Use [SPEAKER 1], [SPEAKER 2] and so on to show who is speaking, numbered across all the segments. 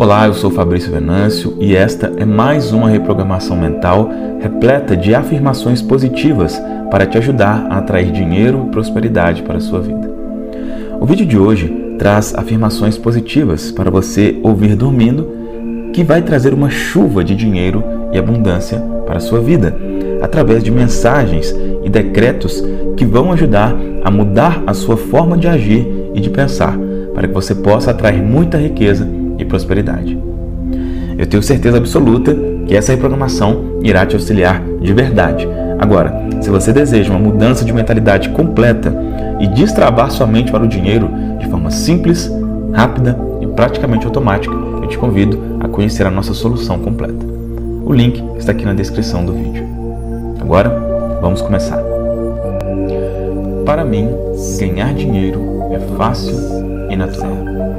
[SPEAKER 1] Olá, eu sou Fabrício Venâncio e esta é mais uma reprogramação mental repleta de afirmações positivas para te ajudar a atrair dinheiro e prosperidade para a sua vida. O vídeo de hoje traz afirmações positivas para você ouvir dormindo, que vai trazer uma chuva de dinheiro e abundância para a sua vida, através de mensagens e decretos que vão ajudar a mudar a sua forma de agir e de pensar, para que você possa atrair muita riqueza e prosperidade. Eu tenho certeza absoluta que essa reprogramação irá te auxiliar de verdade. Agora, se você deseja uma mudança de mentalidade completa e destravar sua mente para o dinheiro de forma simples, rápida e praticamente automática, eu te convido a conhecer a nossa solução completa. O link está aqui na descrição do vídeo. Agora, vamos começar. Para mim, ganhar dinheiro é fácil e natural.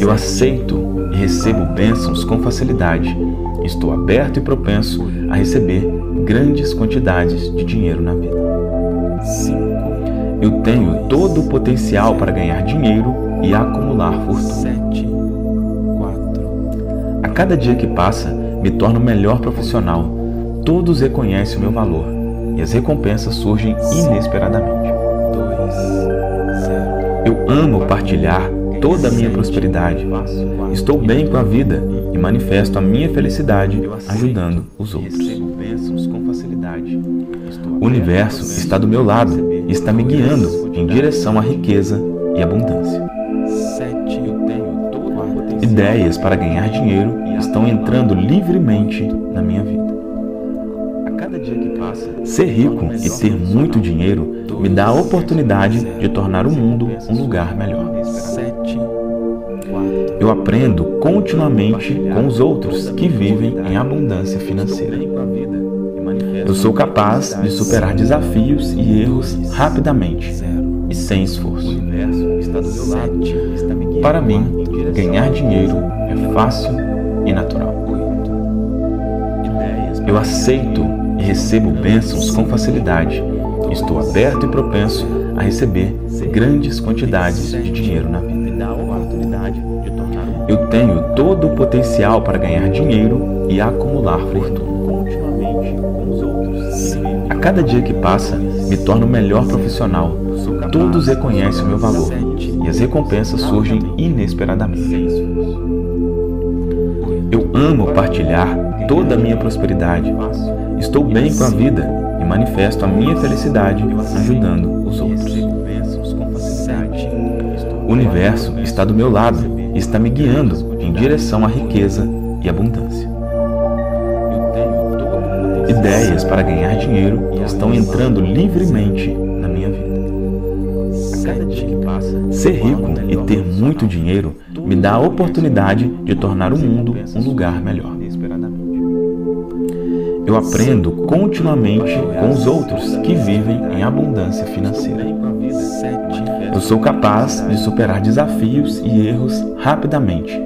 [SPEAKER 1] Eu aceito e recebo bênçãos com facilidade. Estou aberto e propenso a receber grandes quantidades de dinheiro na vida. 5. Eu tenho todo o potencial para ganhar dinheiro e acumular fortuna. 7. 4. A cada dia que passa, me torno melhor profissional. Todos reconhecem o meu valor e as recompensas surgem inesperadamente. 2. 0. Eu amo partilhar toda a minha prosperidade. Estou bem com a vida e manifesto a minha felicidade ajudando os outros. O universo está do meu lado e está me guiando em direção à riqueza e abundância. Ideias para ganhar dinheiro estão entrando livremente na minha vida. Ser rico e ter muito dinheiro me dá a oportunidade de tornar o mundo um lugar melhor. Eu aprendo continuamente com os outros que vivem em abundância financeira. Eu sou capaz de superar desafios e erros rapidamente e sem esforço. Para mim, ganhar dinheiro é fácil e natural. Eu aceito e recebo bênçãos com facilidade. Estou aberto e propenso a receber grandes quantidades de dinheiro na vida. Tenho todo o potencial para ganhar dinheiro e acumular fortuna. A cada dia que passa, me torno melhor profissional. Todos reconhecem o meu valor e as recompensas surgem inesperadamente. Eu amo partilhar toda a minha prosperidade. Estou bem com a vida e manifesto a minha felicidade ajudando os outros. O universo está do meu lado está me guiando em direção à riqueza e abundância. Ideias para ganhar dinheiro estão entrando livremente na minha vida. Ser rico e ter muito dinheiro me dá a oportunidade de tornar o mundo um lugar melhor. Eu aprendo continuamente com os outros que vivem em abundância financeira. Eu sou capaz de superar desafios e erros rapidamente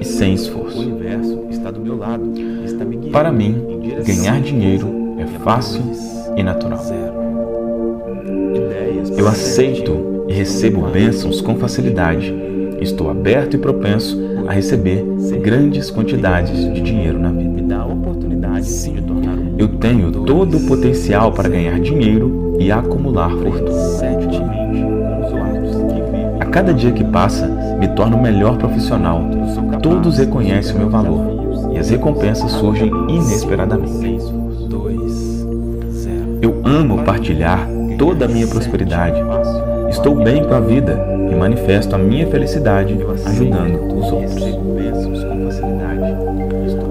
[SPEAKER 1] e sem esforço. Para mim, ganhar dinheiro é fácil e natural. Eu aceito e recebo bênçãos com facilidade. Estou aberto e propenso a receber grandes quantidades de dinheiro na vida. Eu tenho todo o potencial para ganhar dinheiro e acumular fortuna. Cada dia que passa, me torno melhor profissional. Todos reconhecem o meu valor e as recompensas surgem inesperadamente. Eu amo partilhar toda a minha prosperidade. Estou bem com a vida e manifesto a minha felicidade ajudando os outros.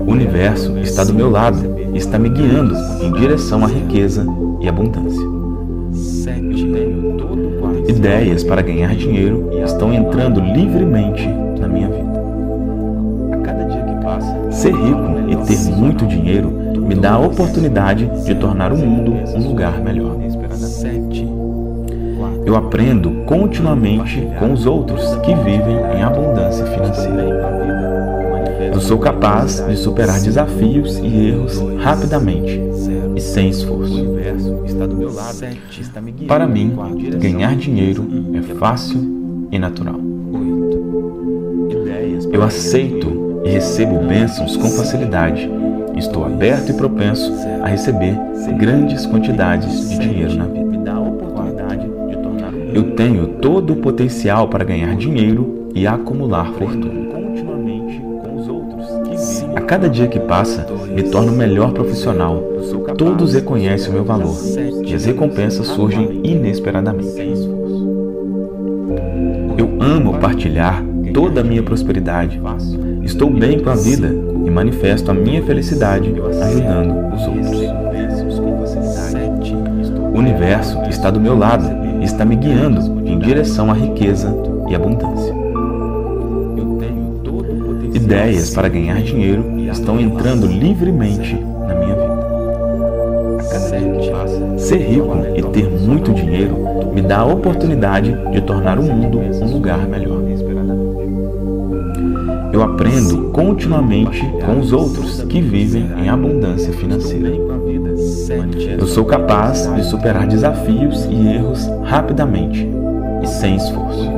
[SPEAKER 1] O universo está do meu lado e está me guiando em direção à riqueza e abundância. Ideias para ganhar dinheiro estão entrando livremente na minha vida. Ser rico e ter muito dinheiro me dá a oportunidade de tornar o mundo um lugar melhor. Eu aprendo continuamente com os outros que vivem em abundância financeira. Eu sou capaz de superar desafios e erros rapidamente e sem esforço. Para mim, ganhar dinheiro é fácil e natural. Eu aceito e recebo bênçãos com facilidade. Estou aberto e propenso a receber grandes quantidades de dinheiro na vida. Eu tenho todo o potencial para ganhar dinheiro e acumular fortuna. A cada dia que passa, me torno melhor profissional. Todos reconhecem o meu valor e as recompensas surgem inesperadamente. Eu amo partilhar toda a minha prosperidade. Estou bem com a vida e manifesto a minha felicidade ajudando os outros. O universo está do meu lado e está me guiando em direção à riqueza e abundância. Ideias para ganhar dinheiro estão entrando livremente Ser rico e ter muito dinheiro me dá a oportunidade de tornar o mundo um lugar melhor. Eu aprendo continuamente com os outros que vivem em abundância financeira. Eu sou capaz de superar desafios e erros rapidamente e sem esforço.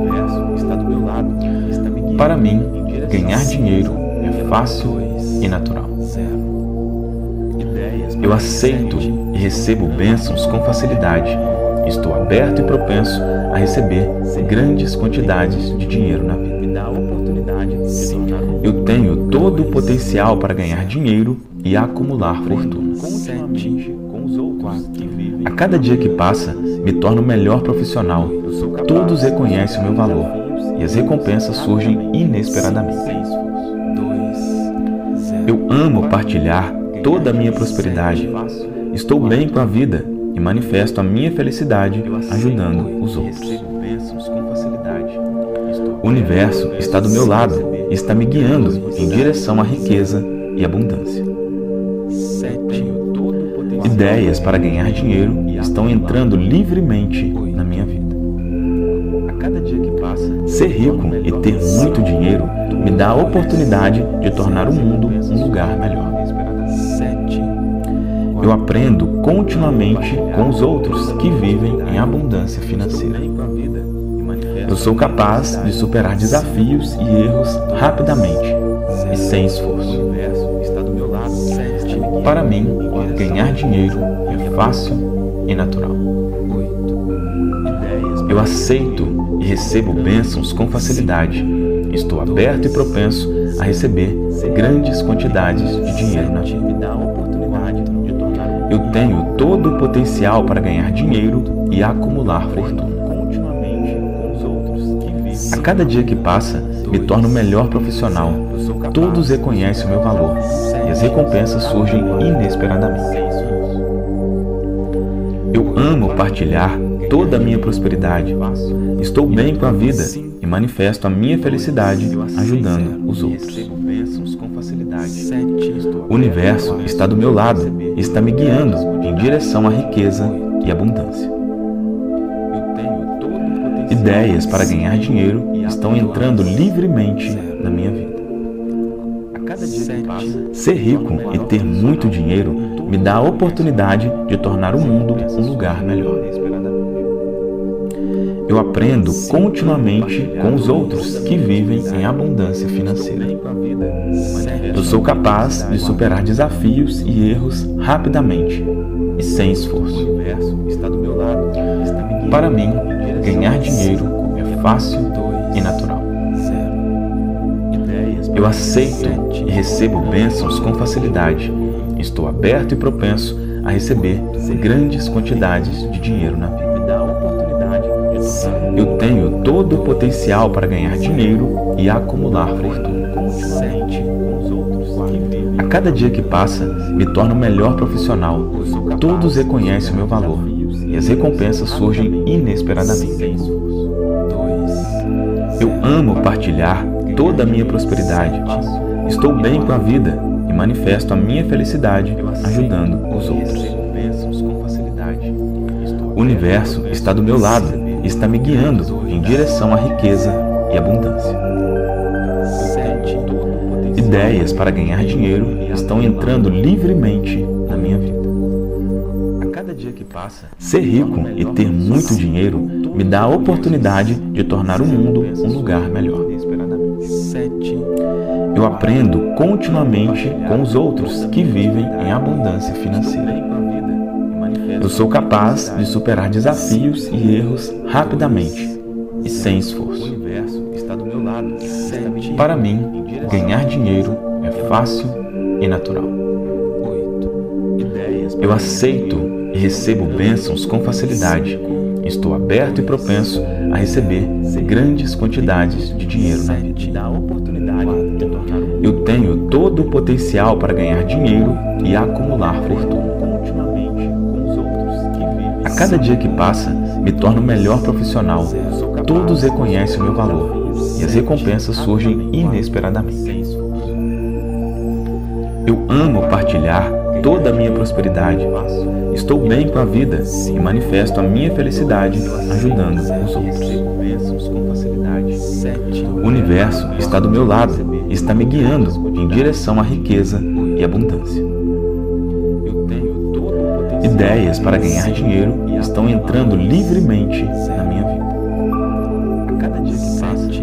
[SPEAKER 1] Para mim, ganhar dinheiro é fácil e natural. Eu aceito e recebo bênçãos com facilidade. Estou aberto e propenso a receber grandes quantidades de dinheiro na vida. Eu tenho todo o potencial para ganhar dinheiro e acumular fortuna. A cada dia que passa, me torno melhor profissional. Todos reconhecem o meu valor e as recompensas surgem inesperadamente. Eu amo partilhar toda a minha prosperidade. Estou bem com a vida e manifesto a minha felicidade ajudando os outros. O universo está do meu lado e está me guiando em direção à riqueza e abundância. Ideias para ganhar dinheiro estão entrando livremente na minha vida. Ser rico e ter muito dinheiro me dá a oportunidade de tornar o mundo um lugar melhor. Eu aprendo continuamente com os outros que vivem em abundância financeira. Eu sou capaz de superar desafios e erros rapidamente e sem esforço. Para mim, ganhar dinheiro é fácil e natural. Eu aceito e recebo bênçãos com facilidade. Estou aberto e propenso a receber grandes quantidades de dinheiro na vida. Tenho todo o potencial para ganhar dinheiro e acumular fortuna. A cada dia que passa, me torno melhor profissional. Todos reconhecem o meu valor e as recompensas surgem inesperadamente. Eu amo partilhar toda a minha prosperidade. Estou bem com a vida e manifesto a minha felicidade ajudando os outros. O universo está do meu lado e está me guiando em direção à riqueza e abundância. Ideias para ganhar dinheiro estão entrando livremente na minha vida. Ser rico e ter muito dinheiro me dá a oportunidade de tornar o mundo um lugar melhor. Eu aprendo continuamente com os outros que vivem em abundância financeira. Eu sou capaz de superar desafios e erros rapidamente e sem esforço. Para mim, ganhar dinheiro é fácil e natural. Eu aceito e recebo bênçãos com facilidade. Estou aberto e propenso a receber grandes quantidades de dinheiro na vida. Tenho todo o potencial para ganhar dinheiro e acumular fortuna. A cada dia que passa, me torno melhor profissional. Todos reconhecem o meu valor e as recompensas surgem inesperadamente. Eu amo partilhar toda a minha prosperidade. Estou bem com a vida e manifesto a minha felicidade ajudando os outros. O universo está do meu lado está me guiando em direção à riqueza e abundância. Ideias para ganhar dinheiro estão entrando livremente na minha vida. A cada dia que passa, ser rico e ter muito dinheiro me dá a oportunidade de tornar o mundo um lugar melhor. Eu aprendo continuamente com os outros que vivem em abundância financeira. Sou capaz de superar desafios e erros rapidamente e sem esforço. Para mim, ganhar dinheiro é fácil e natural. Eu aceito e recebo bênçãos com facilidade. Estou aberto e propenso a receber grandes quantidades de dinheiro na vida. Eu tenho todo o potencial para ganhar dinheiro e acumular fortuna. Cada dia que passa, me torno melhor profissional. Todos reconhecem o meu valor e as recompensas surgem inesperadamente. Eu amo partilhar toda a minha prosperidade. Estou bem com a vida e manifesto a minha felicidade ajudando os outros. O universo está do meu lado e está me guiando em direção à riqueza e abundância. Ideias para ganhar dinheiro estão entrando livremente na minha vida.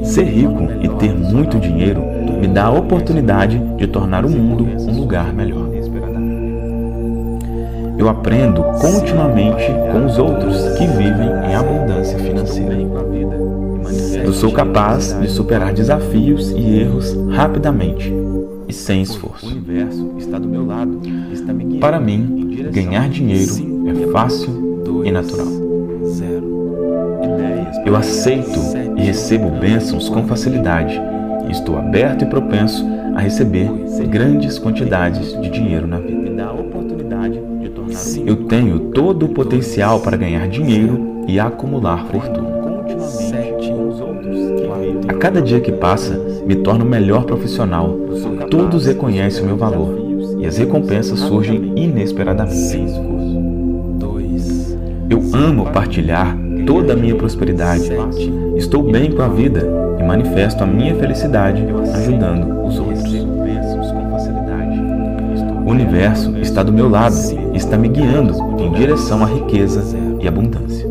[SPEAKER 1] Ser rico e ter muito dinheiro me dá a oportunidade de tornar o mundo um lugar melhor. Eu aprendo continuamente com os outros que vivem em abundância financeira. Eu sou capaz de superar desafios e erros rapidamente e sem esforço. Para mim, ganhar dinheiro é fácil e natural. Eu aceito e recebo bênçãos com facilidade. Estou aberto e propenso a receber grandes quantidades de dinheiro na vida. Eu tenho todo o potencial para ganhar dinheiro e acumular fortuna. A cada dia que passa, me torno melhor profissional. Todos reconhecem o meu valor e as recompensas surgem inesperadamente. Amo partilhar toda a minha prosperidade. Estou bem com a vida e manifesto a minha felicidade ajudando os outros. O universo está do meu lado e está me guiando em direção à riqueza e abundância.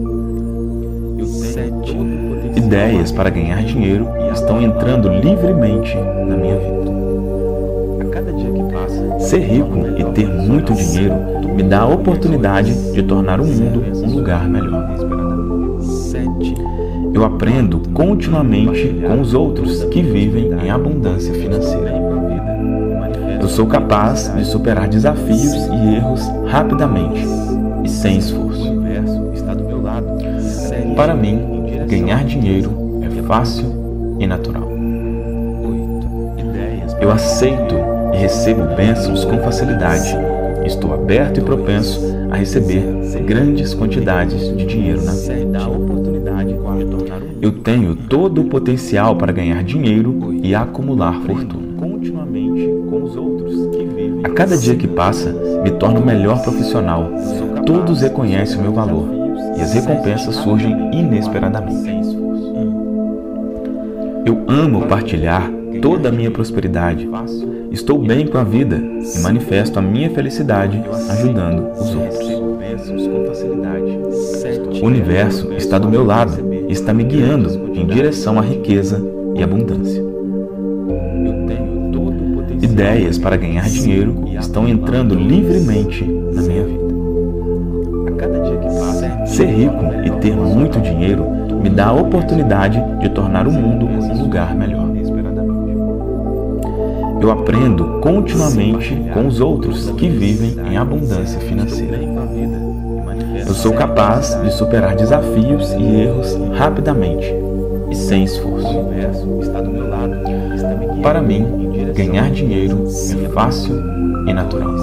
[SPEAKER 1] Ideias para ganhar dinheiro estão entrando livremente na minha vida. Ser rico e ter muito dinheiro me dá a oportunidade de tornar o mundo um lugar melhor. Eu aprendo continuamente com os outros que vivem em abundância financeira. Eu sou capaz de superar desafios e erros rapidamente e sem esforço. Para mim, ganhar dinheiro é fácil e natural. Eu aceito recebo bênçãos com facilidade. Estou aberto e propenso a receber grandes quantidades de dinheiro na vida. Eu tenho todo o potencial para ganhar dinheiro e acumular fortuna. A cada dia que passa, me torno melhor profissional. Todos reconhecem o meu valor e as recompensas surgem inesperadamente. Eu amo partilhar toda a minha prosperidade. Estou bem com a vida e manifesto a minha felicidade ajudando os outros. O universo está do meu lado e está me guiando em direção à riqueza e abundância. Ideias para ganhar dinheiro estão entrando livremente na minha vida. Ser rico e ter muito dinheiro me dá a oportunidade de tornar o mundo um lugar melhor. Eu aprendo continuamente com os outros que vivem em abundância financeira. Eu sou capaz de superar desafios e erros rapidamente e sem esforço. Para mim, ganhar dinheiro é fácil e natural.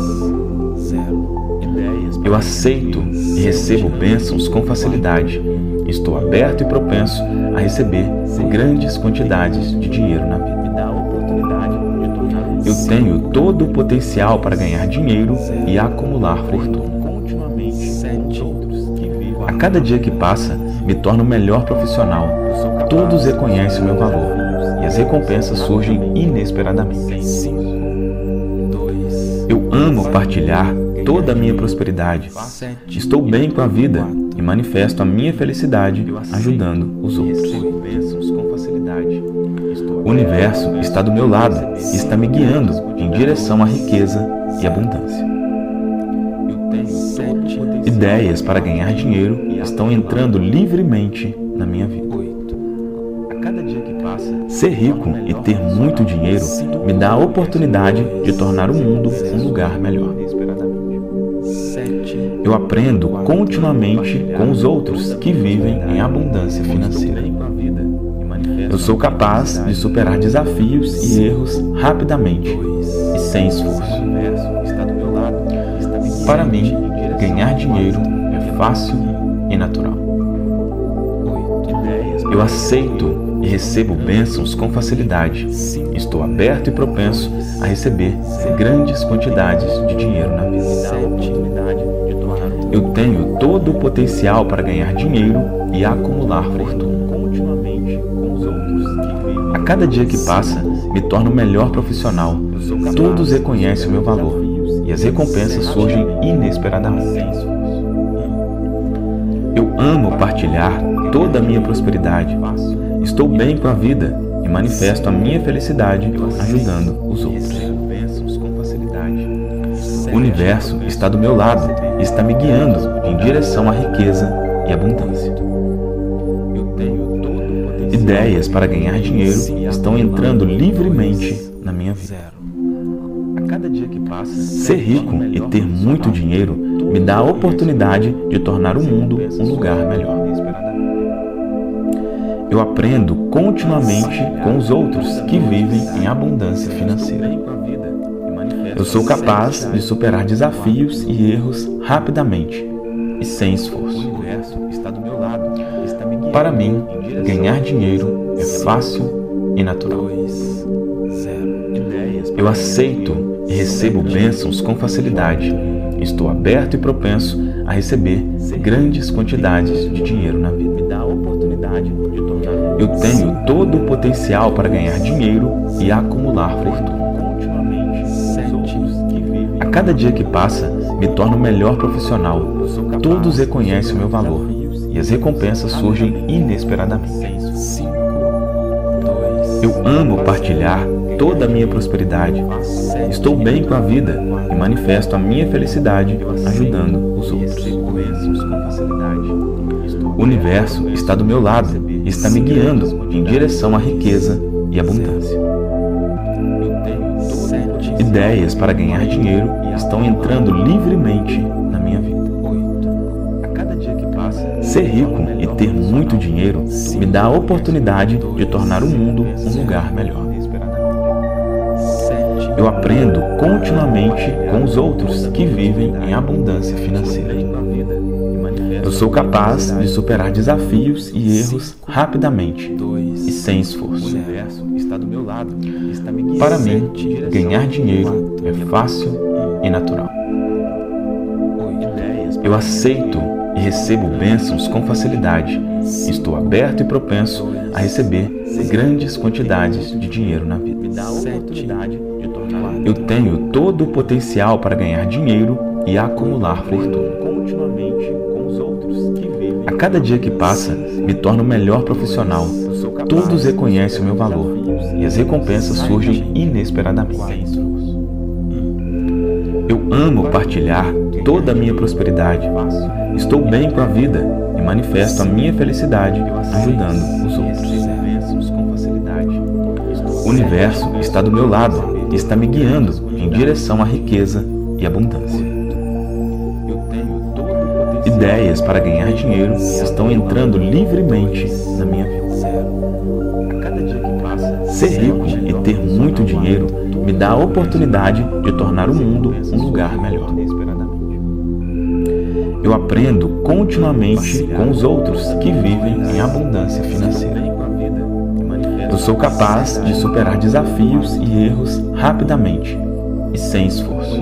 [SPEAKER 1] Eu aceito e recebo bênçãos com facilidade. Estou aberto e propenso a receber grandes quantidades de dinheiro na vida. Tenho todo o potencial para ganhar dinheiro e acumular fortuna. A cada dia que passa, me torno melhor profissional. Todos reconhecem o meu valor e as recompensas surgem inesperadamente. Eu amo partilhar toda a minha prosperidade. Estou bem com a vida e manifesto a minha felicidade ajudando os outros. O universo está do meu lado e está me guiando em direção à riqueza e abundância. Ideias para ganhar dinheiro estão entrando livremente na minha vida. Ser rico e ter muito dinheiro me dá a oportunidade de tornar o mundo um lugar melhor. Eu aprendo continuamente com os outros que vivem em abundância financeira. Sou capaz de superar desafios e erros rapidamente e sem esforço. Para mim, ganhar dinheiro é fácil e natural. Eu aceito e recebo bênçãos com facilidade. Estou aberto e propenso a receber grandes quantidades de dinheiro na vida. Eu tenho todo o potencial para ganhar dinheiro e acumular fortuna. Cada dia que passa, me torno melhor profissional. Todos reconhecem o meu valor e as recompensas surgem inesperadamente. Eu amo partilhar toda a minha prosperidade. Estou bem com a vida e manifesto a minha felicidade ajudando os outros. O universo está do meu lado e está me guiando em direção à riqueza e abundância. Ideias para ganhar dinheiro estão entrando livremente na minha vida. Ser rico e ter muito dinheiro me dá a oportunidade de tornar o mundo um lugar melhor. Eu aprendo continuamente com os outros que vivem em abundância financeira. Eu sou capaz de superar desafios e erros rapidamente e sem esforço. Para mim, ganhar dinheiro é fácil e natural. Eu aceito e recebo bênçãos com facilidade. Estou aberto e propenso a receber grandes quantidades de dinheiro na vida. Eu tenho todo o potencial para ganhar dinheiro e acumular fortuna. A cada dia que passa, me torno melhor profissional. Todos reconhecem o meu valor e as recompensas surgem inesperadamente. Eu amo partilhar toda a minha prosperidade. Estou bem com a vida e manifesto a minha felicidade ajudando os outros. O universo está do meu lado e está me guiando em direção à riqueza e abundância. Ideias para ganhar dinheiro estão entrando livremente Ser rico e ter muito dinheiro me dá a oportunidade de tornar o mundo um lugar melhor. Eu aprendo continuamente com os outros que vivem em abundância financeira. Eu sou capaz de superar desafios e erros rapidamente e sem esforço. Para mim, ganhar dinheiro é fácil e natural. Eu aceito e recebo bênçãos com facilidade. Estou aberto e propenso a receber grandes quantidades de dinheiro na vida. Eu tenho todo o potencial para ganhar dinheiro e acumular fortuna. A cada dia que passa, me torno melhor profissional. Todos reconhecem o meu valor e as recompensas surgem inesperadamente. Eu amo partilhar toda a minha prosperidade. Estou bem com a vida e manifesto a minha felicidade ajudando os outros. O universo está do meu lado e está me guiando em direção à riqueza e abundância. Ideias para ganhar dinheiro estão entrando livremente na minha vida. Ser rico e ter muito dinheiro me dá a oportunidade de tornar o mundo um lugar melhor. Eu aprendo continuamente com os outros que vivem em abundância financeira. Eu sou capaz de superar desafios e erros rapidamente e sem esforço.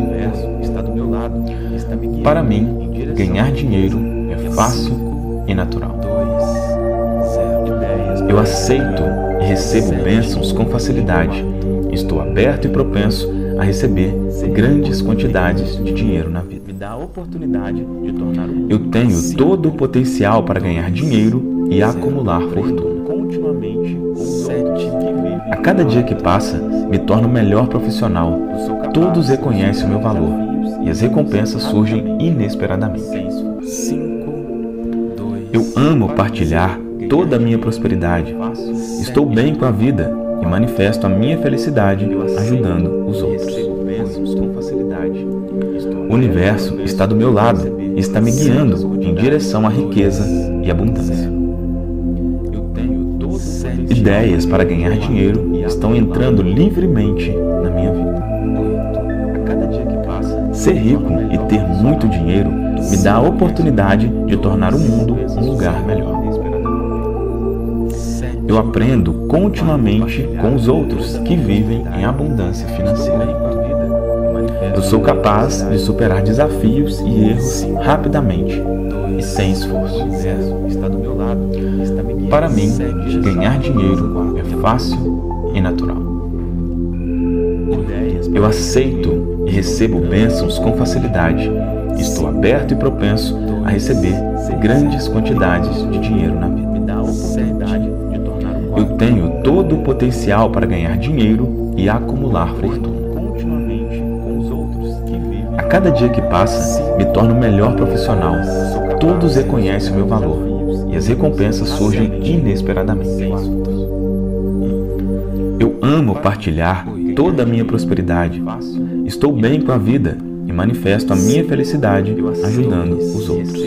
[SPEAKER 1] Para mim, ganhar dinheiro é fácil e natural. Eu aceito e recebo bênçãos com facilidade. Estou aberto e propenso a receber grandes quantidades de dinheiro na vida. Dá a oportunidade de tornar o Eu tenho todo o potencial para ganhar dinheiro e acumular fortuna. Continuamente a cada dia que passa, me torno melhor profissional. Todos reconhecem o meu valor e as recompensas surgem inesperadamente. Eu amo partilhar toda a minha prosperidade. Estou bem com a vida e manifesto a minha felicidade ajudando universo está do meu lado e está me guiando em direção à riqueza e abundância. Ideias para ganhar dinheiro estão entrando livremente na minha vida. Ser rico e ter muito dinheiro me dá a oportunidade de tornar o mundo um lugar melhor. Eu aprendo continuamente com os outros que vivem em abundância financeira. Sou capaz de superar desafios e erros rapidamente e sem esforço. Para mim, ganhar dinheiro é fácil e natural. Eu aceito e recebo bênçãos com facilidade. Estou aberto e propenso a receber grandes quantidades de dinheiro na vida. Eu tenho todo o potencial para ganhar dinheiro e acumular fortuna. Cada dia que passa, me torno melhor profissional. Todos reconhecem o meu valor e as recompensas surgem inesperadamente. Eu amo partilhar toda a minha prosperidade. Estou bem com a vida e manifesto a minha felicidade ajudando os outros.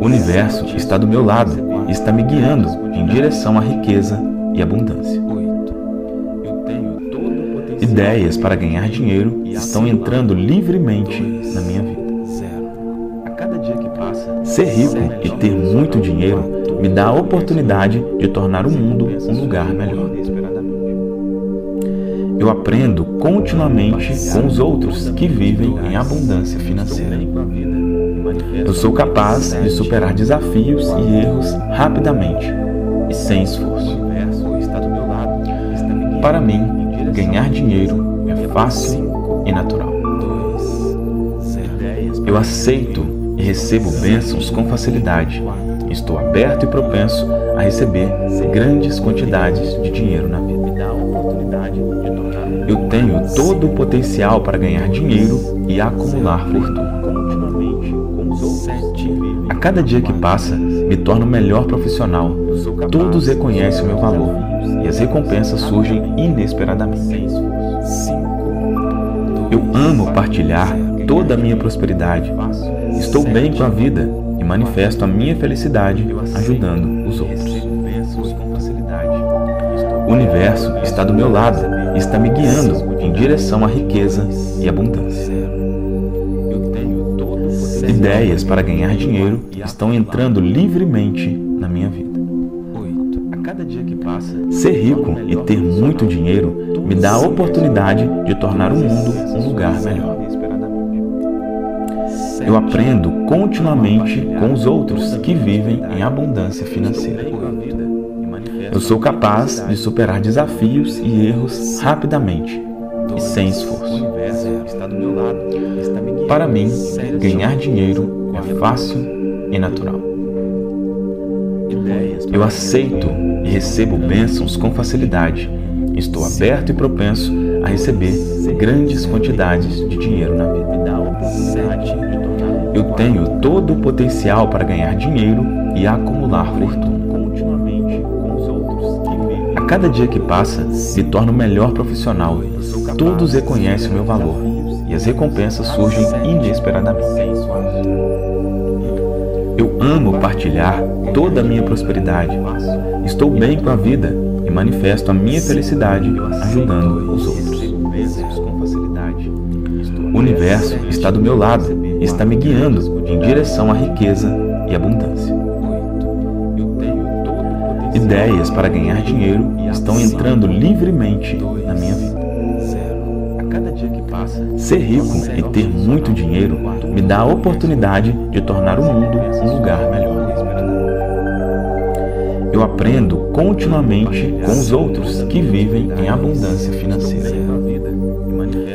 [SPEAKER 1] O universo está do meu lado e está me guiando em direção à riqueza e abundância. Ideias para ganhar dinheiro estão entrando livremente na minha vida. Ser rico e ter muito dinheiro me dá a oportunidade de tornar o mundo um lugar melhor. Eu aprendo continuamente com os outros que vivem em abundância financeira. Eu sou capaz de superar desafios e erros rapidamente e sem esforço. Para mim, ganhar dinheiro é fácil e natural. Eu aceito e recebo bênçãos com facilidade. Estou aberto e propenso a receber grandes quantidades de dinheiro na vida. Eu tenho todo o potencial para ganhar dinheiro e acumular fortuna cada dia que passa, me torno melhor profissional. Todos reconhecem o meu valor as recompensas surgem inesperadamente. Eu amo partilhar toda a minha prosperidade. Estou bem com a vida e manifesto a minha felicidade ajudando os outros. O universo está do meu lado e está me guiando em direção à riqueza e abundância. Ideias para ganhar dinheiro estão entrando livremente Ser rico e ter muito dinheiro me dá a oportunidade de tornar o mundo um lugar melhor. Eu aprendo continuamente com os outros que vivem em abundância financeira. Eu sou capaz de superar desafios e erros rapidamente e sem esforço. Para mim, ganhar dinheiro é fácil e natural. Eu aceito e recebo bênçãos com facilidade. Estou aberto e propenso a receber grandes quantidades de dinheiro na vida. Eu tenho todo o potencial para ganhar dinheiro e acumular fortuna. A cada dia que passa, me torno melhor profissional. Todos reconhecem o meu valor e as recompensas surgem inesperadamente. Eu amo partilhar toda a minha prosperidade. Estou bem com a vida e manifesto a minha felicidade ajudando os outros. O universo está do meu lado e está me guiando em direção à riqueza e abundância. Ideias para ganhar dinheiro estão entrando livremente na minha vida. Ser rico e ter muito dinheiro me dá a oportunidade de tornar o mundo um lugar melhor. Eu aprendo continuamente com os outros que vivem em abundância financeira.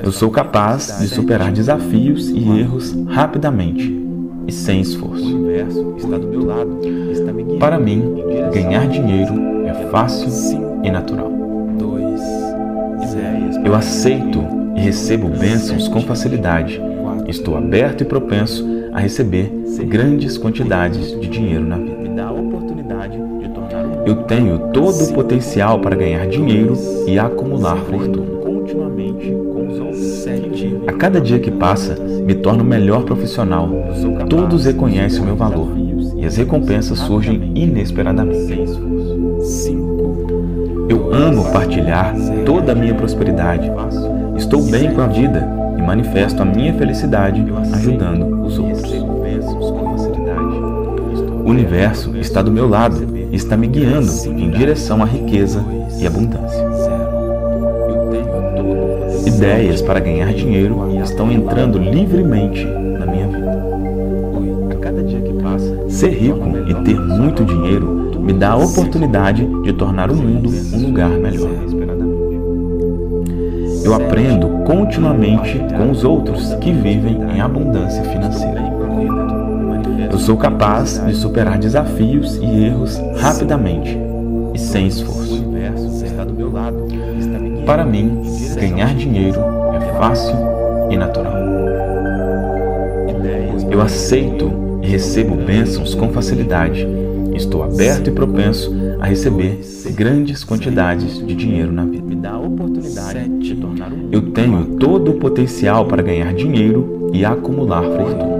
[SPEAKER 1] Eu sou capaz de superar desafios e erros rapidamente e sem esforço. Para mim, ganhar dinheiro é fácil e natural. Eu aceito recebo bênçãos com facilidade. Estou aberto e propenso a receber grandes quantidades de dinheiro na vida. Eu tenho todo o potencial para ganhar dinheiro e acumular fortuna. A cada dia que passa, me torno melhor profissional. Todos reconhecem o meu valor e as recompensas surgem inesperadamente. Eu amo partilhar toda a minha prosperidade. Estou bem com a vida e manifesto a minha felicidade ajudando os outros. O universo está do meu lado e está me guiando em direção à riqueza e abundância. Ideias para ganhar dinheiro estão entrando livremente na minha vida. Ser rico e ter muito dinheiro me dá a oportunidade de tornar o mundo um lugar melhor. Eu aprendo continuamente com os outros que vivem em abundância financeira. Eu sou capaz de superar desafios e erros rapidamente e sem esforço. Para mim, ganhar dinheiro é fácil e natural. Eu aceito e recebo bênçãos com facilidade. Estou aberto e propenso a receber grandes quantidades de dinheiro na vida. Eu tenho todo o potencial para ganhar dinheiro e acumular fortuna.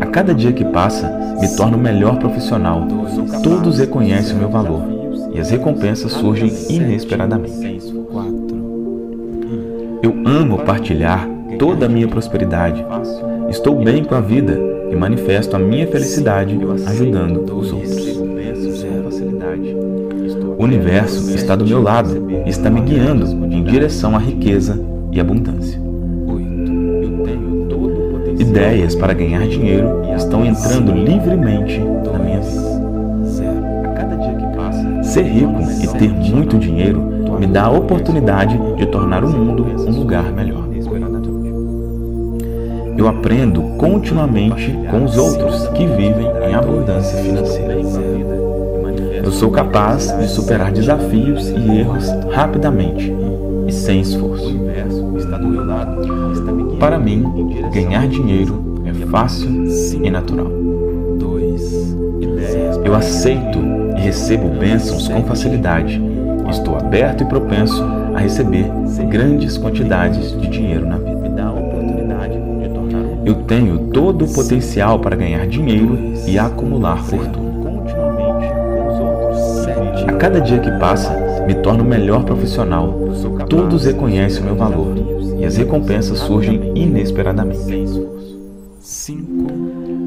[SPEAKER 1] A cada dia que passa, me torno melhor profissional. Todos reconhecem o meu valor e as recompensas surgem inesperadamente. Eu amo partilhar toda a minha prosperidade. Estou bem com a vida e manifesto a minha felicidade ajudando os outros. O universo está do meu lado e está me guiando em direção à riqueza e abundância. Ideias para ganhar dinheiro estão entrando livremente na minha vida. Ser rico e ter muito dinheiro me dá a oportunidade de tornar o mundo um lugar melhor. Eu aprendo continuamente com os outros que vivem em abundância financeira. Eu sou capaz de superar desafios e erros rapidamente e sem esforço. Para mim, ganhar dinheiro é fácil e natural. Eu aceito e recebo bênçãos com facilidade. Estou aberto e propenso a receber grandes quantidades de dinheiro na vida. Eu tenho todo o potencial para ganhar dinheiro e acumular fortuna. A cada dia que passa, me torno melhor profissional. Todos reconhecem o meu valor e as recompensas surgem inesperadamente.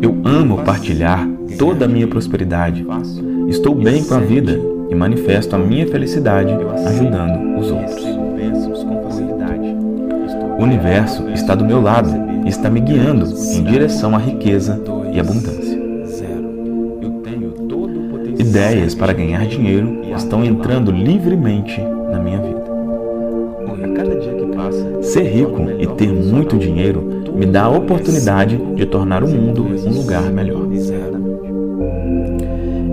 [SPEAKER 1] Eu amo partilhar toda a minha prosperidade. Estou bem com a vida e manifesto a minha felicidade ajudando os outros. O universo está do meu lado está me guiando em direção à riqueza e abundância. Ideias para ganhar dinheiro estão entrando livremente na minha vida. Ser rico e ter muito dinheiro me dá a oportunidade de tornar o mundo um lugar melhor.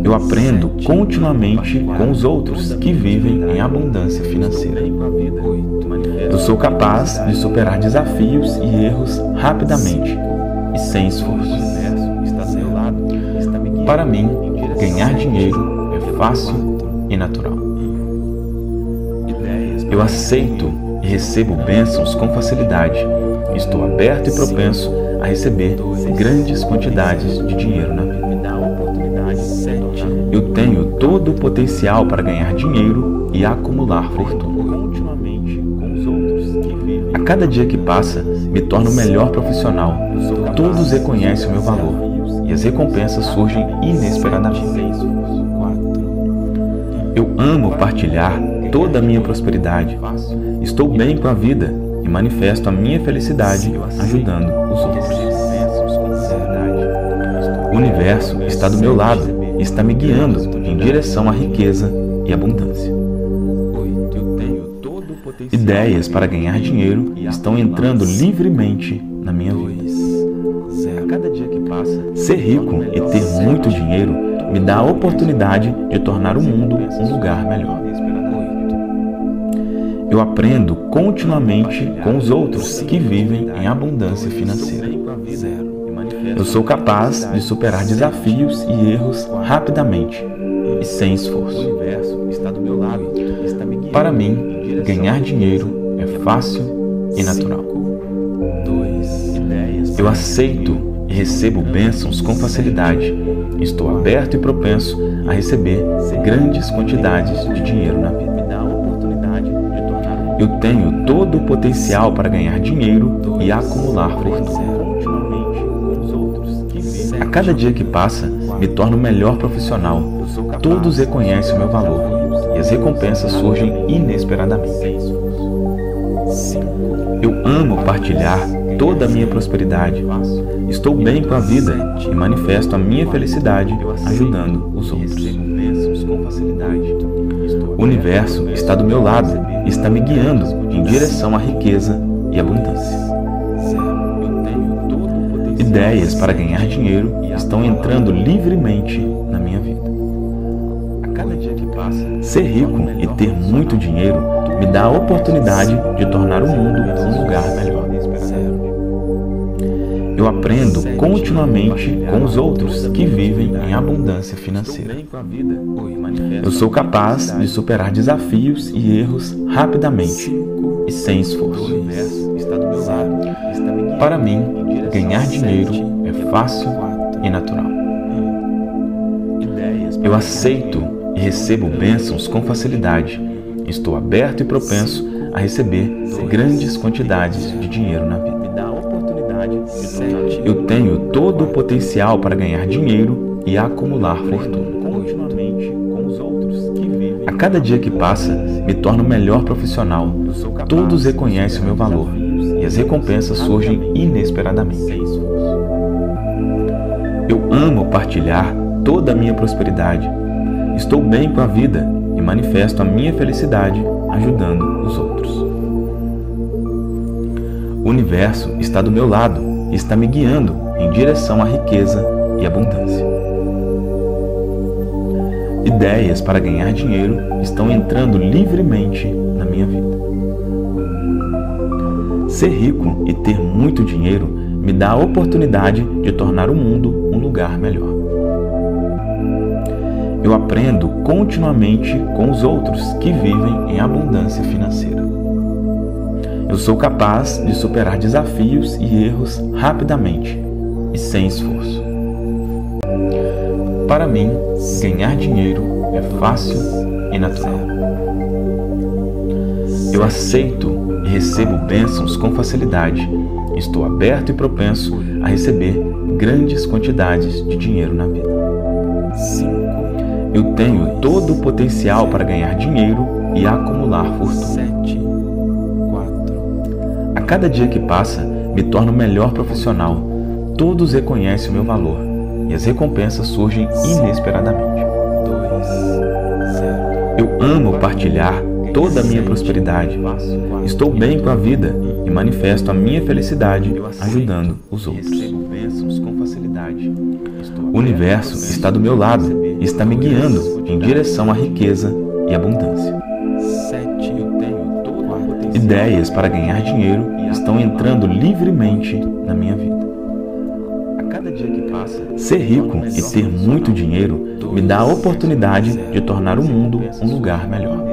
[SPEAKER 1] Eu aprendo continuamente com os outros que vivem em abundância financeira. Eu sou capaz de superar desafios e erros rapidamente e sem esforço. Para mim, ganhar dinheiro é fácil e natural. Eu aceito e recebo bênçãos com facilidade. Estou aberto e propenso a receber grandes quantidades de dinheiro na vida. Eu tenho todo o potencial para ganhar dinheiro e acumular fortuna. Cada dia que passa, me torno melhor profissional. Todos reconhecem o meu valor e as recompensas surgem inesperadamente. Eu amo partilhar toda a minha prosperidade. Estou bem com a vida e manifesto a minha felicidade ajudando os outros. O universo está do meu lado e está me guiando em direção à riqueza e abundância. Ideias para ganhar dinheiro estão entrando livremente na minha vida. Ser rico e ter muito dinheiro me dá a oportunidade de tornar o mundo um lugar melhor. Eu aprendo continuamente com os outros que vivem em abundância financeira. Eu sou capaz de superar desafios e erros rapidamente e sem esforço. Para mim, ganhar dinheiro é fácil e natural. Eu aceito e recebo bênçãos com facilidade. Estou aberto e propenso a receber grandes quantidades de dinheiro na vida. Eu tenho todo o potencial para ganhar dinheiro e acumular fortuna. A cada dia que passa, me torno melhor profissional. Todos reconhecem o meu valor e as recompensas surgem inesperadamente. Eu amo partilhar toda a minha prosperidade. Estou bem com a vida e manifesto a minha felicidade ajudando os outros. O universo está do meu lado e está me guiando em direção à riqueza e abundância. Ideias para ganhar dinheiro estão entrando livremente Ser rico e ter muito dinheiro me dá a oportunidade de tornar o mundo um lugar melhor. Eu aprendo continuamente com os outros que vivem em abundância financeira. Eu sou capaz de superar desafios e erros rapidamente e sem esforço. Para mim, ganhar dinheiro é fácil e natural. Eu aceito e recebo bênçãos com facilidade. Estou aberto e propenso a receber grandes quantidades de dinheiro na vida. Eu tenho todo o potencial para ganhar dinheiro e acumular fortuna. A cada dia que passa, me torno melhor profissional. Todos reconhecem o meu valor e as recompensas surgem inesperadamente. Eu amo partilhar toda a minha prosperidade. Estou bem com a vida e manifesto a minha felicidade ajudando os outros. O universo está do meu lado e está me guiando em direção à riqueza e abundância. Ideias para ganhar dinheiro estão entrando livremente na minha vida. Ser rico e ter muito dinheiro me dá a oportunidade de tornar o mundo um lugar melhor. Eu aprendo continuamente com os outros que vivem em abundância financeira. Eu sou capaz de superar desafios e erros rapidamente e sem esforço. Para mim, ganhar dinheiro é fácil e natural. Eu aceito e recebo bênçãos com facilidade. Estou aberto e propenso a receber grandes quantidades de dinheiro na vida. Eu tenho todo o potencial para ganhar dinheiro e acumular fortuna cada dia que passa, me torno melhor profissional. Todos reconhecem o meu valor e as recompensas surgem inesperadamente. Eu amo partilhar toda a minha prosperidade. Estou bem com a vida e manifesto a minha felicidade ajudando os outros. O universo está do meu lado e está me guiando em direção à riqueza e abundância. Ideias para ganhar dinheiro estão entrando livremente na minha vida. Ser rico e ter muito dinheiro me dá a oportunidade de tornar o mundo um lugar melhor.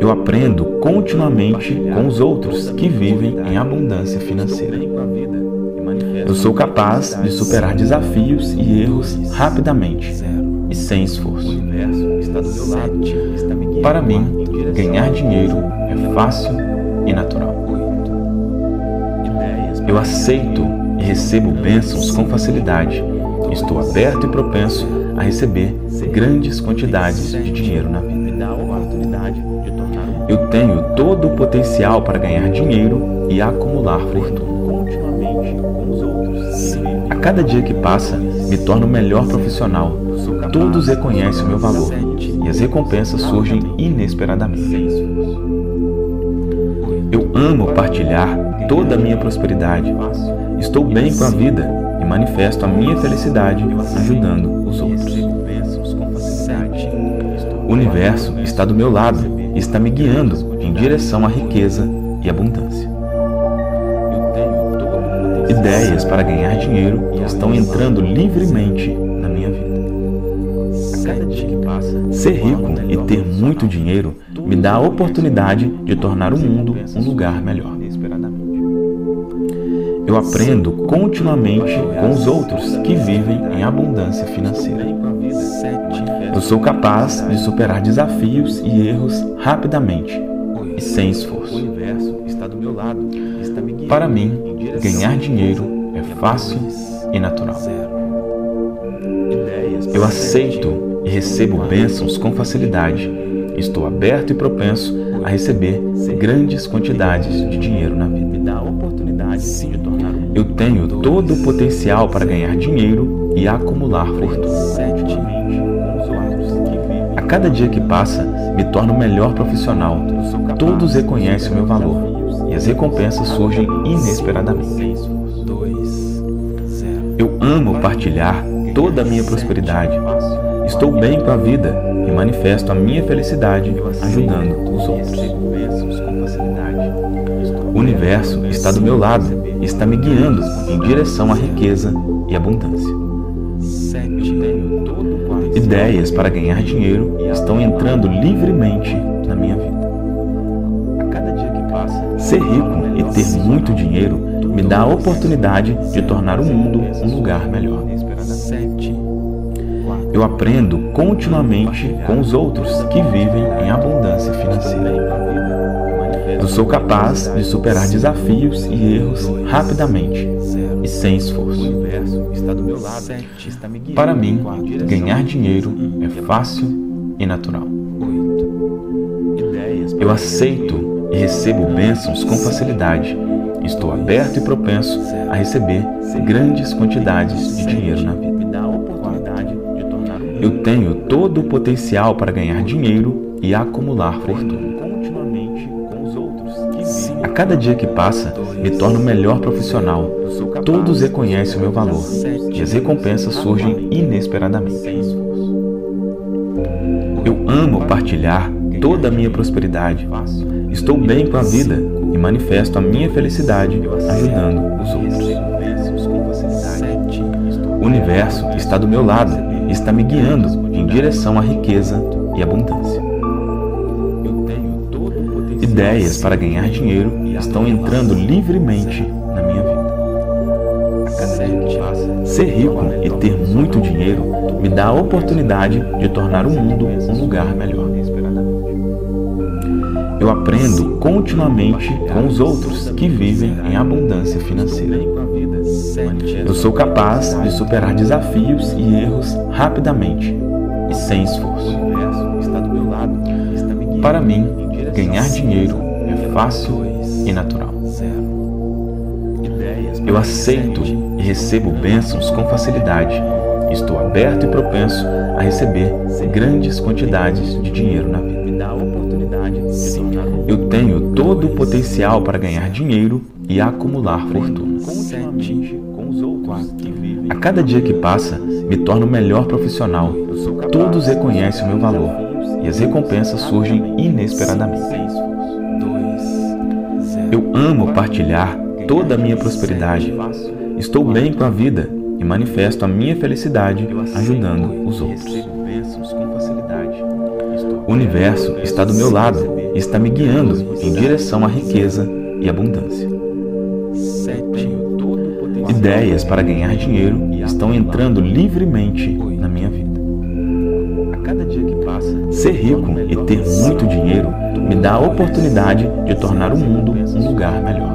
[SPEAKER 1] Eu aprendo continuamente com os outros que vivem em abundância financeira. Eu sou capaz de superar desafios e erros rapidamente e sem esforço. Para mim, ganhar dinheiro é fácil e natural. Eu aceito e recebo bênçãos com facilidade. Estou aberto e propenso a receber grandes quantidades de dinheiro na vida. Eu tenho todo o potencial para ganhar dinheiro e acumular fortuna. Cada dia que passa, me torno melhor profissional. Todos reconhecem o meu valor e as recompensas surgem inesperadamente. Eu amo partilhar toda a minha prosperidade. Estou bem com a vida e manifesto a minha felicidade ajudando os outros. O universo está do meu lado e está me guiando em direção à riqueza e abundância. Ideias para ganhar dinheiro estão entrando livremente na minha vida. Ser rico e ter muito dinheiro me dá a oportunidade de tornar o mundo um lugar melhor. Eu aprendo continuamente com os outros que vivem em abundância financeira. Eu sou capaz de superar desafios e erros rapidamente e sem esforço. Para mim, ganhar dinheiro é fácil e natural. Eu aceito e recebo bênçãos com facilidade. Estou aberto e propenso a receber grandes quantidades de dinheiro na vida. Eu tenho todo o potencial para ganhar dinheiro e acumular fortuna. A cada dia que passa, me torno melhor profissional. Todos reconhecem o meu valor e as recompensas surgem inesperadamente. Eu amo partilhar toda a minha prosperidade. Estou bem com a vida e manifesto a minha felicidade ajudando os outros. O universo está do meu lado e está me guiando em direção à riqueza e abundância. Ideias para ganhar dinheiro estão entrando livremente Ser rico e ter muito dinheiro me dá a oportunidade de tornar o mundo um lugar melhor. Eu aprendo continuamente com os outros que vivem em abundância financeira. Eu sou capaz de superar desafios e erros rapidamente e sem esforço. Para mim, ganhar dinheiro é fácil e natural. Eu aceito e recebo bênçãos com facilidade. Estou aberto e propenso a receber grandes quantidades de dinheiro na vida. Eu tenho todo o potencial para ganhar dinheiro e acumular fortuna. A cada dia que passa, me torno melhor profissional. Todos reconhecem o meu valor e as recompensas surgem inesperadamente. Eu amo partilhar toda a minha prosperidade. Estou bem com a vida e manifesto a minha felicidade ajudando os outros. O universo está do meu lado está me guiando em direção à riqueza e abundância. Ideias para ganhar dinheiro estão entrando livremente na minha vida. Ser rico e ter muito dinheiro me dá a oportunidade de tornar o mundo um lugar melhor. Aprendo continuamente com os outros que vivem em abundância financeira. Eu sou capaz de superar desafios e erros rapidamente e sem esforço. Para mim, ganhar dinheiro é fácil e natural. Eu aceito e recebo bênçãos com facilidade. Estou aberto e propenso a receber grandes quantidades de dinheiro na vida. Eu tenho todo o potencial para ganhar dinheiro e acumular fortuna. A cada dia que passa, me torno melhor profissional. Todos reconhecem o meu valor e as recompensas surgem inesperadamente. Eu amo partilhar toda a minha prosperidade. Estou bem com a vida e manifesto a minha felicidade ajudando os outros. O universo está do meu lado está me guiando em direção à riqueza e abundância. Ideias para ganhar dinheiro estão entrando livremente na minha vida. Ser rico e ter muito dinheiro me dá a oportunidade de tornar o mundo um lugar melhor.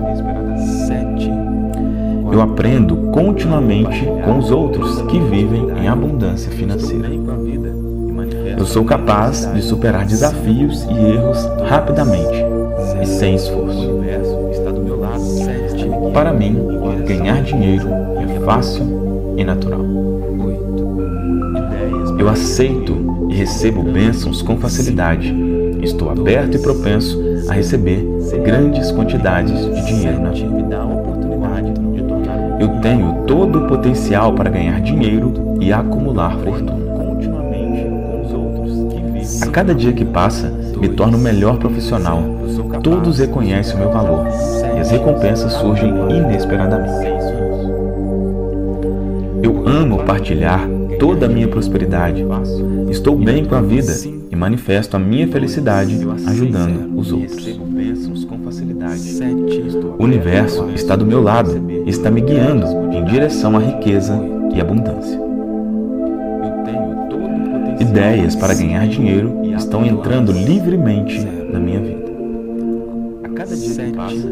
[SPEAKER 1] Eu aprendo continuamente com os outros que vivem em abundância financeira. Eu sou capaz de superar desafios e erros rapidamente e sem esforço. Para mim, ganhar dinheiro é fácil e natural. Eu aceito e recebo bênçãos com facilidade. Estou aberto e propenso a receber grandes quantidades de dinheiro na vida. Eu tenho todo o potencial para ganhar dinheiro e acumular fortuna. Cada dia que passa, me torno melhor profissional. Todos reconhecem o meu valor e as recompensas surgem inesperadamente. Eu amo partilhar toda a minha prosperidade. Estou bem com a vida e manifesto a minha felicidade ajudando os outros. O universo está do meu lado e está me guiando em direção à riqueza e abundância. Ideias para ganhar dinheiro estão entrando livremente na minha vida.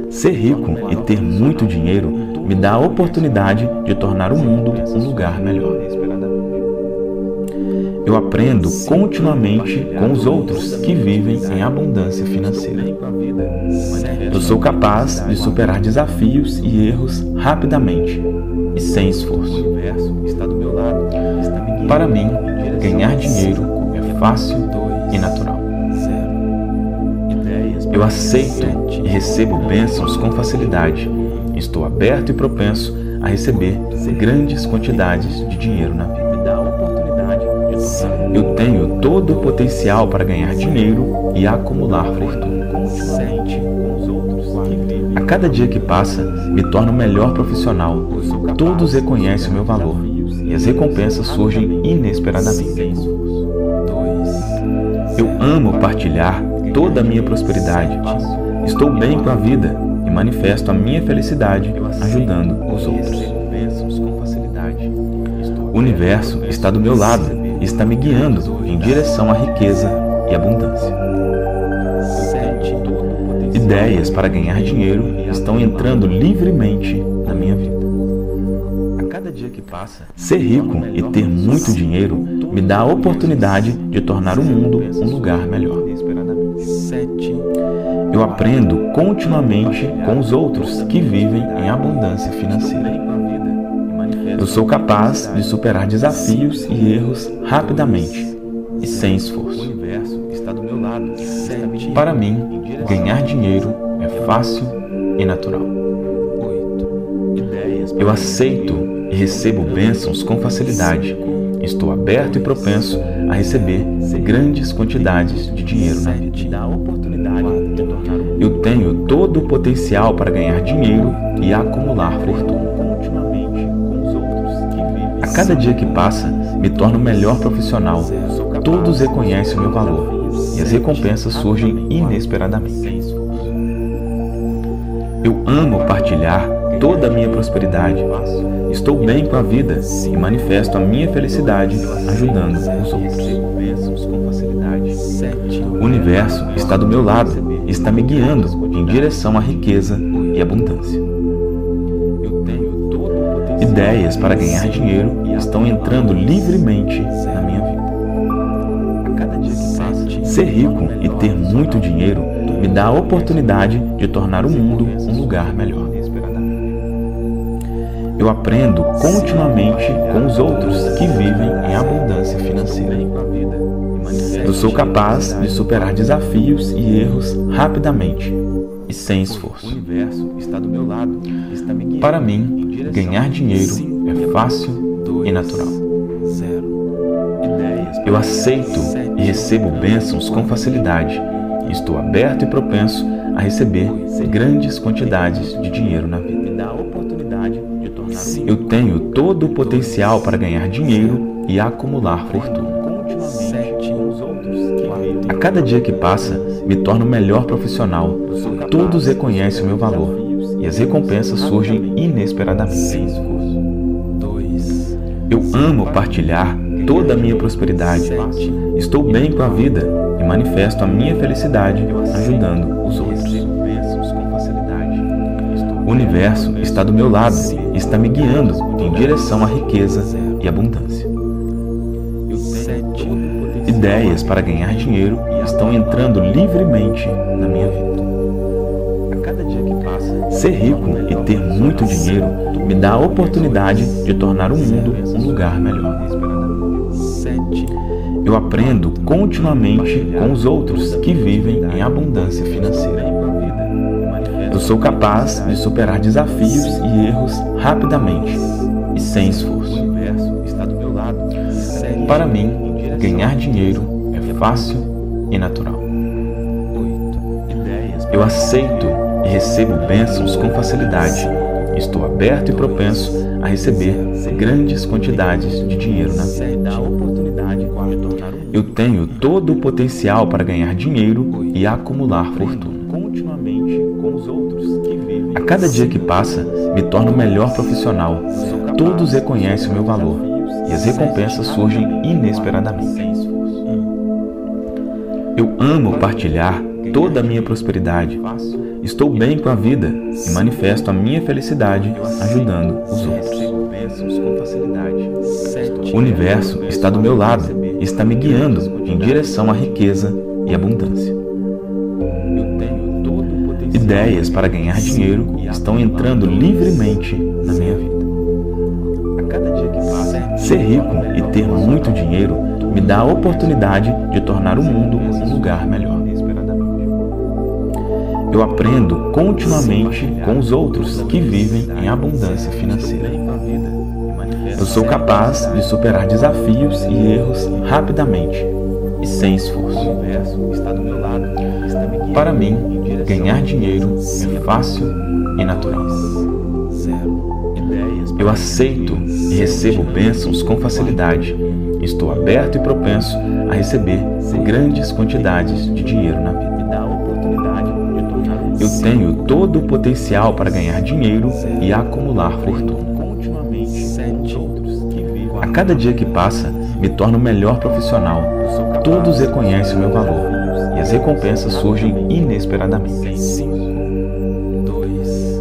[SPEAKER 1] Ser rico e ter muito dinheiro me dá a oportunidade de tornar o mundo um lugar melhor. Eu aprendo continuamente com os outros que vivem em abundância financeira. Eu sou capaz de superar desafios e erros rapidamente e sem esforço. Para mim, ganhar dinheiro é fácil e natural. Eu aceito e recebo bênçãos com facilidade. Estou aberto e propenso a receber grandes quantidades de dinheiro na vida. Eu tenho todo o potencial para ganhar dinheiro e acumular fortuna. A cada dia que passa, me torno melhor profissional. Todos reconhecem o meu valor e as recompensas surgem inesperadamente. Eu amo partilhar toda a minha prosperidade. Estou bem com a vida e manifesto a minha felicidade ajudando os outros. O universo está do meu lado e está me guiando em direção à riqueza e abundância. Ideias para ganhar dinheiro estão entrando livremente na minha vida. Ser rico e ter muito dinheiro me dá a oportunidade de tornar o mundo um lugar melhor. Eu aprendo continuamente com os outros que vivem em abundância financeira. Eu sou capaz de superar desafios e erros rapidamente e sem esforço. Para mim, ganhar dinheiro é fácil e natural. Eu aceito e recebo bênçãos com facilidade. Estou aberto e propenso a receber grandes quantidades de dinheiro na vida. Eu tenho todo o potencial para ganhar dinheiro e acumular fortuna. A cada dia que passa, me torno melhor profissional. Todos reconhecem o meu valor e as recompensas surgem inesperadamente. Eu amo partilhar toda a minha prosperidade. Estou bem com a vida e manifesto a minha felicidade ajudando os outros. O universo está do meu lado e está me guiando em direção à riqueza e abundância. Ideias para ganhar dinheiro estão entrando livremente na minha vida. Ser rico e ter muito dinheiro me dá a oportunidade de tornar o mundo um lugar melhor. Eu aprendo continuamente com os outros que vivem em abundância financeira. Eu sou capaz de superar desafios e erros rapidamente e sem esforço. Para mim, ganhar dinheiro é fácil e natural. Eu aceito e recebo bênçãos com facilidade. Estou aberto e propenso a receber grandes quantidades de dinheiro na vida. Eu tenho todo o potencial para ganhar dinheiro e acumular fortuna. A cada dia que passa, me torno melhor profissional. Todos reconhecem o meu valor e as recompensas surgem inesperadamente. Eu amo partilhar toda a minha prosperidade. Estou bem com a vida e manifesto a minha felicidade ajudando os outros. O universo está do meu lado está me guiando em direção à riqueza e abundância. Ideias para ganhar dinheiro estão entrando livremente na minha vida. Ser rico e ter muito dinheiro me dá a oportunidade de tornar o mundo um lugar melhor. Eu aprendo continuamente com os outros que vivem em abundância financeira. Sou capaz de superar desafios e erros rapidamente e sem esforço. Para mim, ganhar dinheiro é fácil e natural. Eu aceito e recebo bênçãos com facilidade. Estou aberto e propenso a receber grandes quantidades de dinheiro na vida. Eu tenho todo o potencial para ganhar dinheiro e acumular fortuna. Cada dia que passa, me torno melhor profissional. Todos reconhecem o meu valor e as recompensas surgem inesperadamente. Eu amo partilhar toda a minha prosperidade. Estou bem com a vida e manifesto a minha felicidade ajudando os outros. O universo está do meu lado e está me guiando em direção à riqueza e abundância. Ideias para ganhar dinheiro estão entrando livremente na minha vida. Ser rico e ter muito dinheiro me dá a oportunidade de tornar o mundo um lugar melhor. Eu aprendo continuamente com os outros que vivem em abundância financeira. Eu sou capaz de superar desafios e erros rapidamente e sem esforço. Para mim, ganhar dinheiro é fácil e natural. Eu aceito e recebo bênçãos com facilidade. Estou aberto e propenso a receber grandes quantidades de dinheiro na vida. Eu tenho todo o potencial para ganhar dinheiro e acumular fortuna. A cada dia que passa, me torno melhor profissional. Todos reconhecem o meu valor as recompensas surgem inesperadamente.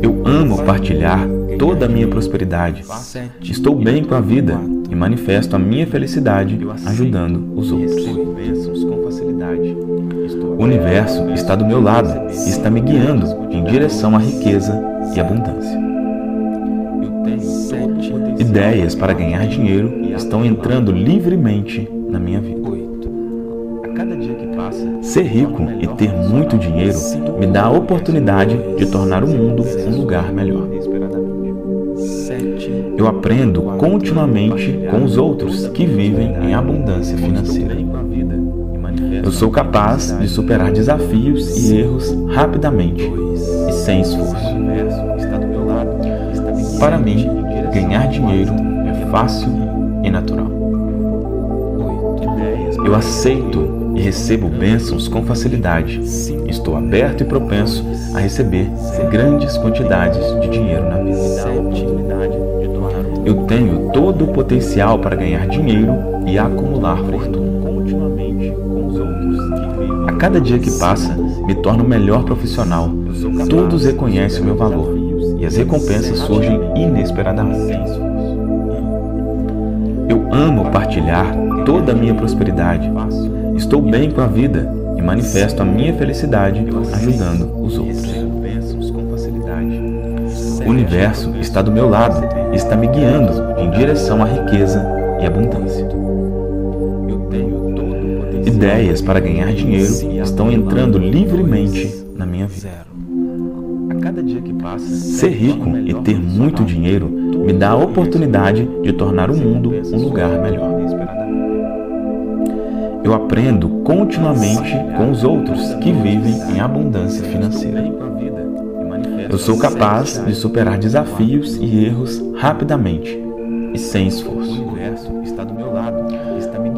[SPEAKER 1] Eu amo partilhar toda a minha prosperidade. Estou bem com a vida e manifesto a minha felicidade ajudando os outros. O universo está do meu lado e está me guiando em direção à riqueza e abundância. Ideias para ganhar dinheiro estão entrando livremente na minha vida. Ser rico e ter muito dinheiro me dá a oportunidade de tornar o mundo um lugar melhor. Eu aprendo continuamente com os outros que vivem em abundância financeira. Eu sou capaz de superar desafios e erros rapidamente e sem esforço. Para mim, ganhar dinheiro é fácil e natural. Eu aceito e recebo bênçãos com facilidade. Estou aberto e propenso a receber grandes quantidades de dinheiro na vida. Eu tenho todo o potencial para ganhar dinheiro e acumular fortuna. A cada dia que passa, me torno melhor profissional. Todos reconhecem o meu valor e as recompensas surgem inesperadamente. Amo partilhar toda a minha prosperidade. Estou bem com a vida e manifesto a minha felicidade ajudando os outros. O universo está do meu lado e está me guiando em direção à riqueza e abundância. Ideias para ganhar dinheiro estão entrando livremente na minha vida. Ser rico e ter muito dinheiro me dá a oportunidade de tornar o mundo um lugar melhor. Eu aprendo continuamente com os outros que vivem em abundância financeira. Eu sou capaz de superar desafios e erros rapidamente e sem esforço.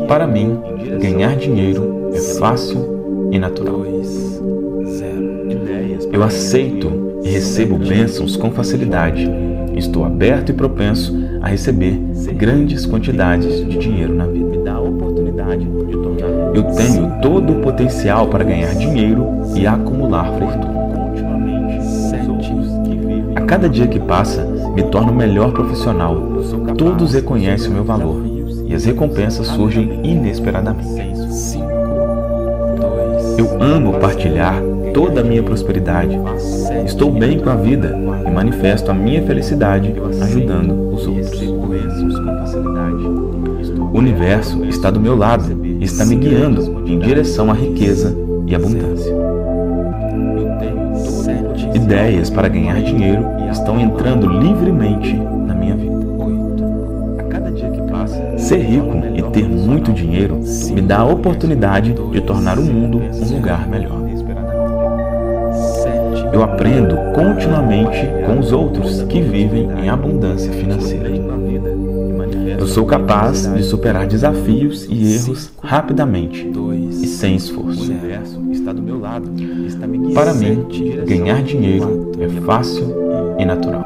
[SPEAKER 1] Para mim, ganhar dinheiro é fácil e natural. Eu aceito e recebo bênçãos com facilidade. Estou aberto e propenso a receber grandes quantidades de dinheiro na vida. Eu tenho todo o potencial para ganhar dinheiro e acumular fortuna. A cada dia que passa, me torno melhor profissional. Todos reconhecem o meu valor e as recompensas surgem inesperadamente. Eu amo partilhar toda a minha prosperidade. Estou bem com a vida e manifesto a minha felicidade ajudando os outros. O universo está do meu lado está me guiando em direção à riqueza e abundância. Ideias para ganhar dinheiro estão entrando livremente na minha vida. Ser rico e ter muito dinheiro me dá a oportunidade de tornar o mundo um lugar melhor. Eu aprendo continuamente com os outros que vivem em abundância financeira. Eu sou capaz de superar desafios e erros rapidamente e sem esforço. Para mim, ganhar dinheiro é fácil e natural.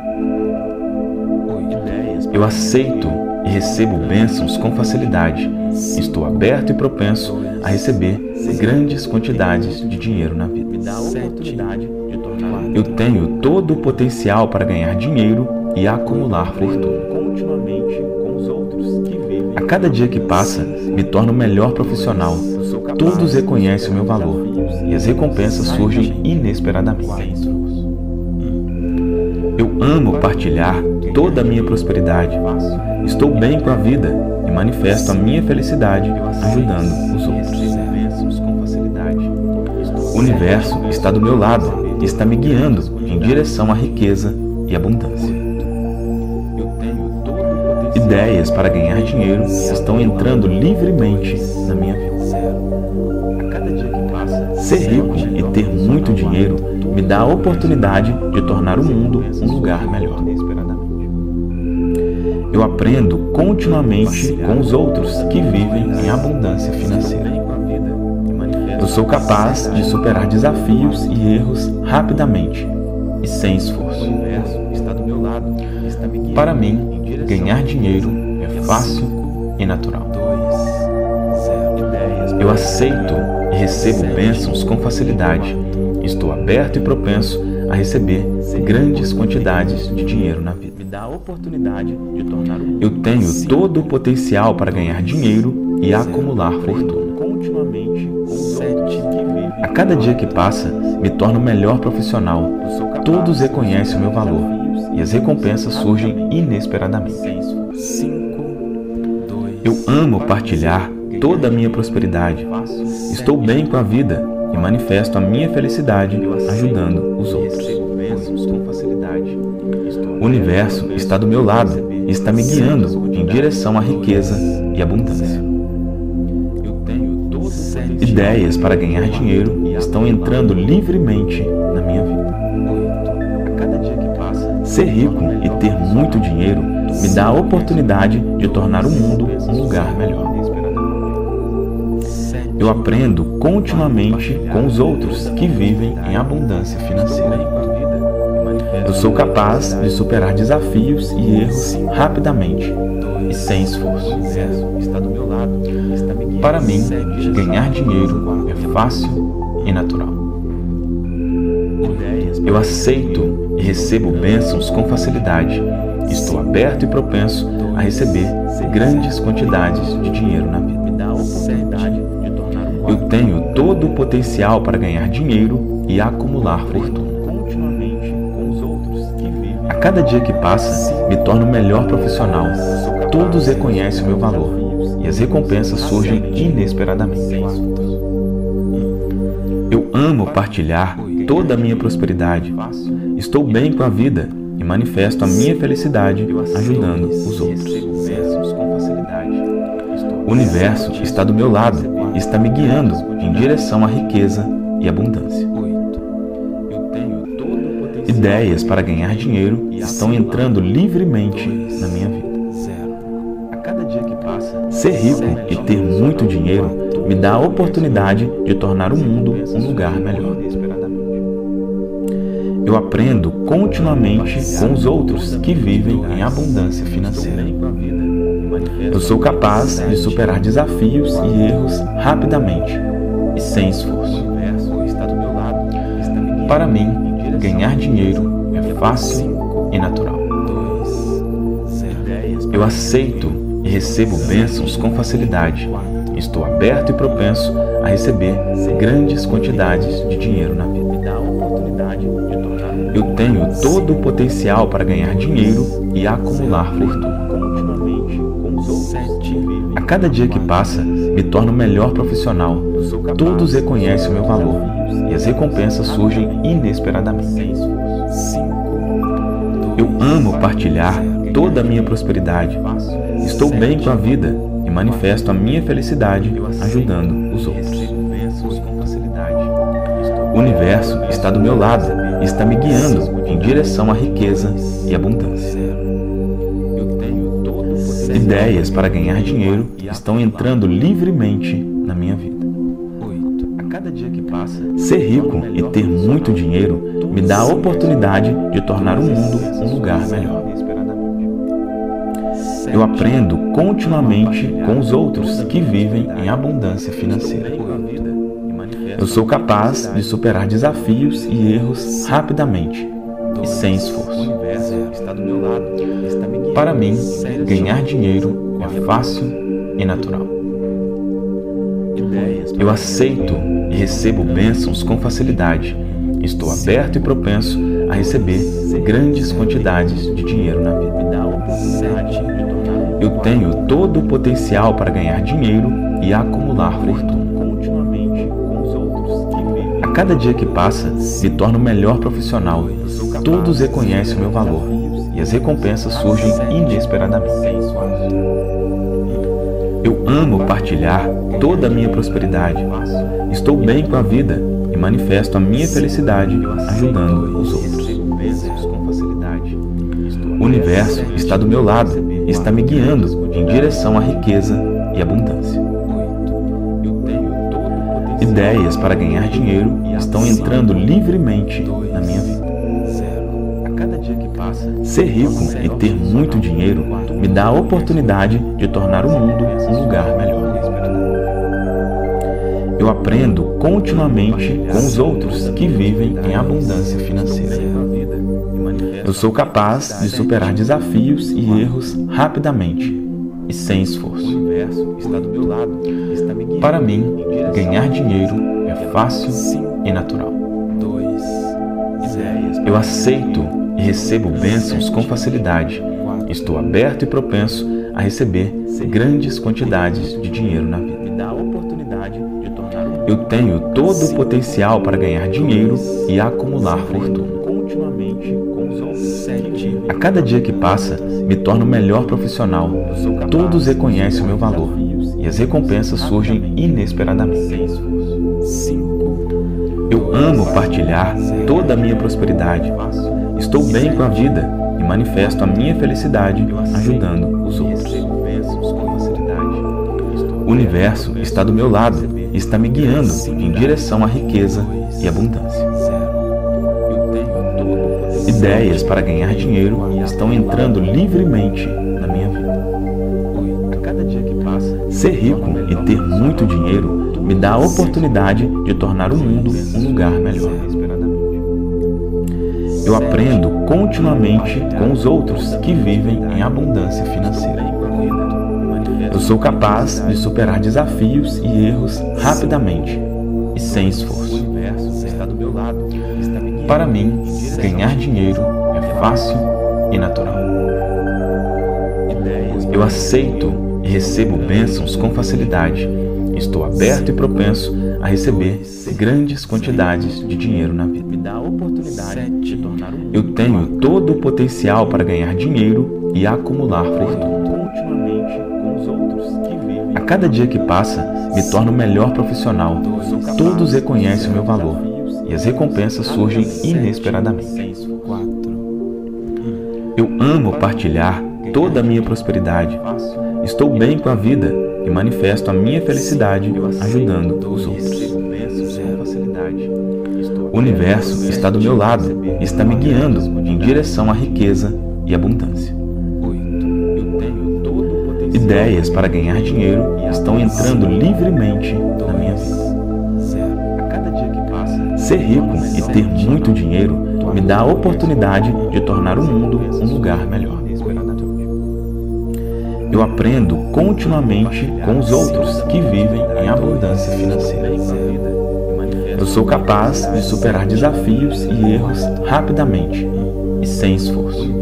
[SPEAKER 1] Eu aceito e recebo bênçãos com facilidade. Estou aberto e propenso a receber grandes quantidades de dinheiro na vida. Eu tenho todo o potencial para ganhar dinheiro e acumular fortuna. Cada dia que passa, me torno melhor profissional. Todos reconhecem o meu valor e as recompensas surgem inesperadamente. Eu amo partilhar toda a minha prosperidade. Estou bem com a vida e manifesto a minha felicidade ajudando os outros. O universo está do meu lado e está me guiando em direção à riqueza e abundância. Ideias para ganhar dinheiro estão entrando livremente na minha vida. Ser rico e ter muito dinheiro me dá a oportunidade de tornar o mundo um lugar melhor. Eu aprendo continuamente com os outros que vivem em abundância financeira. Eu sou capaz de superar desafios e erros rapidamente e sem esforço. Para mim, ganhar dinheiro é fácil e natural. Eu aceito e recebo bênçãos com facilidade. Estou aberto e propenso a receber grandes quantidades de dinheiro na vida. Eu tenho todo o potencial para ganhar dinheiro e acumular fortuna. A cada dia que passa, me torno melhor profissional. Todos reconhecem o meu valor e as recompensas surgem inesperadamente. Eu amo partilhar toda a minha prosperidade. Estou bem com a vida e manifesto a minha felicidade ajudando os outros. O universo está do meu lado e está me guiando em direção à riqueza e abundância. Ideias para ganhar dinheiro estão entrando livremente na minha vida. Ser rico e ter muito dinheiro me dá a oportunidade de tornar o mundo um lugar melhor. Eu aprendo continuamente com os outros que vivem em abundância financeira. Eu sou capaz de superar desafios e erros rapidamente e sem esforço. Para mim, ganhar dinheiro é fácil e natural. Eu aceito recebo bênçãos com facilidade. Estou aberto e propenso a receber grandes quantidades de dinheiro na vida. Eu tenho todo o potencial para ganhar dinheiro e acumular fortuna. A cada dia que passa, me torno melhor profissional. Todos reconhecem o meu valor e as recompensas surgem inesperadamente. Eu amo partilhar toda a minha prosperidade. Estou bem com a vida e manifesto a minha felicidade ajudando os outros. O universo está do meu lado está me guiando em direção à riqueza e abundância. Ideias para ganhar dinheiro estão entrando livremente na minha vida. Ser rico e ter muito dinheiro me dá a oportunidade de tornar o mundo um lugar melhor. Eu aprendo continuamente com os outros que vivem em abundância financeira. Eu sou capaz de superar desafios e erros rapidamente e sem esforço. Para mim, ganhar dinheiro é fácil e natural. Eu aceito e recebo bênçãos com facilidade. Estou aberto e propenso a receber grandes quantidades de dinheiro na vida. Eu tenho todo o potencial para ganhar dinheiro e acumular fortuna. A cada dia que passa, me torno melhor profissional. Todos reconhecem o meu valor e as recompensas surgem inesperadamente. Eu amo partilhar toda a minha prosperidade. Estou bem com a vida e manifesto a minha felicidade ajudando os outros. O universo está do meu lado está me guiando em direção à riqueza e abundância. Ideias para ganhar dinheiro estão entrando livremente na minha vida. Ser rico e ter muito dinheiro me dá a oportunidade de tornar o mundo um lugar melhor. Eu aprendo continuamente com os outros que vivem em abundância financeira. Eu sou capaz de superar desafios e erros rapidamente e sem esforço. Para mim, ganhar dinheiro é fácil e natural. Eu aceito e recebo bênçãos com facilidade. Estou aberto e propenso a receber grandes quantidades de dinheiro na vida. Eu tenho todo o potencial para ganhar dinheiro e acumular fortuna. Cada dia que passa, me torno melhor profissional. Todos reconhecem o meu valor e as recompensas surgem inesperadamente. Eu amo partilhar toda a minha prosperidade. Estou bem com a vida e manifesto a minha felicidade ajudando os outros. O universo está do meu lado e está me guiando em direção à riqueza e abundância. Ideias para ganhar dinheiro estão entrando livremente na minha vida. Ser rico e ter muito dinheiro me dá a oportunidade de tornar o mundo um lugar melhor. Eu aprendo continuamente com os outros que vivem em abundância financeira. Eu sou capaz de superar desafios e erros rapidamente e sem esforço. Para mim, ganhar dinheiro é fácil e natural. Eu aceito e recebo bênçãos com facilidade. Estou aberto e propenso a receber grandes quantidades de dinheiro na vida. Eu tenho todo o potencial para ganhar dinheiro e acumular fortuna. A cada dia que passa, me torno melhor profissional. Todos reconhecem o meu valor e as recompensas surgem inesperadamente. Amo partilhar toda a minha prosperidade. Estou bem com a vida e manifesto a minha felicidade ajudando os outros. O universo está do meu lado e está me guiando em direção à riqueza e abundância. Ideias para ganhar dinheiro estão entrando livremente na minha vida. Ser rico e ter muito dinheiro me dá a oportunidade de tornar o mundo um lugar melhor. Eu aprendo continuamente com os outros que vivem em abundância financeira. Eu sou capaz de superar desafios e erros rapidamente e sem esforço. Para mim, ganhar dinheiro é fácil e natural. Eu aceito e recebo bênçãos com facilidade. Estou aberto e propenso a receber grandes quantidades de dinheiro na vida. Eu tenho todo o potencial para ganhar dinheiro e acumular fortuna. A cada dia que passa, me torno melhor profissional. Todos reconhecem o meu valor e as recompensas surgem inesperadamente. Eu amo partilhar toda a minha prosperidade. Estou bem com a vida e manifesto a minha felicidade ajudando os outros. O universo está do meu lado e está me guiando em direção à riqueza e abundância. Ideias para ganhar dinheiro estão entrando livremente na minha vida. Ser rico e ter muito dinheiro me dá a oportunidade de tornar o mundo um lugar melhor. Eu aprendo continuamente com os outros que vivem em abundância financeira. Eu sou capaz de superar desafios e erros rapidamente e sem esforço.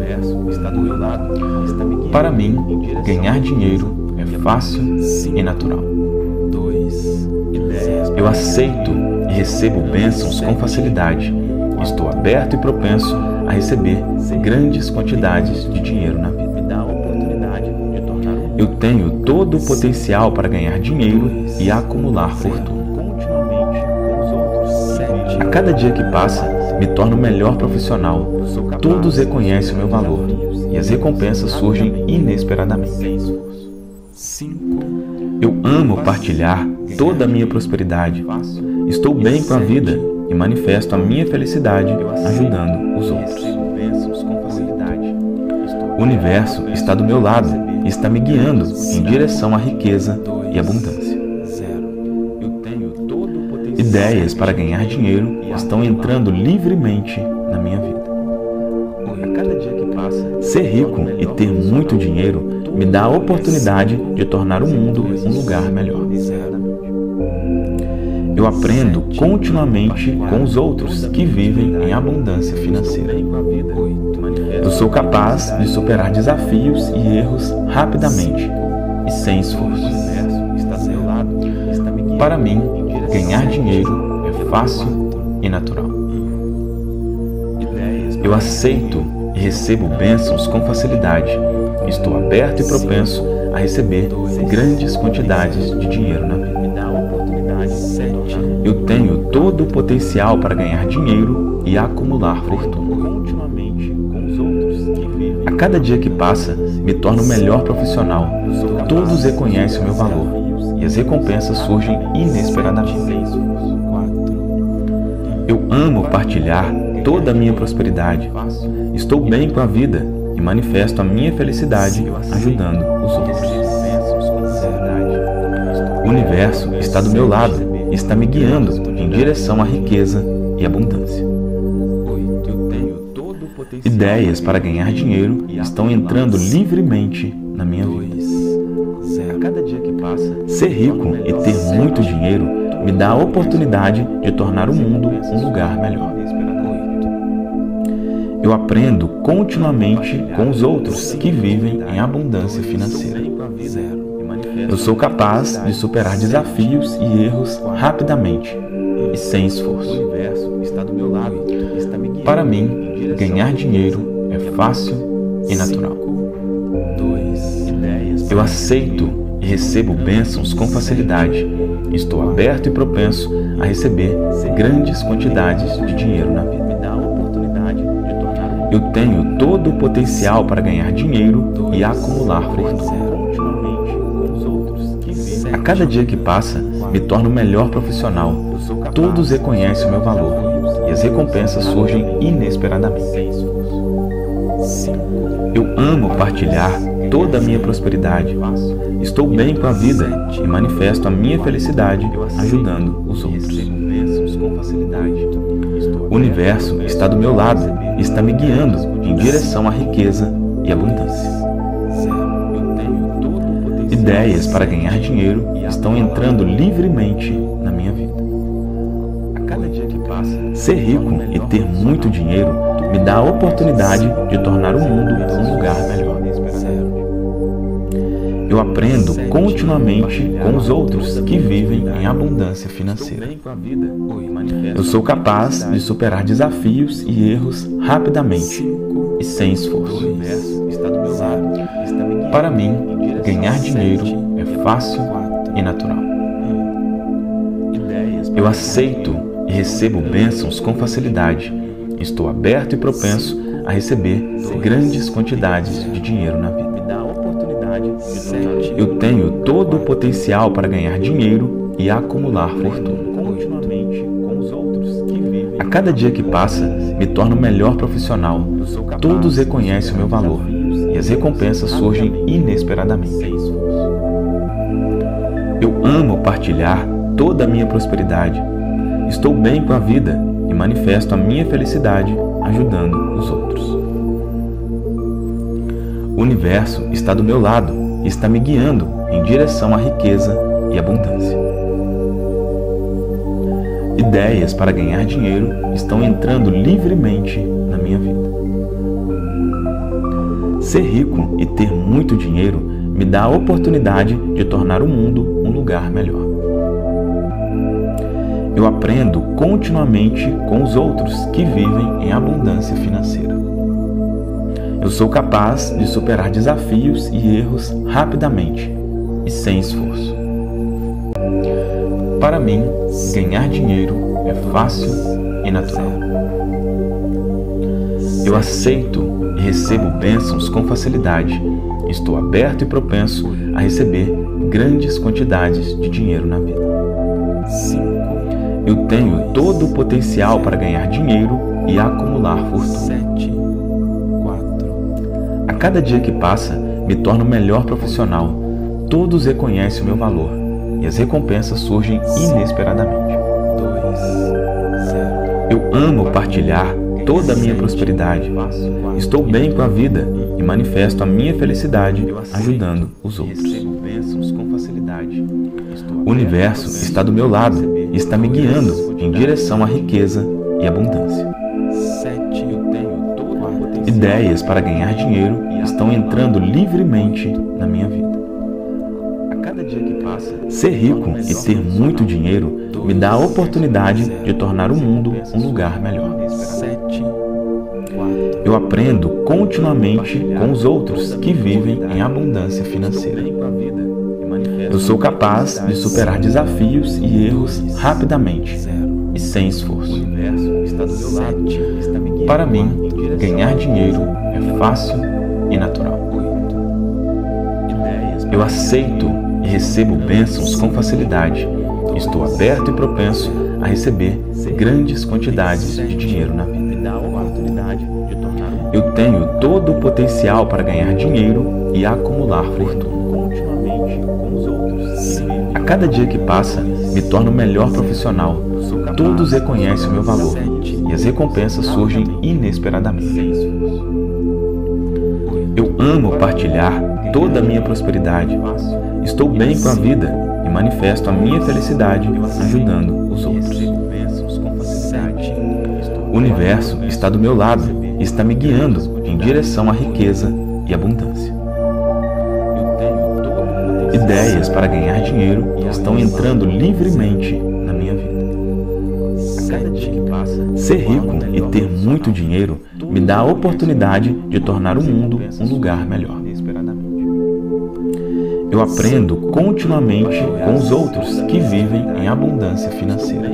[SPEAKER 1] Para mim, ganhar dinheiro é fácil e natural. Eu aceito e recebo bênçãos com facilidade. Estou aberto e propenso a receber grandes quantidades de dinheiro na vida. Tenho todo o potencial para ganhar dinheiro e acumular fortuna. A cada dia que passa, me torno melhor profissional. Todos reconhecem o meu valor e as recompensas surgem inesperadamente. Eu amo partilhar toda a minha prosperidade. Estou bem com a vida e manifesto a minha felicidade ajudando os outros. O universo está do meu lado está me guiando em direção à riqueza e abundância. Ideias para ganhar dinheiro estão entrando livremente na minha vida. Ser rico e ter muito dinheiro me dá a oportunidade de tornar o mundo um lugar melhor. Eu aprendo continuamente com os outros que vivem em abundância financeira. Eu sou capaz de superar desafios e erros rapidamente e sem esforço. Para mim, ganhar dinheiro é fácil e natural. Eu aceito e recebo bênçãos com facilidade. Estou aberto e propenso a receber grandes quantidades de dinheiro na vida. Potencial para ganhar dinheiro e acumular fortuna. A cada dia que passa, me torno melhor profissional. Todos reconhecem o meu valor e as recompensas surgem inesperadamente. Eu amo partilhar toda a minha prosperidade. Estou bem com a vida e manifesto a minha felicidade ajudando os outros. O universo está do meu lado está me guiando direção à riqueza e abundância. Ideias para ganhar dinheiro estão entrando livremente na minha vida. Ser rico e ter muito dinheiro me dá a oportunidade de tornar o mundo um lugar melhor. Eu aprendo continuamente com os outros que vivem em abundância financeira. Eu sou capaz de superar desafios e erros rapidamente e sem esforço. Para mim, ganhar dinheiro é fácil e natural. Eu aceito e recebo bênçãos com facilidade. Estou aberto e propenso a receber grandes quantidades de dinheiro na vida. Eu tenho todo o potencial para ganhar dinheiro e acumular fortuna. A cada dia que passa, me torno melhor profissional. Todos reconhecem o meu valor e as recompensas surgem inesperadamente. Eu amo partilhar toda a minha prosperidade. Estou bem com a vida e manifesto a minha felicidade ajudando os outros. O universo está do meu lado e está me guiando em direção à riqueza e abundância. Ideias para ganhar dinheiro estão entrando livremente Ser rico e ter muito dinheiro me dá a oportunidade de tornar o mundo um lugar melhor. Eu aprendo continuamente com os outros que vivem em abundância financeira. Eu sou capaz de superar desafios e erros rapidamente e sem esforço. Para mim, ganhar dinheiro é fácil e natural. Eu aceito e recebo bênçãos com facilidade. Estou aberto e propenso a receber grandes quantidades de dinheiro na vida. Eu tenho todo o potencial para ganhar dinheiro e acumular fortuna. A cada dia que passa, me torno melhor profissional. Todos reconhecem o meu valor e as recompensas surgem inesperadamente. Eu amo partilhar toda a minha prosperidade. Estou bem com a vida e manifesto a minha felicidade ajudando os outros. O universo está do meu lado e está me guiando em direção à riqueza e abundância. Ideias para ganhar dinheiro estão entrando livremente na minha vida. Ser rico e ter muito dinheiro me dá a oportunidade de tornar o mundo um lugar melhor. Eu aprendo continuamente com os outros que vivem em abundância financeira. Eu sou capaz de superar desafios e erros rapidamente e sem esforço. Para mim, ganhar dinheiro é fácil e natural. Eu aceito e recebo bênçãos com facilidade. Estou aberto e propenso a receber grandes quantidades de dinheiro na vida. 5. Eu tenho todo o potencial para ganhar dinheiro e acumular fortuna. 7. 4. A cada dia que passa, me torno melhor profissional. Todos reconhecem o meu valor e as recompensas surgem inesperadamente. 2. 0. Eu amo partilhar toda a minha prosperidade. Estou bem com a vida e manifesto a minha felicidade ajudando os outros. O universo está do meu lado está me guiando em direção à riqueza e abundância. Ideias para ganhar dinheiro estão entrando livremente na minha vida. Ser rico e ter muito dinheiro me dá a oportunidade de tornar o mundo um lugar melhor. Eu aprendo continuamente com os outros que vivem em abundância financeira. Eu sou capaz de superar desafios e erros rapidamente e sem esforço. Para mim, ganhar dinheiro é fácil e natural. Eu aceito e recebo bênçãos com facilidade. Estou aberto e propenso a receber grandes quantidades de dinheiro na vida. Eu tenho todo o potencial para ganhar dinheiro e acumular fortuna cada dia que passa, me torno melhor profissional. Todos reconhecem o meu valor e as recompensas surgem inesperadamente. Eu amo partilhar toda a minha prosperidade. Estou bem com a vida e manifesto a minha felicidade ajudando os outros. O universo está do meu lado e está me guiando em direção à riqueza e abundância. Ideias para ganhar dinheiro estão entrando livremente na minha vida. Ser rico e ter muito dinheiro me dá a oportunidade de tornar o mundo um lugar melhor. Eu aprendo continuamente com os outros que vivem em abundância financeira.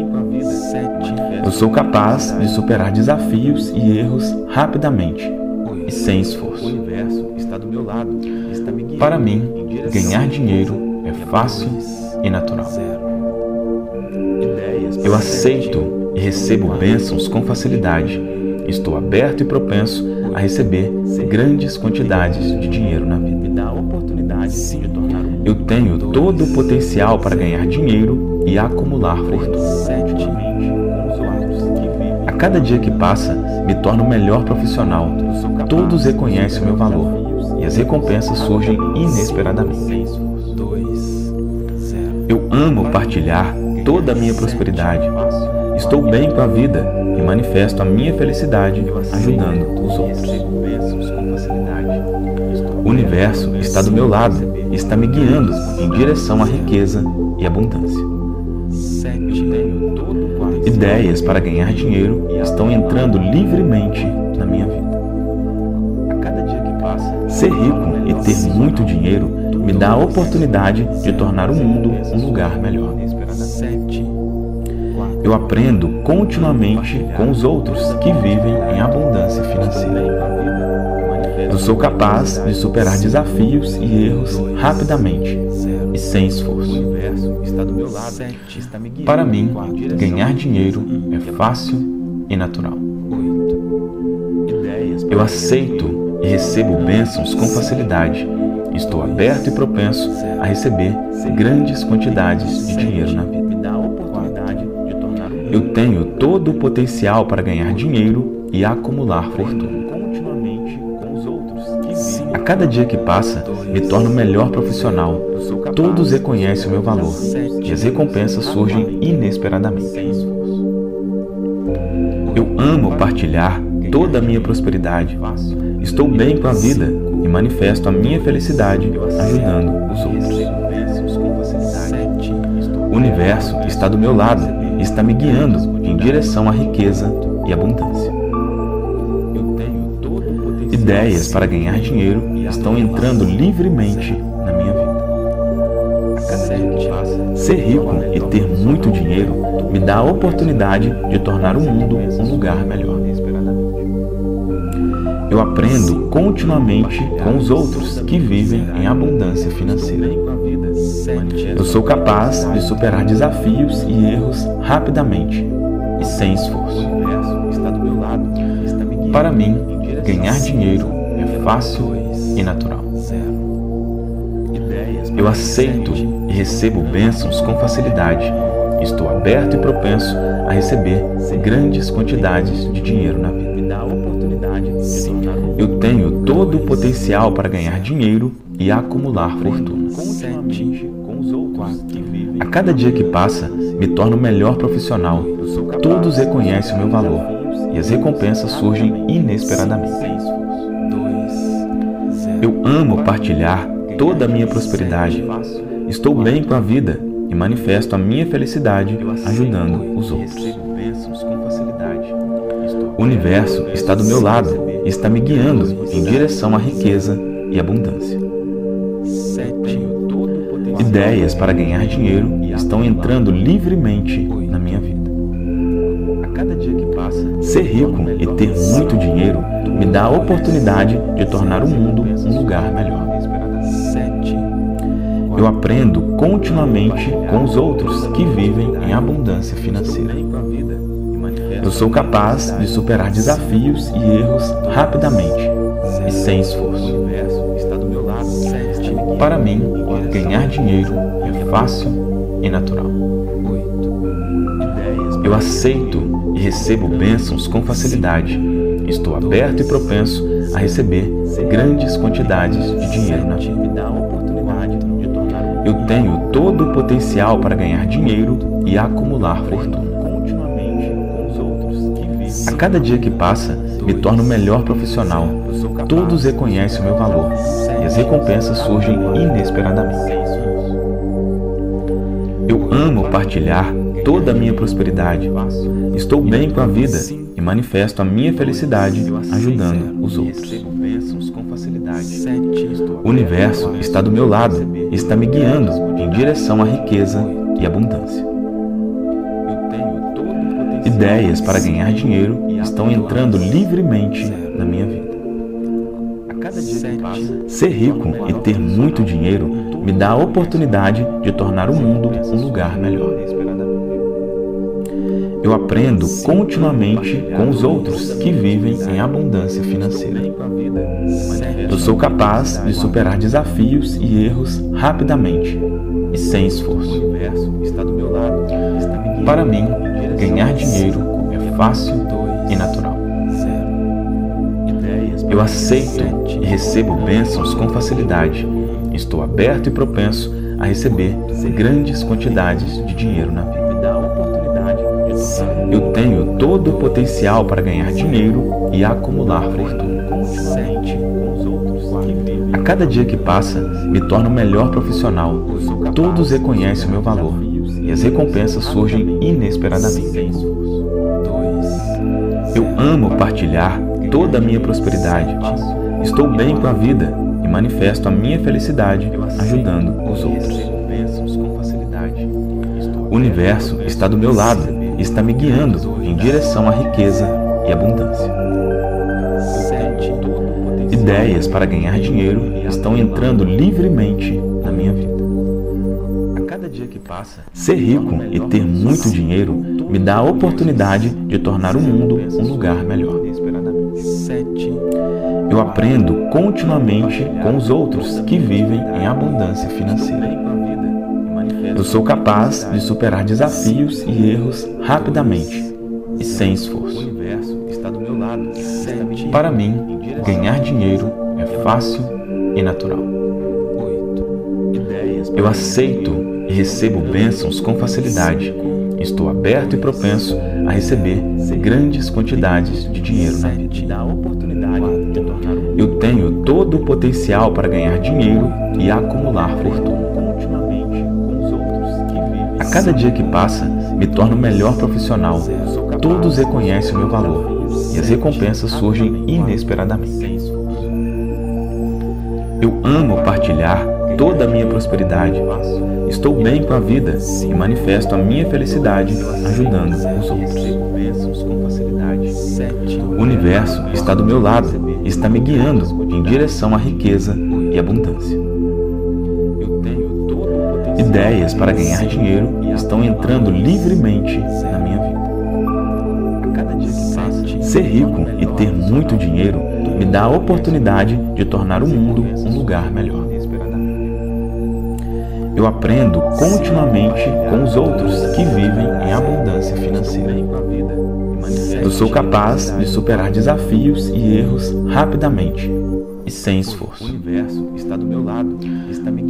[SPEAKER 1] Eu sou capaz de superar desafios e erros rapidamente e sem esforço. Para mim, ganhar dinheiro é fácil e natural. Eu aceito e recebo bênçãos com facilidade. Estou aberto e propenso a receber grandes quantidades de dinheiro na vida. Eu tenho todo o potencial para ganhar dinheiro e acumular fortuna. A cada dia que passa, me torno melhor profissional. Todos reconhecem o meu valor e as recompensas surgem inesperadamente. Amo partilhar toda a minha prosperidade. Estou bem com a vida e manifesto a minha felicidade ajudando os outros. O universo está do meu lado e está me guiando em direção à riqueza e abundância. Ideias para ganhar dinheiro estão entrando livremente na minha vida. Ser rico e ter muito dinheiro me dá a oportunidade de tornar o mundo um lugar melhor. Eu aprendo continuamente com os outros que vivem em abundância financeira. Eu sou capaz de superar desafios e erros rapidamente e sem esforço. Para mim, ganhar dinheiro é fácil e natural. Eu aceito e recebo bênçãos com facilidade. Estou aberto e propenso a receber grandes quantidades de dinheiro na vida. Eu tenho todo o potencial para ganhar dinheiro e acumular fortuna. A cada dia que passa, me torno melhor profissional. Todos reconhecem o meu valor e as recompensas surgem inesperadamente. Eu amo partilhar toda a minha prosperidade. Estou bem com a vida manifesto a minha felicidade ajudando os outros. O universo está do meu lado e está me guiando em direção à riqueza e abundância. Ideias para ganhar dinheiro estão entrando livremente na minha vida. Ser rico e ter muito dinheiro me dá a oportunidade de tornar o mundo um lugar melhor. Eu aprendo continuamente com os outros que vivem em abundância financeira. Eu sou capaz de superar desafios e erros rapidamente e sem esforço. Para mim, ganhar dinheiro é fácil e natural. Eu aceito e recebo bênçãos com facilidade. Estou aberto e propenso a receber grandes quantidades de dinheiro na vida. Eu tenho todo o potencial para ganhar dinheiro e acumular fortuna. A cada dia que passa, me torno melhor profissional. Todos reconhecem o meu valor e as recompensas surgem inesperadamente. Eu amo partilhar toda a minha prosperidade. Estou bem com a vida e manifesto a minha felicidade ajudando os outros. O universo está do meu lado está me guiando em direção à riqueza e abundância. Ideias para ganhar dinheiro estão entrando livremente na minha vida. Ser rico e ter muito dinheiro me dá a oportunidade de tornar o mundo um lugar melhor. Eu aprendo continuamente com os outros que vivem em abundância financeira. Sou capaz de superar desafios e erros rapidamente e sem esforço. Para mim, ganhar dinheiro é fácil e natural. Eu aceito e recebo bênçãos com facilidade. Estou aberto e propenso a receber grandes quantidades de dinheiro na vida. Eu tenho todo o potencial para ganhar dinheiro e acumular fortuna. Cada dia que passa, me torno melhor profissional. Todos reconhecem o meu valor e as recompensas surgem inesperadamente. Eu amo partilhar toda a minha prosperidade. Estou bem com a vida e manifesto a minha felicidade ajudando os outros. O universo está do meu lado e está me guiando em direção à riqueza e abundância. Ideias para ganhar dinheiro estão entrando livremente na minha vida. Ser rico e ter muito dinheiro me dá a oportunidade de tornar o mundo um lugar melhor. Eu aprendo continuamente com os outros que vivem em abundância financeira. Eu sou capaz de superar desafios e erros rapidamente e sem esforço. Para mim, ganhar dinheiro é fácil e natural. Eu aceito e recebo bênçãos com facilidade. Estou aberto e propenso a receber grandes quantidades de dinheiro na vida. Eu tenho todo o potencial para ganhar dinheiro e acumular fortuna. A cada dia que passa, me torno melhor profissional. Todos reconhecem o meu valor as recompensas surgem inesperadamente. Eu amo partilhar toda a minha prosperidade. Estou bem com a vida e manifesto a minha felicidade ajudando os outros. O universo está do meu lado e está me guiando em direção à riqueza e abundância. Ideias para ganhar dinheiro estão entrando livremente. Ser rico e ter muito dinheiro me dá a oportunidade de tornar o mundo um lugar melhor. Eu aprendo continuamente com os outros que vivem em abundância financeira. Eu sou capaz de superar desafios e erros rapidamente e sem esforço. Para mim, ganhar dinheiro é fácil e natural. Eu aceito e recebo bênçãos com facilidade. Estou aberto e propenso a receber grandes quantidades de dinheiro na vida. Eu tenho todo o potencial para ganhar dinheiro e acumular fortuna. A cada dia que passa, me torno melhor profissional. Todos reconhecem o meu valor e as recompensas surgem inesperadamente. Eu amo partilhar toda a minha prosperidade. Estou bem com a vida e manifesto a minha felicidade ajudando os outros. O universo está do meu lado e está me guiando em direção à riqueza e abundância. Ideias para ganhar dinheiro estão entrando livremente na minha vida. Ser rico e ter muito dinheiro me dá a oportunidade de tornar o mundo um lugar melhor. Eu aprendo continuamente com os outros que vivem em abundância financeira. Eu sou capaz de superar desafios e erros rapidamente e sem esforço.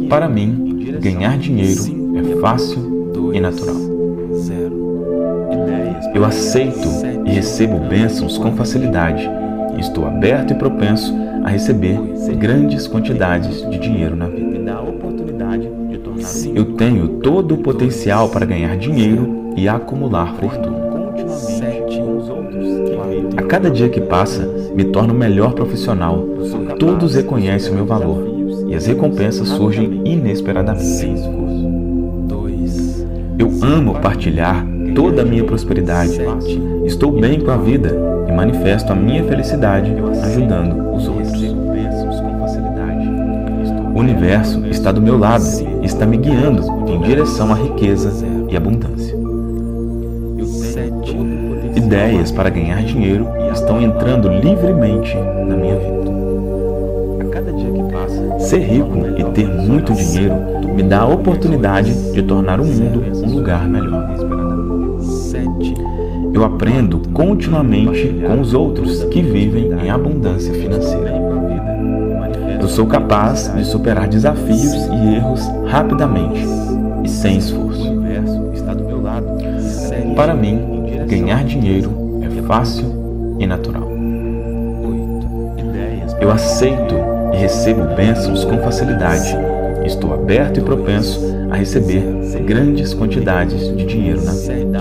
[SPEAKER 1] Para mim, ganhar dinheiro é fácil e natural. Eu aceito e recebo bênçãos com facilidade e estou aberto e propenso a receber grandes quantidades de dinheiro na vida. Eu tenho todo o potencial para ganhar dinheiro e acumular fortuna. A cada dia que passa, me torno melhor profissional. Todos reconhecem o meu valor e as recompensas surgem inesperadamente. Eu amo partilhar toda a minha prosperidade. Estou bem com a vida e manifesto a minha felicidade ajudando os outros. O universo está do meu lado está me guiando em direção à riqueza e abundância. Ideias para ganhar dinheiro estão entrando livremente na minha vida. Ser rico e ter muito dinheiro me dá a oportunidade de tornar o mundo um lugar melhor. Eu aprendo continuamente com os outros que vivem em abundância financeira. Sou capaz de superar desafios e erros rapidamente e sem esforço. Para mim, ganhar dinheiro é fácil e natural. Eu aceito e recebo bênçãos com facilidade. Estou aberto e propenso a receber grandes quantidades de dinheiro na vida.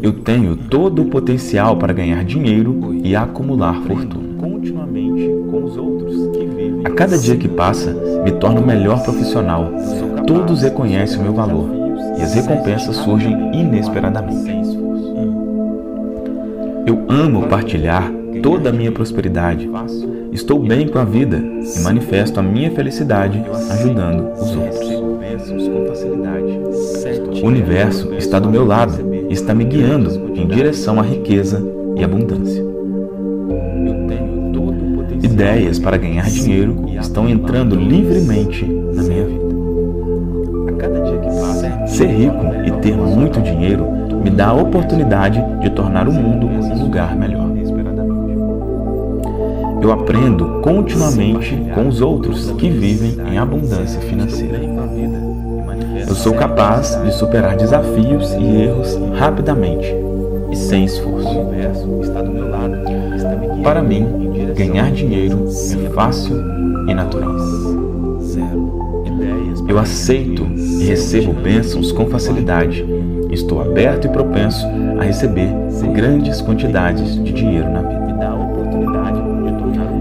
[SPEAKER 1] Eu tenho todo o potencial para ganhar dinheiro e acumular fortuna. Cada dia que passa, me torno melhor profissional. Todos reconhecem o meu valor e as recompensas surgem inesperadamente. Eu amo partilhar toda a minha prosperidade. Estou bem com a vida e manifesto a minha felicidade ajudando os outros. O universo está do meu lado e está me guiando em direção à riqueza e abundância. Ideias para ganhar dinheiro estão entrando livremente na minha vida. Ser rico e ter muito dinheiro me dá a oportunidade de tornar o mundo um lugar melhor. Eu aprendo continuamente com os outros que vivem em abundância financeira. Eu sou capaz de superar desafios e erros rapidamente e sem esforço. Para mim, Ganhar dinheiro é fácil e natural. Eu aceito e recebo bênçãos com facilidade. Estou aberto e propenso a receber grandes quantidades de dinheiro na vida.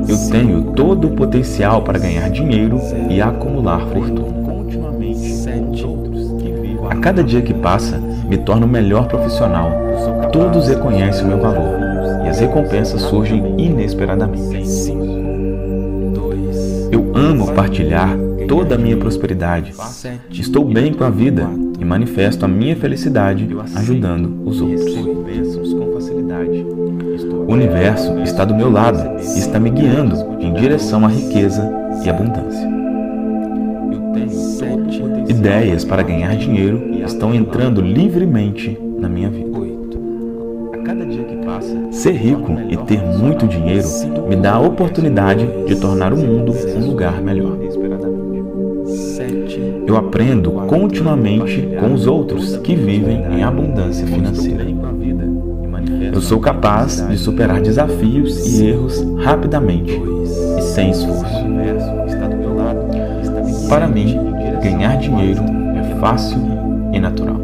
[SPEAKER 1] Eu tenho todo o potencial para ganhar dinheiro e acumular fortuna. A cada dia que passa, me torno melhor profissional. Todos reconhecem o meu valor as recompensas surgem inesperadamente. Eu amo partilhar toda a minha prosperidade. Estou bem com a vida e manifesto a minha felicidade ajudando os outros. O universo está do meu lado e está me guiando em direção à riqueza e abundância. Ideias para ganhar dinheiro estão entrando livremente na minha vida. Ser rico e ter muito dinheiro me dá a oportunidade de tornar o mundo um lugar melhor. Eu aprendo continuamente com os outros que vivem em abundância financeira. Eu sou capaz de superar desafios e erros rapidamente e sem esforço. Para mim, ganhar dinheiro é fácil e natural.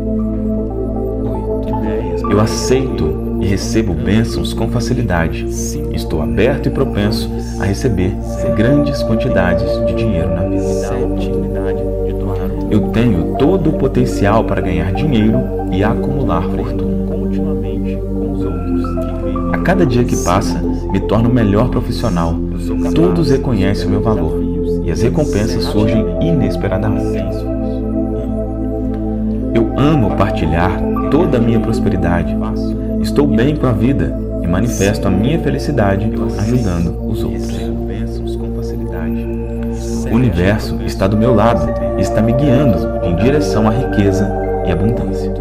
[SPEAKER 1] Eu aceito e recebo bênçãos com facilidade. Estou aberto e propenso a receber grandes quantidades de dinheiro na vida. Eu tenho todo o potencial para ganhar dinheiro e acumular fortuna. A cada dia que passa, me torno melhor profissional. Todos reconhecem o meu valor e as recompensas surgem inesperadamente. Eu amo partilhar toda a minha prosperidade. Estou bem com a vida e manifesto a minha felicidade ajudando os outros. O universo está do meu lado e está me guiando em direção à riqueza e abundância.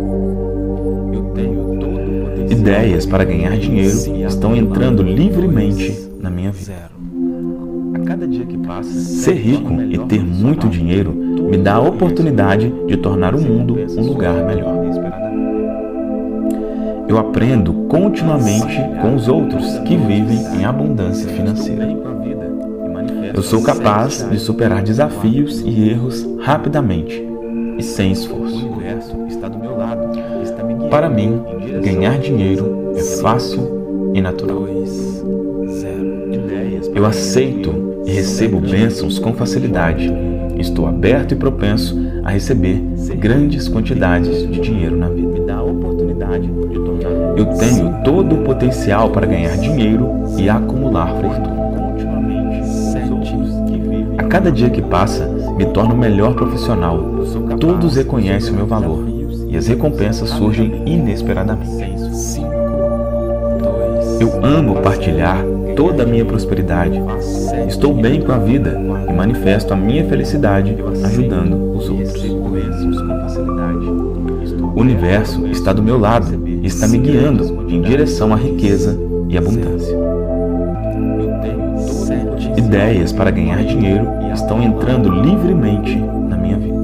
[SPEAKER 1] Ideias para ganhar dinheiro estão entrando livremente na minha vida. Ser rico e ter muito dinheiro me dá a oportunidade de tornar o mundo um lugar melhor. Eu aprendo continuamente com os outros que vivem em abundância financeira. Eu sou capaz de superar desafios e erros rapidamente e sem esforço. Para mim, ganhar dinheiro é fácil e natural. Eu aceito e recebo bênçãos com facilidade. Estou aberto e propenso a receber grandes quantidades de dinheiro. Eu tenho todo o potencial para ganhar dinheiro e acumular fortuna. A cada dia que passa, me torno melhor profissional. Todos reconhecem o meu valor e as recompensas surgem inesperadamente. Eu amo partilhar toda a minha prosperidade. Estou bem com a vida e manifesto a minha felicidade ajudando os outros. O universo está do meu lado está me guiando em direção à riqueza e abundância. Ideias para ganhar dinheiro estão entrando livremente na minha vida.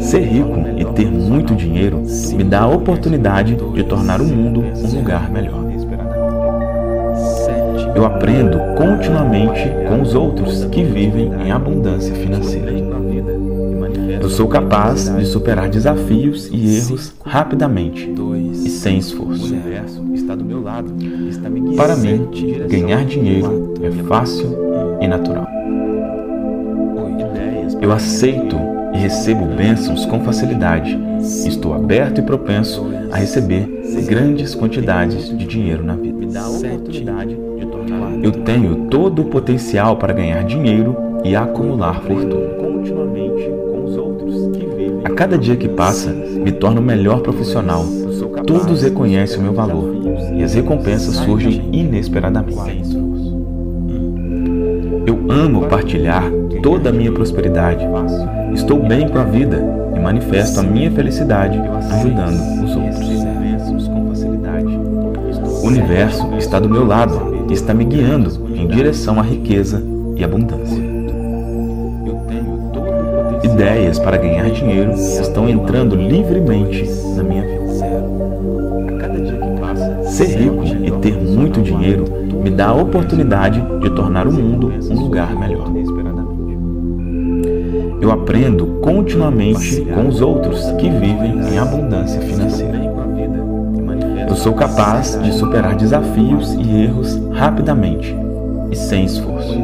[SPEAKER 1] Ser rico e ter muito dinheiro me dá a oportunidade de tornar o mundo um lugar melhor. Eu aprendo continuamente com os outros que vivem em abundância financeira. Sou capaz de superar desafios e erros rapidamente e sem esforço. Para mim, ganhar dinheiro é fácil e natural. Eu aceito e recebo bênçãos com facilidade. Estou aberto e propenso a receber grandes quantidades de dinheiro na vida. Eu tenho todo o potencial para ganhar dinheiro e acumular fortuna. Cada dia que passa, me torno melhor profissional. Todos reconhecem o meu valor e as recompensas surgem inesperadamente. Eu amo partilhar toda a minha prosperidade. Estou bem com a vida e manifesto a minha felicidade ajudando os outros. O universo está do meu lado e está me guiando em direção à riqueza e abundância. Ideias para ganhar dinheiro estão entrando livremente na minha vida. Ser rico e ter muito dinheiro me dá a oportunidade de tornar o mundo um lugar melhor. Eu aprendo continuamente com os outros que vivem em abundância financeira. Eu sou capaz de superar desafios e erros rapidamente e sem esforço.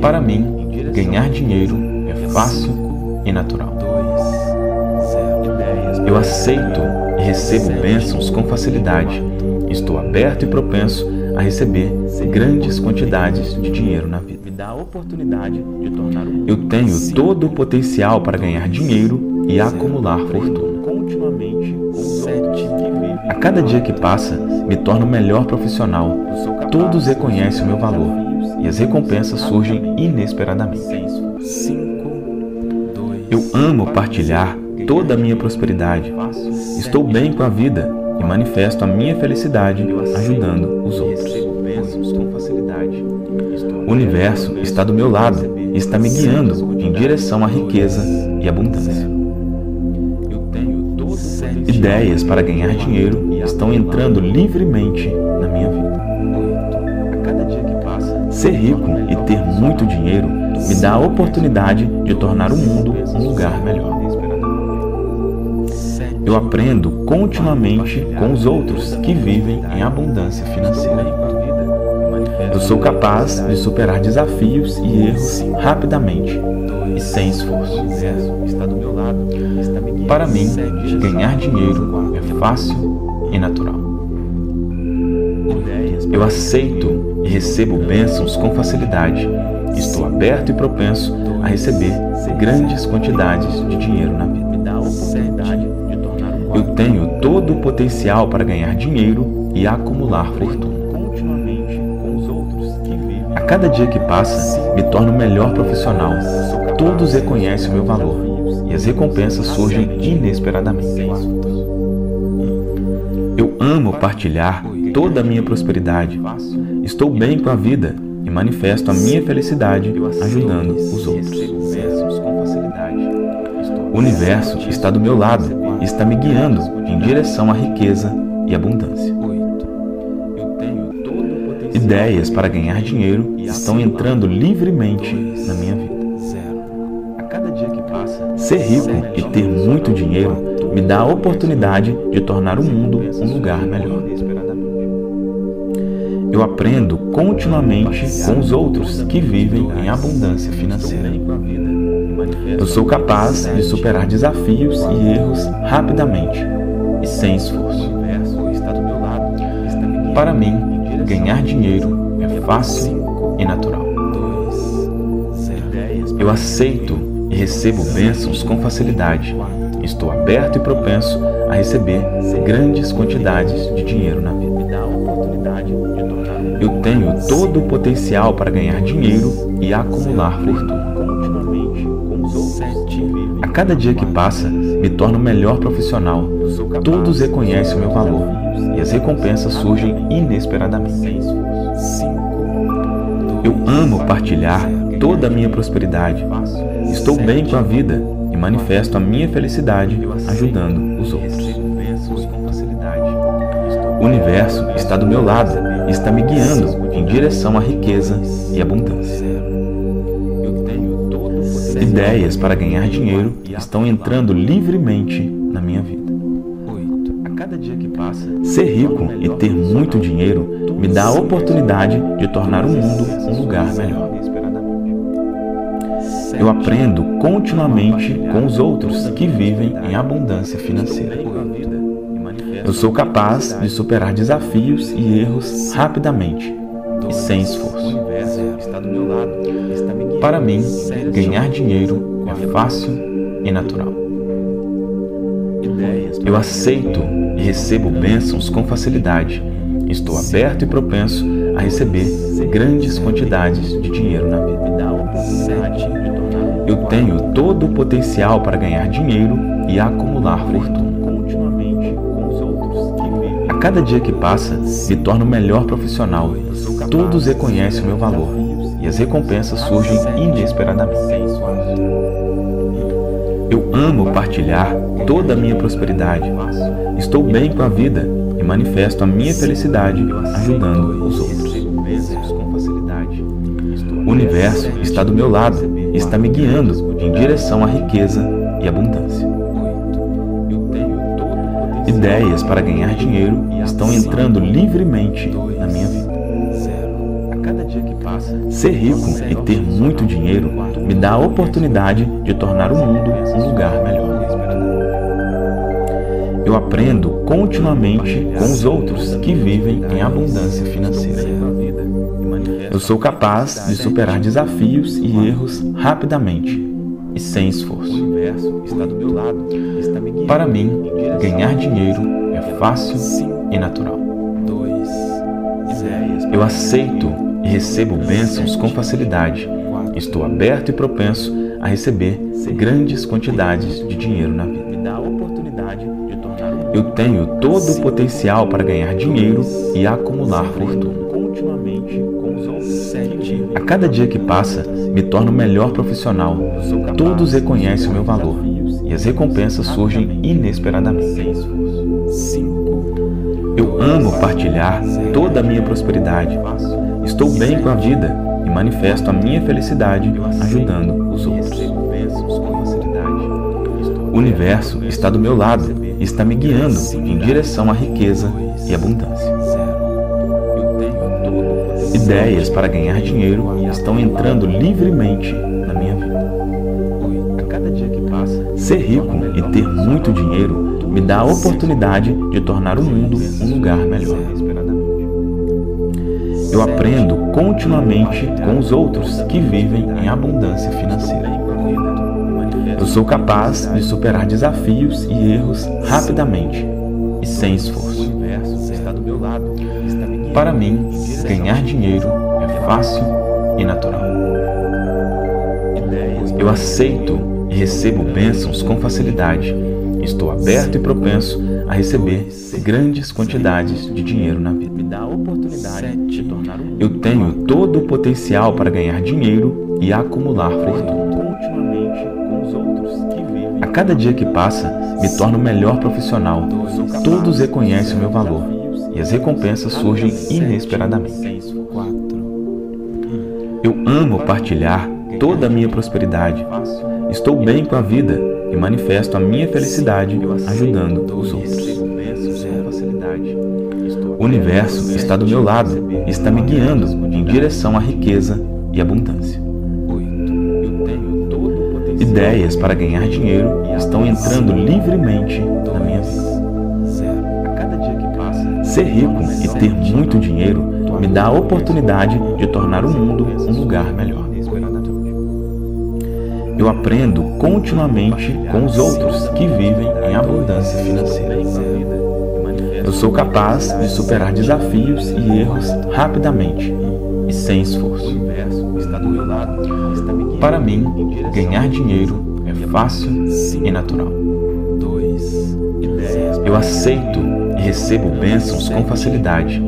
[SPEAKER 1] Para mim, ganhar dinheiro é fácil e natural. Eu aceito e recebo bênçãos com facilidade. Estou aberto e propenso a receber grandes quantidades de dinheiro na vida. Eu tenho todo o potencial para ganhar dinheiro e acumular fortuna. A cada dia que passa, me torno melhor profissional. Todos reconhecem o meu valor e as recompensas surgem inesperadamente. Eu amo partilhar toda a minha prosperidade. Estou bem com a vida e manifesto a minha felicidade ajudando os outros. O universo está do meu lado e está me guiando em direção à riqueza e abundância. Ideias para ganhar dinheiro estão entrando livremente na minha vida. Ser rico e ter muito dinheiro me dá a oportunidade de tornar o mundo um lugar melhor. Eu aprendo continuamente com os outros que vivem em abundância financeira. Eu sou capaz de superar desafios e erros rapidamente e sem esforço. Para mim, ganhar dinheiro é fácil e natural. Eu aceito e recebo bênçãos com facilidade. Estou aberto e propenso a receber grandes quantidades de dinheiro na vida. Eu tenho todo o potencial para ganhar dinheiro e acumular fortuna. A cada dia que passa, me torno melhor profissional. Todos reconhecem o meu valor e as recompensas surgem inesperadamente. Eu amo partilhar toda a minha prosperidade. Estou bem com a vida e manifesto a minha felicidade ajudando os outros. O universo está do meu lado está me guiando em direção à riqueza e abundância. Ideias para ganhar dinheiro estão entrando livremente na minha vida. Ser rico e ter muito dinheiro me dá a oportunidade de tornar o mundo um lugar melhor. Eu aprendo continuamente com os outros que vivem em abundância financeira. Eu sou capaz de superar desafios e erros rapidamente e sem esforço. Para mim, ganhar dinheiro é fácil e natural. Eu aceito e recebo bênçãos com facilidade. Estou aberto e propenso a receber grandes quantidades de dinheiro na vida. Tenho todo o potencial para ganhar dinheiro e acumular fortuna. A cada dia que passa, me torno melhor profissional. Todos reconhecem o meu valor e as recompensas surgem inesperadamente. Eu amo partilhar toda a minha prosperidade. Estou bem com a vida e manifesto a minha felicidade ajudando os outros. O universo está do meu lado e está me guiando em direção à riqueza e abundância. Ideias para ganhar dinheiro estão entrando livremente na minha vida. Ser rico e ter muito dinheiro me dá a oportunidade de tornar o mundo um lugar melhor. Eu aprendo continuamente com os outros que vivem em abundância financeira. Eu sou capaz de superar desafios e erros rapidamente sem esforço. Para mim, ganhar dinheiro é fácil e natural. Eu aceito e recebo bênçãos com facilidade. Estou aberto e propenso a receber grandes quantidades de dinheiro na vida. Eu tenho todo o potencial para ganhar dinheiro e acumular fortuna. A cada dia que passa, me torno melhor profissional. Todos reconhecem o meu valor e as recompensas surgem inesperadamente. Eu amo partilhar toda a minha prosperidade. Estou bem com a vida e manifesto a minha felicidade ajudando os outros. O universo está do meu lado e está me guiando em direção à riqueza e abundância. Ideias para ganhar dinheiro estão entrando livremente na minha vida. Ser rico e ter muito dinheiro me dá a oportunidade de tornar o mundo um lugar melhor. Eu aprendo continuamente com os outros que vivem em abundância financeira. Eu sou capaz de superar desafios e erros rapidamente e sem esforço. Para mim, ganhar dinheiro é fácil e natural. Eu aceito recebo bênçãos com facilidade. Estou aberto e propenso a receber grandes quantidades de dinheiro na vida. Eu tenho todo o potencial para ganhar dinheiro e acumular fortuna. A cada dia que passa, me torno melhor profissional. Todos reconhecem o meu valor e as recompensas surgem inesperadamente. Eu amo partilhar toda a minha prosperidade. Estou bem com a vida e manifesto a minha felicidade ajudando os outros. O universo está do meu lado e está me guiando em direção à riqueza e abundância. Ideias para ganhar dinheiro estão entrando livremente na minha vida. Ser rico e ter muito dinheiro me dá a oportunidade de tornar o mundo um lugar melhor. Eu aprendo continuamente com os outros que vivem em abundância financeira. Eu sou capaz de superar desafios e erros rapidamente e sem esforço. Para mim, ganhar dinheiro é fácil e natural. Eu aceito e recebo bênçãos com facilidade. Estou aberto e propenso a receber grandes quantidades de dinheiro na vida. Me dá a oportunidade de tornar Eu tenho todo o potencial para ganhar dinheiro e acumular fortuna. A cada dia que passa, me torno melhor profissional. Todos reconhecem o meu valor e as recompensas surgem inesperadamente. Eu amo partilhar toda a minha prosperidade. Estou bem com a vida e manifesto a minha felicidade ajudando os outros. O universo está do meu lado e está me guiando em direção à riqueza e abundância. Ideias para ganhar dinheiro estão entrando livremente na minha vida. Ser rico e ter muito dinheiro me dá a oportunidade de tornar o mundo um lugar melhor. Eu aprendo continuamente com os outros que vivem em abundância financeira. Eu sou capaz de superar desafios e erros rapidamente e sem esforço. Para mim, ganhar dinheiro é fácil e natural. Eu aceito e recebo bênçãos com facilidade.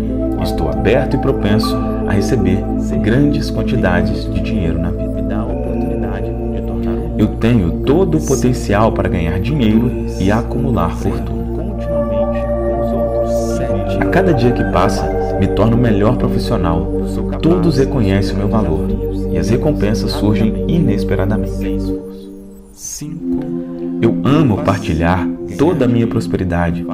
[SPEAKER 1] Estou aberto e propenso a receber grandes quantidades de dinheiro na vida. Tenho todo o potencial para ganhar dinheiro e acumular fortuna. A cada dia que passa, me torno melhor profissional. Todos reconhecem o meu valor e as recompensas surgem inesperadamente. Eu amo partilhar toda a minha prosperidade.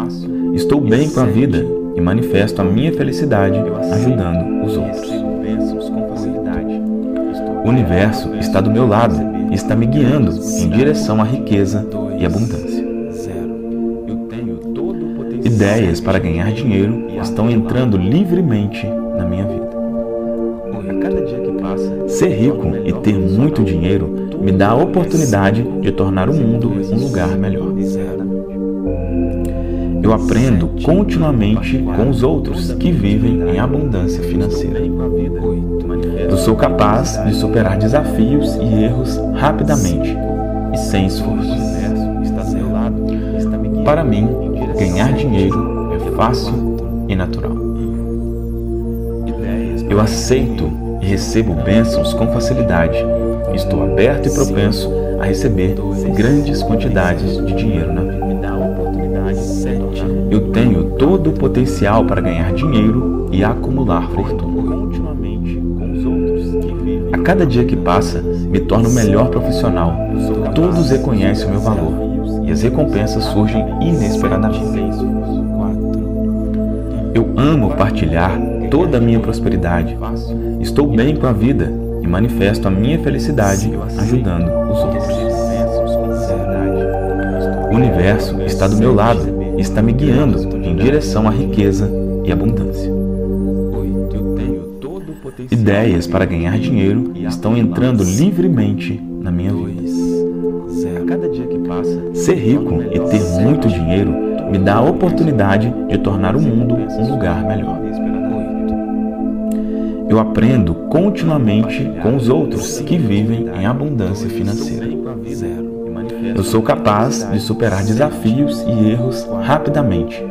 [SPEAKER 1] Estou bem com a vida e manifesto a minha felicidade ajudando os outros. O universo está do meu lado está me guiando em direção à riqueza e abundância. Ideias para ganhar dinheiro estão entrando livremente na minha vida. Ser rico e ter muito dinheiro me dá a oportunidade de tornar o mundo um lugar melhor. Eu aprendo continuamente com os outros que vivem em abundância financeira. Eu sou capaz de superar desafios e erros rapidamente e sem esforço. Para mim, ganhar dinheiro é fácil e natural. Eu aceito e recebo bênçãos com facilidade. Estou aberto e propenso a receber grandes quantidades de dinheiro na vida. Eu tenho todo o potencial para ganhar dinheiro e acumular fortuna. Cada dia que passa, me torno melhor profissional. Todos reconhecem o meu valor e as recompensas surgem inesperadamente. Eu amo partilhar toda a minha prosperidade. Estou bem com a vida e manifesto a minha felicidade ajudando os outros. O universo está do meu lado e está me guiando em direção à riqueza e abundância. Ideias para ganhar dinheiro estão entrando livremente na minha vida. Ser rico e ter muito dinheiro me dá a oportunidade de tornar o mundo um lugar melhor. Eu aprendo continuamente com os outros que vivem em abundância financeira. Eu sou capaz de superar desafios e erros rapidamente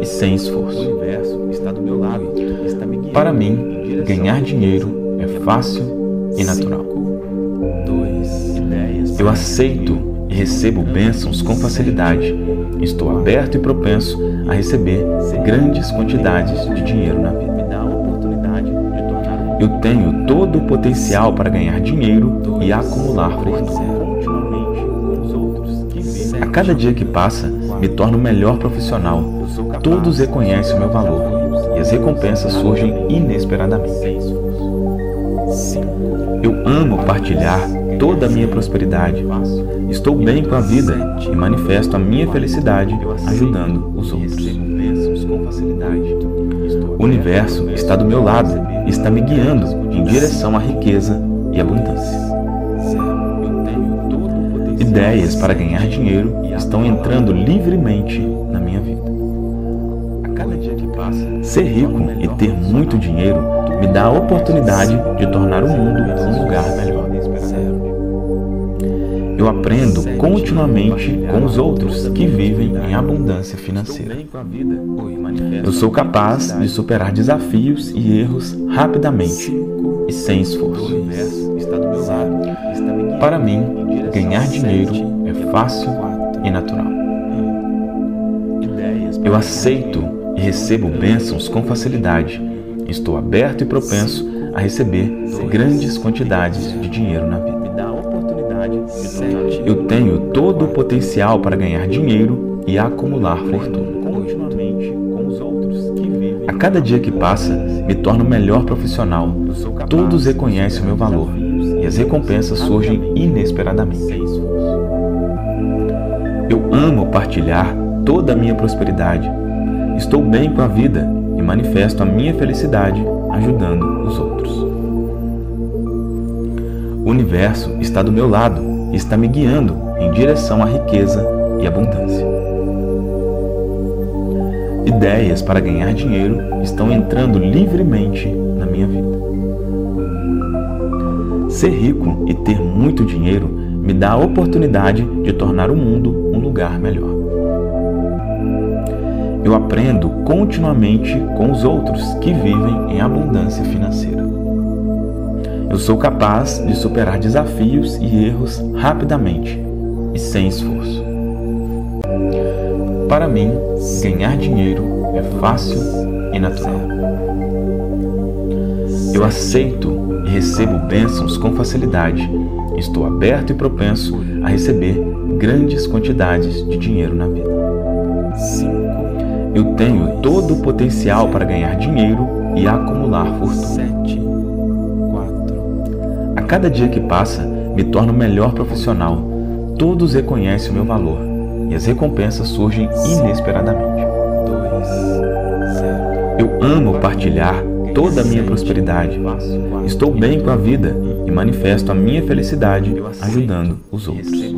[SPEAKER 1] e sem esforço. Para mim, ganhar dinheiro é fácil e natural. Eu aceito e recebo bênçãos com facilidade. Estou aberto e propenso a receber grandes quantidades de dinheiro na vida. Eu tenho todo o potencial para ganhar dinheiro e acumular fortuna. A cada dia que passa, me torno melhor profissional. Todos reconhecem o meu valor as recompensas surgem inesperadamente. Eu amo partilhar toda a minha prosperidade. Estou bem com a vida e manifesto a minha felicidade ajudando os outros. O universo está do meu lado e está me guiando em direção à riqueza e abundância. Ideias para ganhar dinheiro estão entrando livremente Ser rico e ter muito dinheiro me dá a oportunidade de tornar o mundo um lugar melhor. Eu aprendo continuamente com os outros que vivem em abundância financeira. Eu sou capaz de superar desafios e erros rapidamente e sem esforço. Para mim, ganhar dinheiro é fácil e natural. Eu aceito e recebo bênçãos com facilidade. Estou aberto e propenso a receber grandes quantidades de dinheiro na vida. Eu tenho todo o potencial para ganhar dinheiro e acumular fortuna. A cada dia que passa, me torno melhor profissional. Todos reconhecem o meu valor e as recompensas surgem inesperadamente. Eu amo partilhar toda a minha prosperidade. Estou bem com a vida e manifesto a minha felicidade ajudando os outros. O universo está do meu lado e está me guiando em direção à riqueza e abundância. Ideias para ganhar dinheiro estão entrando livremente na minha vida. Ser rico e ter muito dinheiro me dá a oportunidade de tornar o mundo um lugar melhor. Eu aprendo continuamente com os outros que vivem em abundância financeira. Eu sou capaz de superar desafios e erros rapidamente e sem esforço. Para mim, ganhar dinheiro é fácil e natural. Eu aceito e recebo bênçãos com facilidade. Estou aberto e propenso a receber grandes quantidades de dinheiro na vida. Eu tenho todo o potencial para ganhar dinheiro e acumular fortuna. A cada dia que passa, me torno melhor profissional. Todos reconhecem o meu valor e as recompensas surgem inesperadamente. Eu amo partilhar toda a minha prosperidade. Estou bem com a vida e manifesto a minha felicidade ajudando os outros.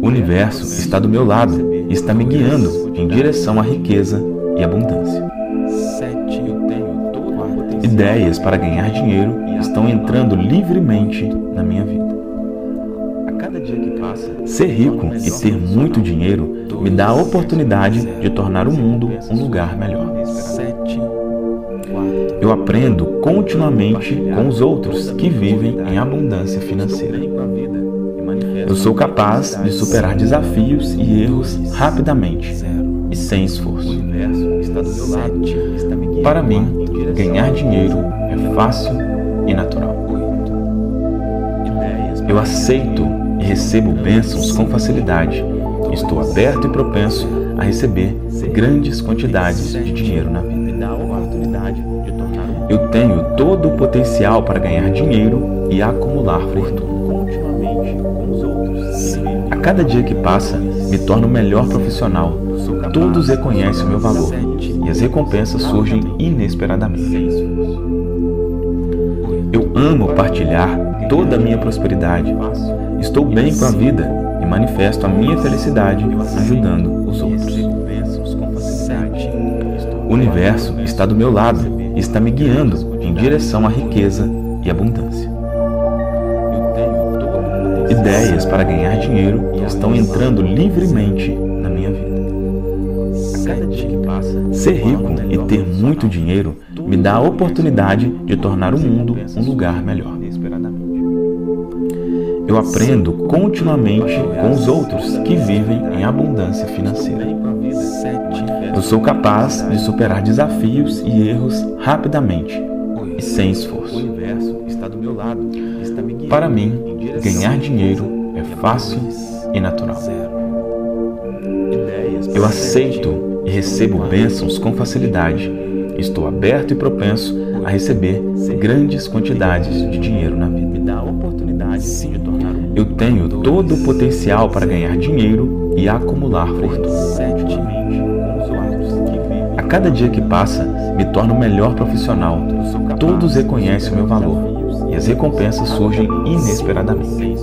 [SPEAKER 1] O universo está do meu lado está me guiando em direção à riqueza e abundância. Ideias para ganhar dinheiro estão entrando livremente na minha vida. Ser rico e ter muito dinheiro me dá a oportunidade de tornar o mundo um lugar melhor. Eu aprendo continuamente com os outros que vivem em abundância financeira. Eu sou capaz de superar desafios e erros rapidamente e sem esforço. Para mim, ganhar dinheiro é fácil e natural. Eu aceito e recebo bênçãos com facilidade. Estou aberto e propenso a receber grandes quantidades de dinheiro na vida. Eu tenho todo o potencial para ganhar dinheiro e acumular fortuna. Cada dia que passa, me torno melhor profissional. Todos reconhecem o meu valor e as recompensas surgem inesperadamente. Eu amo partilhar toda a minha prosperidade. Estou bem com a vida e manifesto a minha felicidade ajudando os outros. O universo está do meu lado e está me guiando em direção à riqueza e abundância. Ideias para ganhar dinheiro estão entrando livremente na minha vida. Ser rico e ter muito dinheiro me dá a oportunidade de tornar o mundo um lugar melhor. Eu aprendo continuamente com os outros que vivem em abundância financeira. Eu sou capaz de superar desafios e erros rapidamente e sem esforço. Para mim, ganhar dinheiro é fácil e natural. Eu aceito e recebo bênçãos com facilidade. Estou aberto e propenso a receber grandes quantidades de dinheiro na vida. Eu tenho todo o potencial para ganhar dinheiro e acumular fortuna. A cada dia que passa, me torno melhor profissional. Todos reconhecem o meu valor e as recompensas surgem inesperadamente.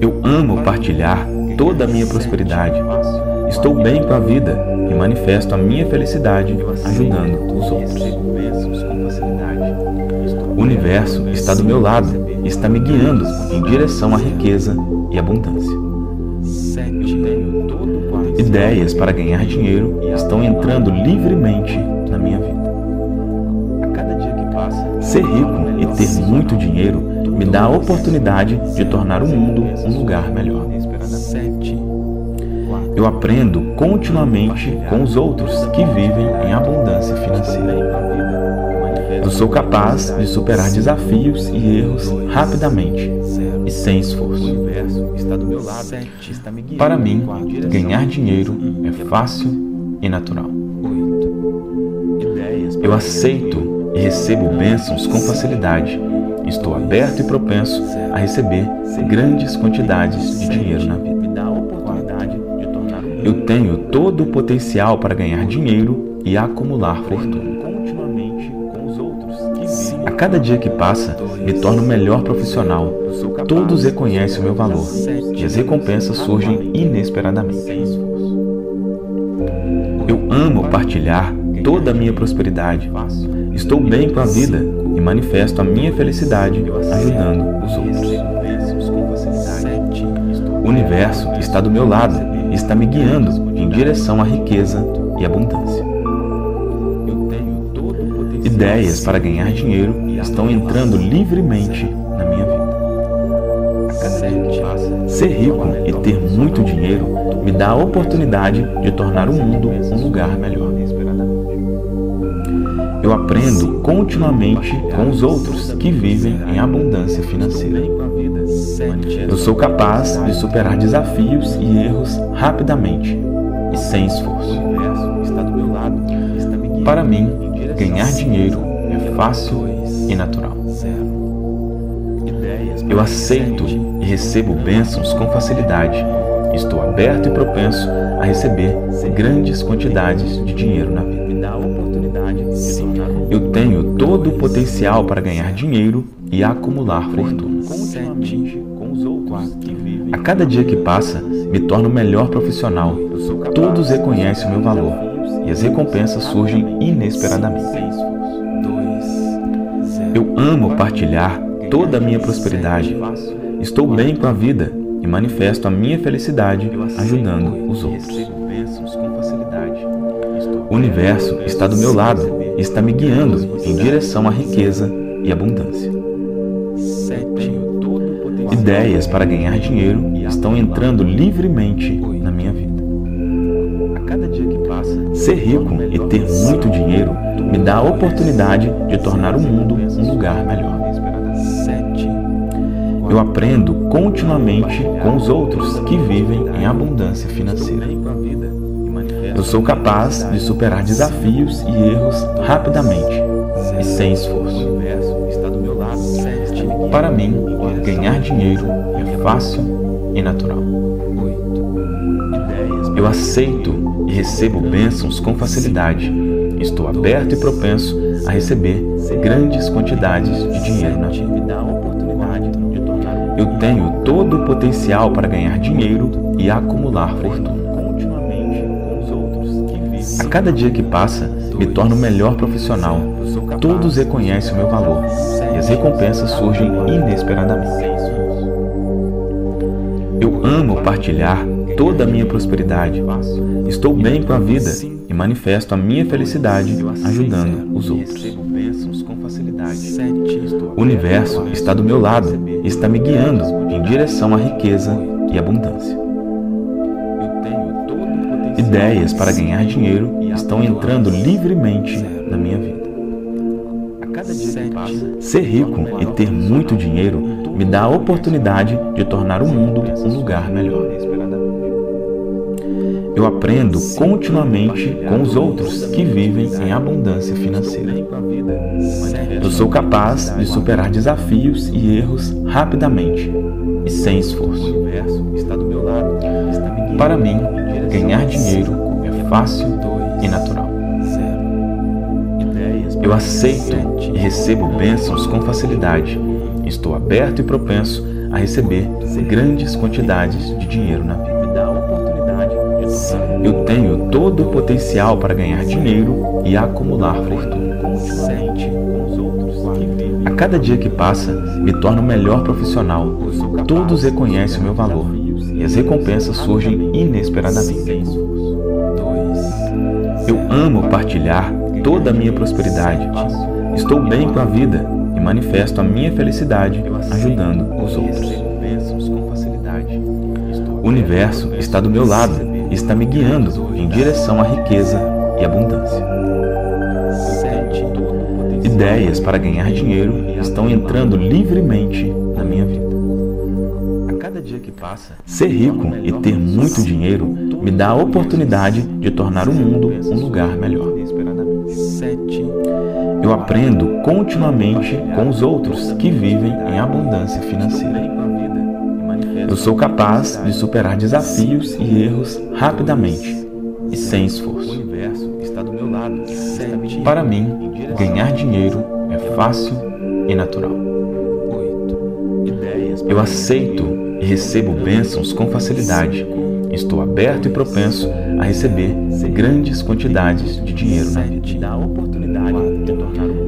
[SPEAKER 1] Eu amo partilhar toda a minha prosperidade. Estou bem com a vida e manifesto a minha felicidade ajudando os outros. O universo está do meu lado e está me guiando em direção à riqueza e abundância. Ideias para ganhar dinheiro estão entrando livremente Ser rico e ter muito dinheiro me dá a oportunidade de tornar o mundo um lugar melhor. Eu aprendo continuamente com os outros que vivem em abundância financeira. Eu sou capaz de superar desafios e erros rapidamente e sem esforço. Para mim, ganhar dinheiro é fácil e natural. Eu aceito e recebo bênçãos com facilidade. Estou aberto e propenso a receber grandes quantidades de dinheiro na vida. Eu tenho todo o potencial para ganhar dinheiro e acumular fortuna. A cada dia que passa, me torno melhor profissional. Todos reconhecem o meu valor e as recompensas surgem inesperadamente. Eu amo partilhar toda a minha prosperidade. Estou bem com a vida e manifesto a minha felicidade ajudando os outros. O universo está do meu lado e está me guiando em direção à riqueza e abundância. Ideias para ganhar dinheiro estão entrando livremente na minha vida. Ser rico e ter muito dinheiro me dá a oportunidade de tornar o mundo um lugar melhor. Aprendo continuamente com os outros que vivem em abundância financeira. Eu sou capaz de superar desafios e erros rapidamente e sem esforço. Para mim, ganhar dinheiro é fácil e natural. Eu aceito e recebo bênçãos com facilidade. Estou aberto e propenso a receber grandes quantidades de dinheiro na vida. Eu tenho todo o potencial para ganhar dinheiro e acumular fortuna. A cada dia que passa, me torno melhor profissional. Todos reconhecem o meu valor e as recompensas surgem inesperadamente. Eu amo partilhar toda a minha prosperidade. Estou bem com a vida e manifesto a minha felicidade ajudando os outros. O universo está do meu lado e está me guiando em direção à riqueza e abundância. Ideias para ganhar dinheiro estão entrando livremente na minha vida. Ser rico e ter muito dinheiro me dá a oportunidade de tornar o mundo um lugar melhor. Eu aprendo continuamente com os outros que vivem em abundância financeira. Eu sou capaz de superar desafios e erros rapidamente e sem esforço. Para mim, ganhar dinheiro é fácil e natural. Eu aceito e recebo bênçãos com facilidade. Estou aberto e propenso a receber grandes quantidades de dinheiro na vida. Eu tenho todo o potencial para ganhar dinheiro e acumular fortuna. Cada dia que passa, me torno melhor profissional. Todos reconhecem o meu valor e as recompensas surgem inesperadamente. Eu amo partilhar toda a minha prosperidade. Estou bem com a vida e manifesto a minha felicidade ajudando os outros. O universo está do meu lado e está me guiando em direção à riqueza e abundância. Ideias para ganhar dinheiro estão entrando livremente na minha vida. Ser rico e ter muito dinheiro me dá a oportunidade de tornar o mundo um lugar melhor. Eu aprendo continuamente com os outros que vivem em abundância financeira. Eu sou capaz de superar desafios e erros rapidamente e sem esforço. Para mim, ganhar dinheiro é fácil e natural. Eu aceito e recebo bênçãos com facilidade. Estou aberto e propenso a receber grandes quantidades de dinheiro na vida. Eu tenho todo o potencial para ganhar dinheiro e acumular fortuna. A cada dia que passa, me torno melhor profissional. Todos reconhecem o meu valor as recompensas surgem inesperadamente. Eu amo partilhar toda a minha prosperidade. Estou bem com a vida e manifesto a minha felicidade ajudando os outros. O universo está do meu lado e está me guiando em direção à riqueza e abundância. Ideias para ganhar dinheiro estão entrando livremente Ser rico e ter muito dinheiro me dá a oportunidade de tornar o mundo um lugar melhor. Eu aprendo continuamente com os outros que vivem em abundância financeira. Eu sou capaz de superar desafios e erros rapidamente e sem esforço. Para mim, ganhar dinheiro é fácil e natural. Eu aceito recebo bênçãos com facilidade. Estou aberto e propenso a receber grandes quantidades de dinheiro na vida.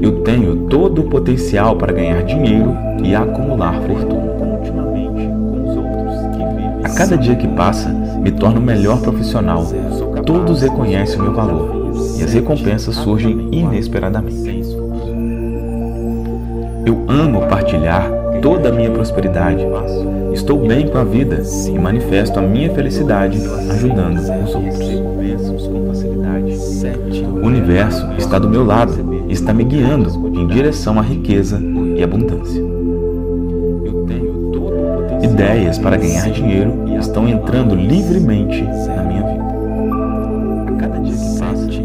[SPEAKER 1] Eu tenho todo o potencial para ganhar dinheiro e acumular fortuna. A cada dia que passa, me torno melhor profissional. Todos reconhecem o meu valor e as recompensas surgem inesperadamente. Eu amo partilhar toda a minha prosperidade. Estou bem com a vida e manifesto a minha felicidade ajudando os outros. O universo está do meu lado e está me guiando em direção à riqueza e abundância. Ideias para ganhar dinheiro estão entrando livremente na minha vida.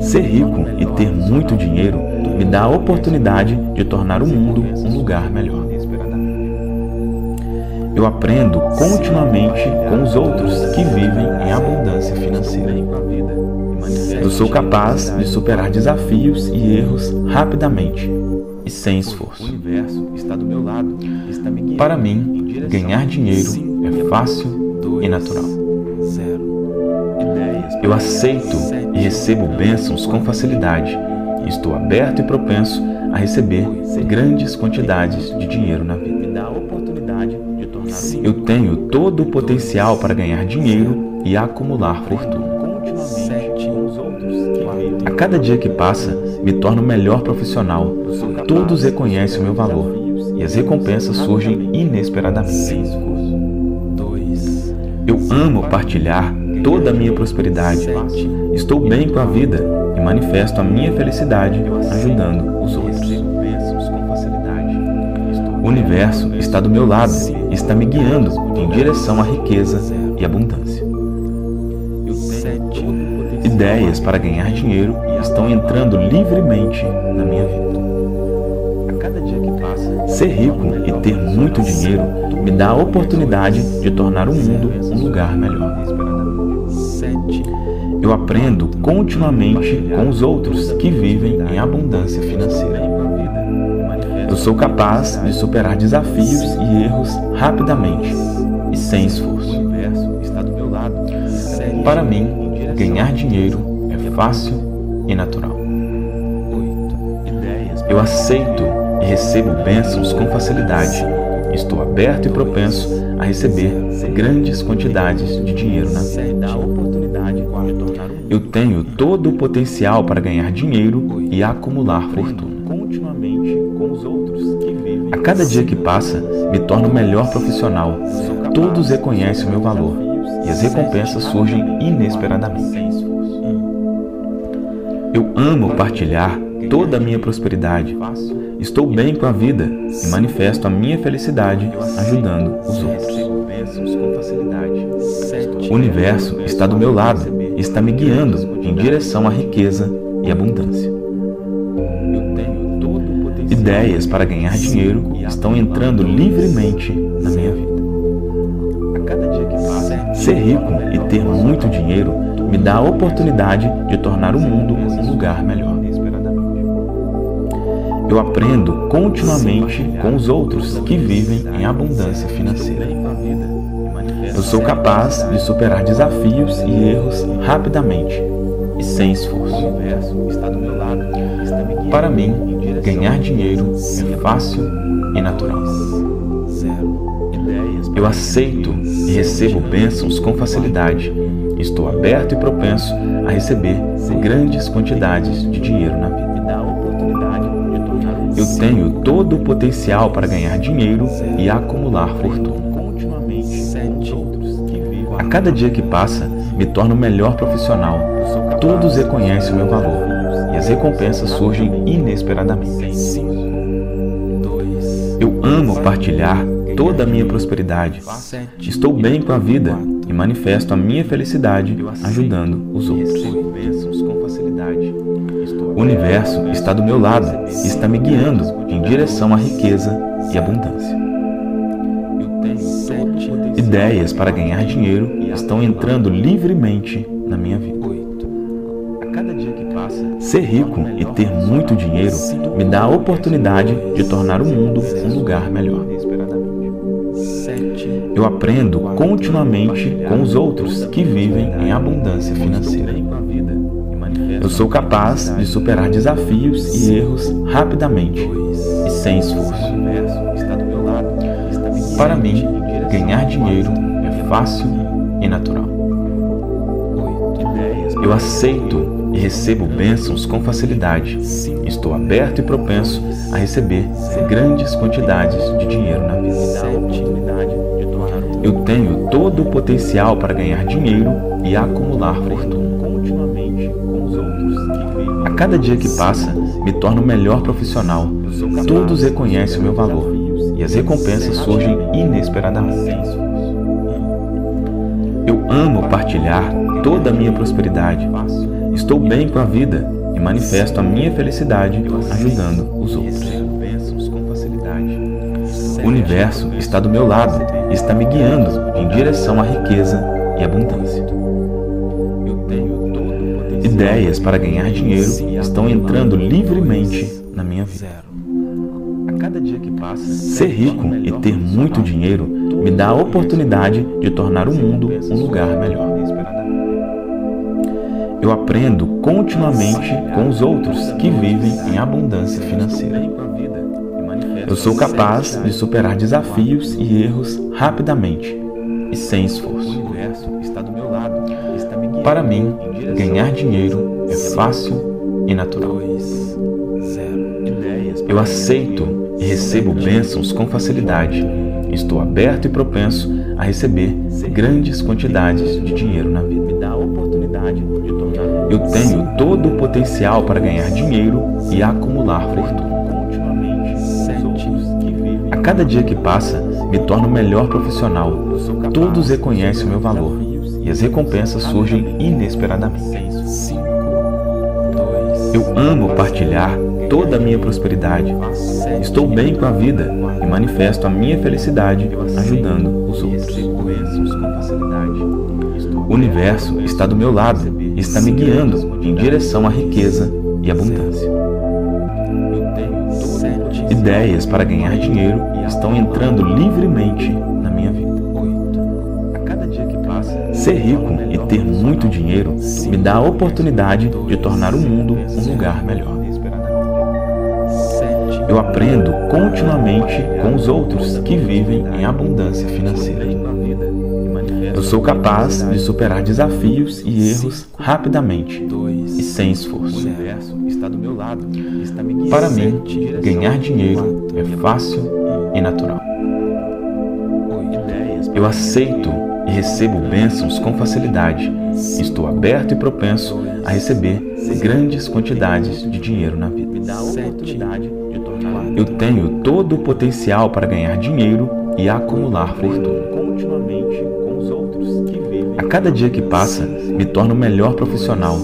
[SPEAKER 1] Ser rico e ter muito dinheiro me dá a oportunidade de tornar o mundo um lugar melhor. Eu aprendo continuamente com os outros que vivem em abundância financeira. Eu sou capaz de superar desafios e erros rapidamente e sem esforço. Para mim, ganhar dinheiro é fácil e natural. Eu aceito e recebo bênçãos com facilidade. Estou aberto e propenso a receber grandes quantidades de dinheiro na vida. Eu tenho todo o potencial para ganhar dinheiro e acumular fortuna. A cada dia que passa, me torno melhor profissional. Todos reconhecem o meu valor e as recompensas surgem inesperadamente. Eu amo partilhar toda a minha prosperidade. Estou bem com a vida e manifesto a minha felicidade ajudando os outros. O universo está do meu lado está me guiando em direção à riqueza e abundância. Ideias para ganhar dinheiro estão entrando livremente na minha vida. Ser rico e ter muito dinheiro me dá a oportunidade de tornar o mundo um lugar melhor. Eu aprendo continuamente com os outros que vivem em abundância financeira. Eu sou capaz de superar desafios e erros rapidamente e sem esforço. Para mim, ganhar dinheiro é fácil e natural. Eu aceito e recebo bênçãos com facilidade. Estou aberto e propenso a receber grandes quantidades de dinheiro na vida. Eu tenho todo o potencial para ganhar dinheiro e acumular fortuna. Cada dia que passa, me torno melhor profissional. Todos reconhecem o meu valor e as recompensas surgem inesperadamente. Eu amo partilhar toda a minha prosperidade. Estou bem com a vida e manifesto a minha felicidade ajudando os outros. O universo está do meu lado e está me guiando em direção à riqueza e abundância. Ideias para ganhar dinheiro estão entrando livremente na minha vida. Ser rico e ter muito dinheiro me dá a oportunidade de tornar o mundo um lugar melhor. Eu aprendo continuamente com os outros que vivem em abundância financeira. Eu sou capaz de superar desafios e erros rapidamente e sem esforço. Para mim, ganhar dinheiro é fácil e natural. Eu aceito e recebo bênçãos com facilidade. Estou aberto e propenso a receber grandes quantidades de dinheiro na vida. Eu tenho todo o potencial para ganhar dinheiro e acumular fortuna. A cada dia que passa, me torno melhor profissional. Todos reconhecem o meu valor as recompensas surgem inesperadamente. Eu amo partilhar toda a minha prosperidade. Estou bem com a vida e manifesto a minha felicidade ajudando os outros. O universo está do meu lado e está me guiando em direção à riqueza e abundância. Ideias para ganhar dinheiro estão entrando livremente na minha vida. Ser rico e ter muito dinheiro me dá a oportunidade de tornar o mundo um lugar melhor. Eu aprendo continuamente com os outros que vivem em abundância financeira. Eu sou capaz de superar desafios e erros rapidamente e sem esforço. Para mim, ganhar dinheiro é fácil e natural. Eu aceito e recebo bênçãos com facilidade. Estou aberto e propenso a receber grandes quantidades de dinheiro na vida. Eu tenho todo o potencial para ganhar dinheiro e acumular fortuna. A cada dia que passa, me torno melhor profissional. Todos reconhecem o meu valor e as recompensas surgem inesperadamente. Eu amo partilhar toda a minha prosperidade. Estou bem com a vida e manifesto a minha felicidade ajudando os outros. O universo está do meu lado e está me guiando em direção à riqueza e abundância. Ideias para ganhar dinheiro estão entrando livremente na minha vida. Ser rico e ter muito dinheiro me dá a oportunidade de tornar o mundo um lugar melhor. Eu aprendo continuamente com os outros que vivem em abundância financeira. Eu sou capaz de superar desafios e erros rapidamente e sem esforço. Para mim, ganhar dinheiro é fácil e natural. Eu aceito e recebo bênçãos com facilidade. Estou aberto e propenso a receber grandes quantidades de dinheiro. Eu tenho todo o potencial para ganhar dinheiro e acumular fortuna cada dia que passa, me torno melhor profissional. Todos reconhecem o meu valor e as recompensas surgem inesperadamente. Eu amo partilhar toda a minha prosperidade. Estou bem com a vida e manifesto a minha felicidade ajudando os outros. O universo está do meu lado está me guiando em direção à riqueza e abundância. Ideias para ganhar dinheiro estão entrando livremente na minha vida. Ser rico e ter muito dinheiro me dá a oportunidade de tornar o mundo um lugar melhor. Eu aprendo continuamente com os outros que vivem em abundância financeira. Eu sou capaz de superar desafios e erros rapidamente e sem esforço. Para mim, ganhar dinheiro é fácil e natural. Eu aceito e recebo bênçãos com facilidade. Estou aberto e propenso a receber grandes quantidades de dinheiro na vida. Eu tenho todo o potencial para ganhar dinheiro e acumular fortuna. Cada dia que passa, me torno melhor profissional.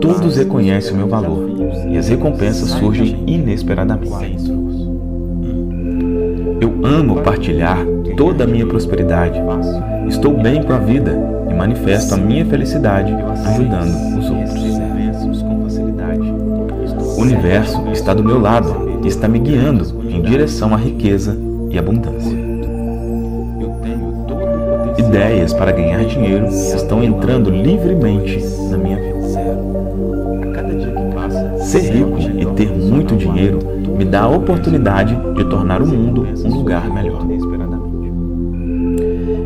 [SPEAKER 1] Todos reconhecem o meu valor e as recompensas surgem inesperadamente. Eu amo partilhar toda a minha prosperidade. Estou bem com a vida e manifesto a minha felicidade ajudando os outros. O universo está do meu lado e está me guiando em direção à riqueza e abundância. Ideias para ganhar dinheiro estão entrando livremente na minha vida. Ser rico e ter muito dinheiro me dá a oportunidade de tornar o mundo um lugar melhor.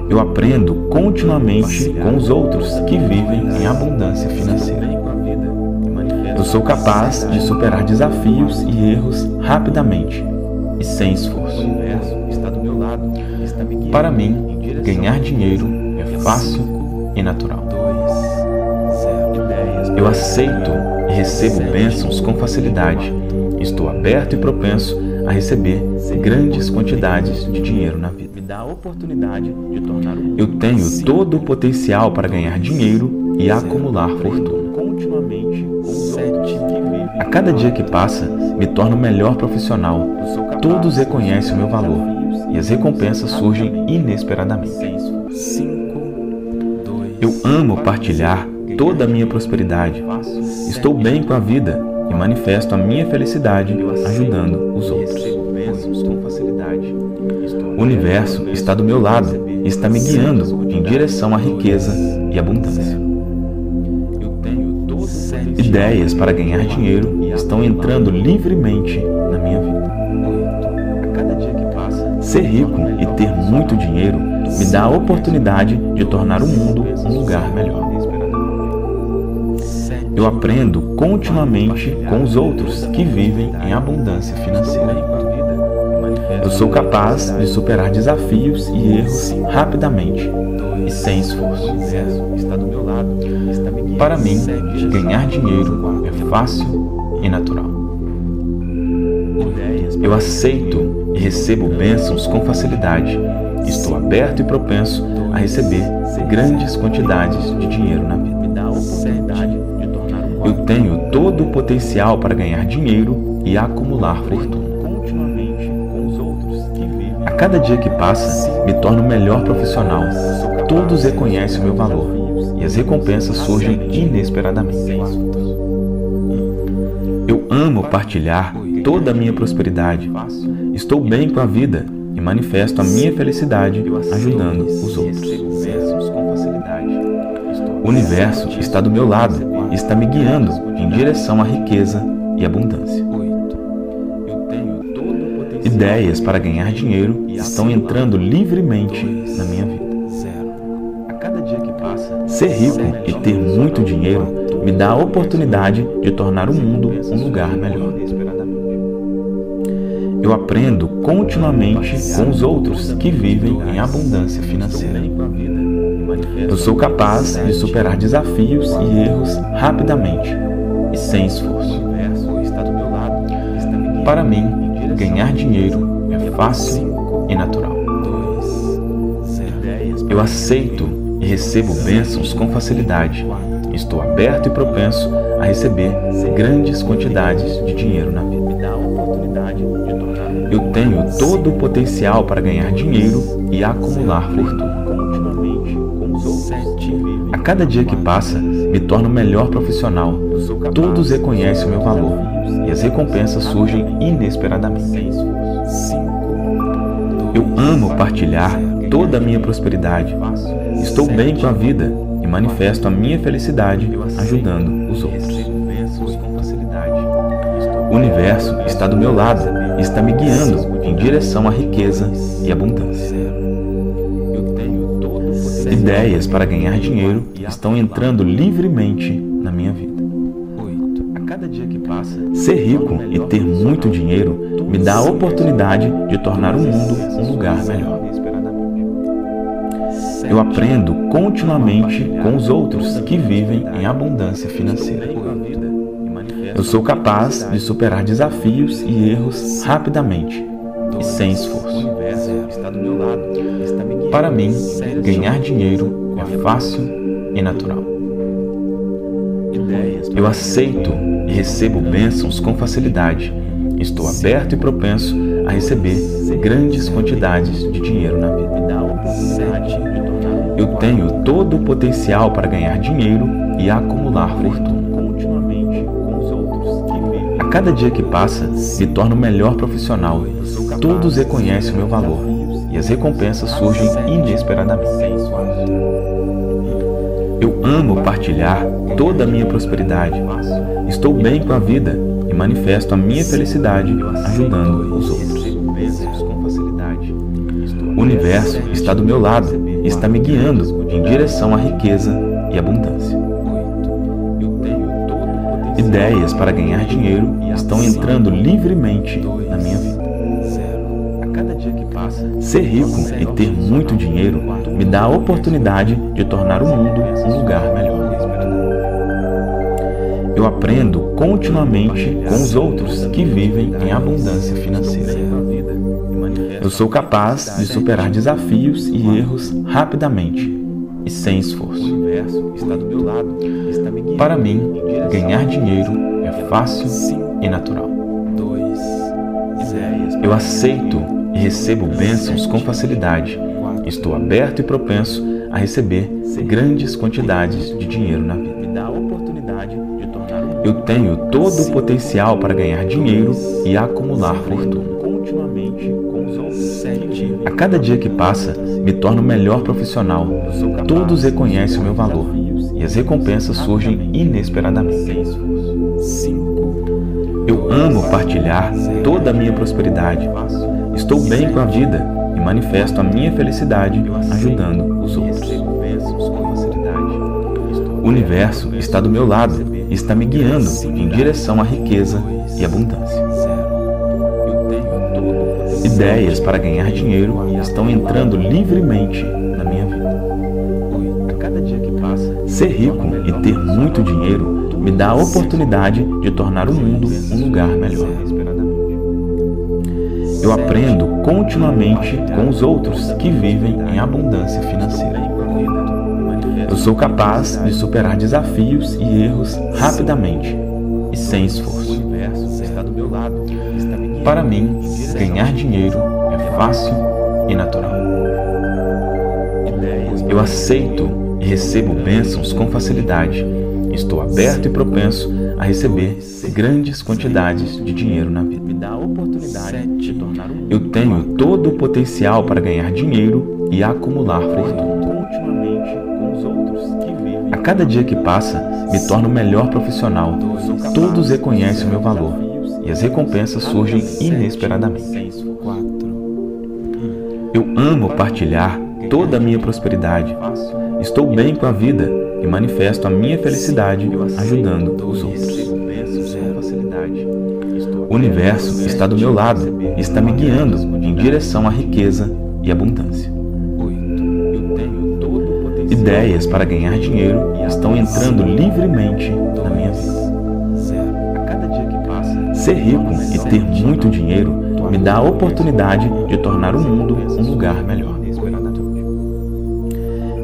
[SPEAKER 1] Eu aprendo continuamente com os outros que vivem em abundância financeira. Eu sou capaz de superar desafios e erros rapidamente e sem esforço. Para mim, ganhar dinheiro é fácil e natural. Eu aceito e recebo bênçãos com facilidade. Estou aberto e propenso a receber grandes quantidades de dinheiro na vida. Eu tenho todo o potencial para ganhar dinheiro e acumular fortuna. A cada dia que passa, me torno melhor profissional. Todos reconhecem o meu valor e as recompensas surgem inesperadamente. Eu amo partilhar toda a minha prosperidade. Estou bem com a vida e manifesto a minha felicidade ajudando os outros. O universo está do meu lado e está me guiando em direção à riqueza e abundância. Ideias para ganhar dinheiro estão entrando livremente na minha vida. Ser rico e ter muito dinheiro me dá a oportunidade de tornar o mundo um lugar melhor. Eu aprendo continuamente com os outros que vivem em abundância financeira. Eu sou capaz de superar desafios e erros rapidamente e sem esforço. Para mim, ganhar dinheiro é fácil e natural. Eu aceito e recebo bênçãos com facilidade. Estou aberto e propenso a receber grandes quantidades de dinheiro na vida. Eu tenho todo o potencial para ganhar dinheiro e acumular fortuna. A cada dia que passa, me torno melhor profissional. Todos reconhecem o meu valor e as recompensas surgem inesperadamente. Eu amo partilhar toda a minha prosperidade. Estou bem com a vida e manifesto a minha felicidade ajudando os outros. O universo está do meu lado e está me guiando em direção à riqueza e abundância. Ideias para ganhar dinheiro estão entrando livremente na minha vida. Ser rico e ter muito dinheiro me dá a oportunidade de tornar o mundo um lugar melhor. Eu aprendo continuamente com os outros que vivem em abundância financeira. Eu sou capaz de superar desafios e erros rapidamente e sem esforço. Para mim, ganhar dinheiro é fácil e natural. Eu aceito e recebo bênçãos com facilidade. Estou aberto e propenso a receber grandes quantidades de dinheiro na vida. Eu tenho todo o potencial para ganhar dinheiro e acumular fortuna. A cada dia que passa, me torno melhor profissional. Todos reconhecem o meu valor e as recompensas surgem inesperadamente. Eu amo partilhar toda a minha prosperidade. Estou bem com a vida e manifesto a minha felicidade ajudando os outros. O universo está do meu lado está me guiando em direção à riqueza e abundância. Ideias para ganhar dinheiro estão entrando livremente na minha vida. Ser rico e ter muito dinheiro me dá a oportunidade de tornar o mundo um lugar melhor. Eu aprendo continuamente com os outros que vivem em abundância financeira. Eu sou capaz de superar desafios e erros rapidamente e sem esforço. Para mim, ganhar dinheiro é fácil e natural. Eu aceito e recebo bênçãos com facilidade. Estou aberto e propenso a receber grandes quantidades de dinheiro na vida. Eu tenho todo o potencial para ganhar dinheiro e acumular fortuna. Cada dia que passa, me torno melhor profissional. Todos reconhecem o meu valor e as recompensas surgem inesperadamente. Eu amo partilhar toda a minha prosperidade. Estou bem com a vida e manifesto a minha felicidade ajudando os outros. O universo está do meu lado e está me guiando em direção à riqueza e abundância. Ideias para ganhar dinheiro estão entrando livremente na minha vida. Ser rico e ter muito dinheiro me dá a oportunidade de tornar o mundo um lugar melhor. Eu aprendo continuamente com os outros que vivem em abundância financeira. Eu sou capaz de superar desafios e erros rapidamente e sem esforço. Para mim, ganhar dinheiro é fácil e natural. Eu aceito e recebo bênçãos com facilidade. Estou aberto e propenso a receber grandes quantidades de dinheiro na vida. Eu tenho todo o potencial para ganhar dinheiro e acumular fortuna. A cada dia que passa, me torno melhor profissional. Todos reconhecem o meu valor e as recompensas surgem inesperadamente. Eu amo partilhar toda a minha prosperidade. Estou bem com a vida e manifesto a minha felicidade ajudando os outros. O universo está do meu lado e está me guiando em direção à riqueza e abundância. Ideias para ganhar dinheiro estão entrando livremente Ser rico e ter muito dinheiro me dá a oportunidade de tornar o mundo um lugar melhor. Eu aprendo continuamente com os outros que vivem em abundância financeira. Eu sou capaz de superar desafios e erros rapidamente e sem esforço. Para mim, ganhar dinheiro é fácil e natural. Eu aceito recebo bênçãos com facilidade. Estou aberto e propenso a receber grandes quantidades de dinheiro na vida. Eu tenho todo o potencial para ganhar dinheiro e acumular fortuna. A cada dia que passa, me torno melhor profissional. Todos reconhecem o meu valor e as recompensas surgem inesperadamente. Eu amo partilhar toda a minha prosperidade. Estou bem com a vida e manifesto a minha felicidade ajudando os outros. O universo está do meu lado e está me guiando em direção à riqueza e abundância. Ideias para ganhar dinheiro estão entrando livremente na minha vida. Ser rico e ter muito dinheiro me dá a oportunidade de tornar o mundo um lugar melhor.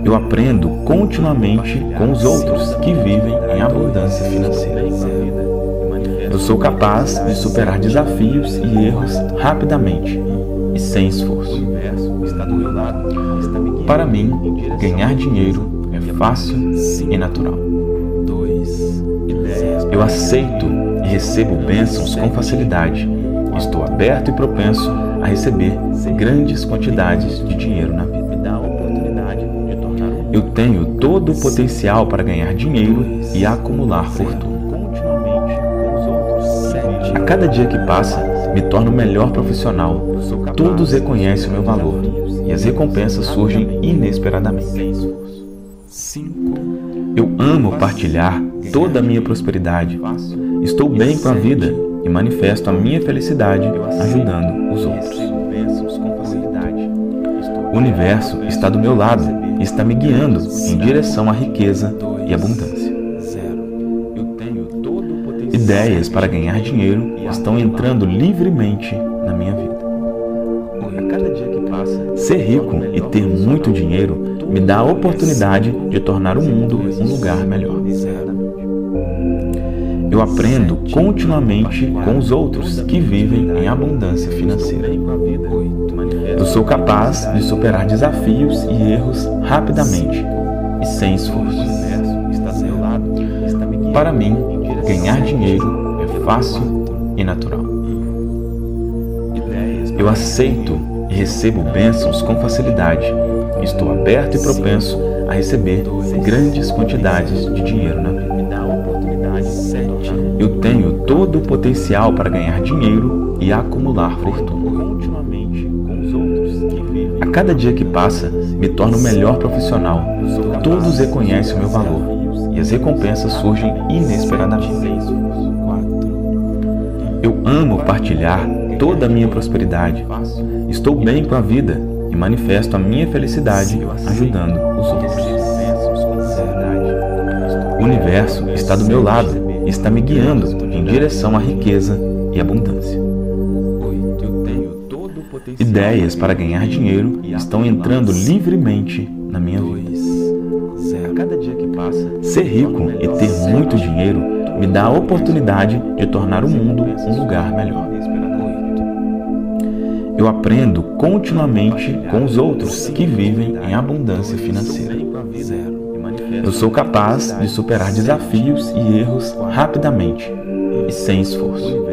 [SPEAKER 1] Eu aprendo continuamente com os outros que vivem em abundância financeira. Eu sou capaz de superar desafios e erros rapidamente e sem esforço. Para mim, ganhar dinheiro é fácil e natural. Eu aceito e recebo bênçãos com facilidade. Estou aberto e propenso a receber grandes quantidades de dinheiro na vida. Eu tenho todo o potencial para ganhar dinheiro e acumular fortuna. A cada dia que passa, me torno melhor profissional. Todos reconhecem o meu valor e as recompensas surgem inesperadamente. Eu amo partilhar toda a minha prosperidade. Estou bem com a vida e manifesto a minha felicidade ajudando os outros. O universo está do meu lado está me guiando em direção à riqueza e abundância. Ideias para ganhar dinheiro estão entrando livremente na minha vida. Ser rico e ter muito dinheiro me dá a oportunidade de tornar o mundo um lugar melhor. Eu aprendo continuamente com os outros que vivem em abundância financeira. Eu sou capaz de superar desafios e erros rapidamente e sem esforço. Para mim, ganhar dinheiro é fácil e natural. Eu aceito e recebo bênçãos com facilidade. Estou aberto e propenso a receber grandes quantidades de dinheiro na vida. Eu tenho todo o potencial para ganhar dinheiro e acumular fortuna. A cada dia que passa, me torno melhor profissional. Todos reconhecem o meu valor e as recompensas surgem inesperadamente. Eu amo partilhar toda a minha prosperidade. Estou bem com a vida e manifesto a minha felicidade ajudando os outros. O universo está do meu lado e está me guiando em direção à riqueza e abundância. Ideias para ganhar dinheiro estão entrando livremente na minha vida. Ser rico e ter muito dinheiro me dá a oportunidade de tornar o mundo um lugar melhor. Eu aprendo continuamente com os outros que vivem em abundância financeira. Eu sou capaz de superar desafios e erros rapidamente e sem esforço.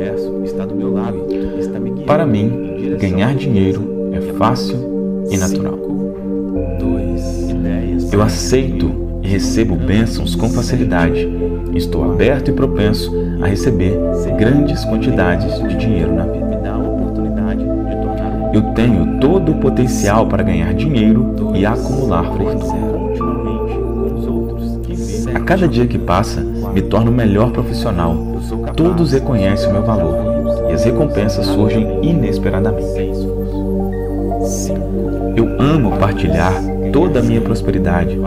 [SPEAKER 1] Para mim, ganhar dinheiro é fácil e natural. Eu aceito e recebo bênçãos com facilidade. Estou aberto e propenso a receber grandes quantidades de dinheiro na vida. Eu tenho todo o potencial para ganhar dinheiro e acumular fortuna. A cada dia que passa, me torno melhor profissional. Todos reconhecem o meu valor e as recompensas surgem inesperadamente. Eu amo partilhar toda a minha prosperidade.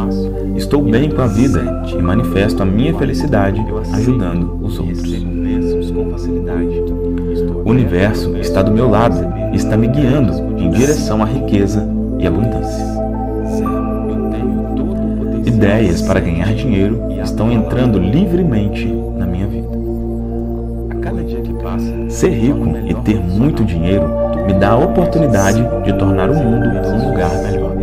[SPEAKER 1] Estou bem com a vida e manifesto a minha felicidade ajudando os outros. O universo está do meu lado e está me guiando em direção à riqueza e abundância. Ideias para ganhar dinheiro estão entrando livremente na minha vida. Ser rico e ter muito dinheiro me dá a oportunidade de tornar o mundo um lugar melhor.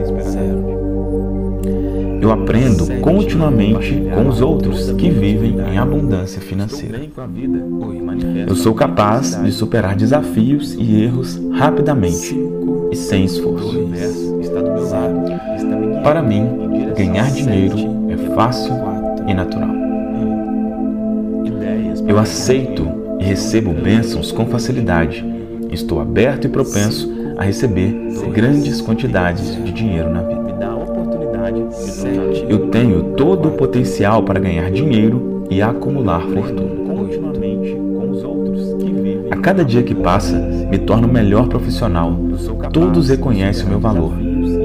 [SPEAKER 1] Eu aprendo continuamente com os outros que vivem em abundância financeira. Eu sou capaz de superar desafios e erros rapidamente e sem esforço. Para mim, ganhar dinheiro é fácil e natural. Eu aceito e recebo bênçãos com facilidade. Estou aberto e propenso a receber grandes quantidades de dinheiro na vida. Eu tenho todo o potencial para ganhar dinheiro e acumular fortuna. A cada dia que passa, me torno melhor profissional. Todos reconhecem o meu valor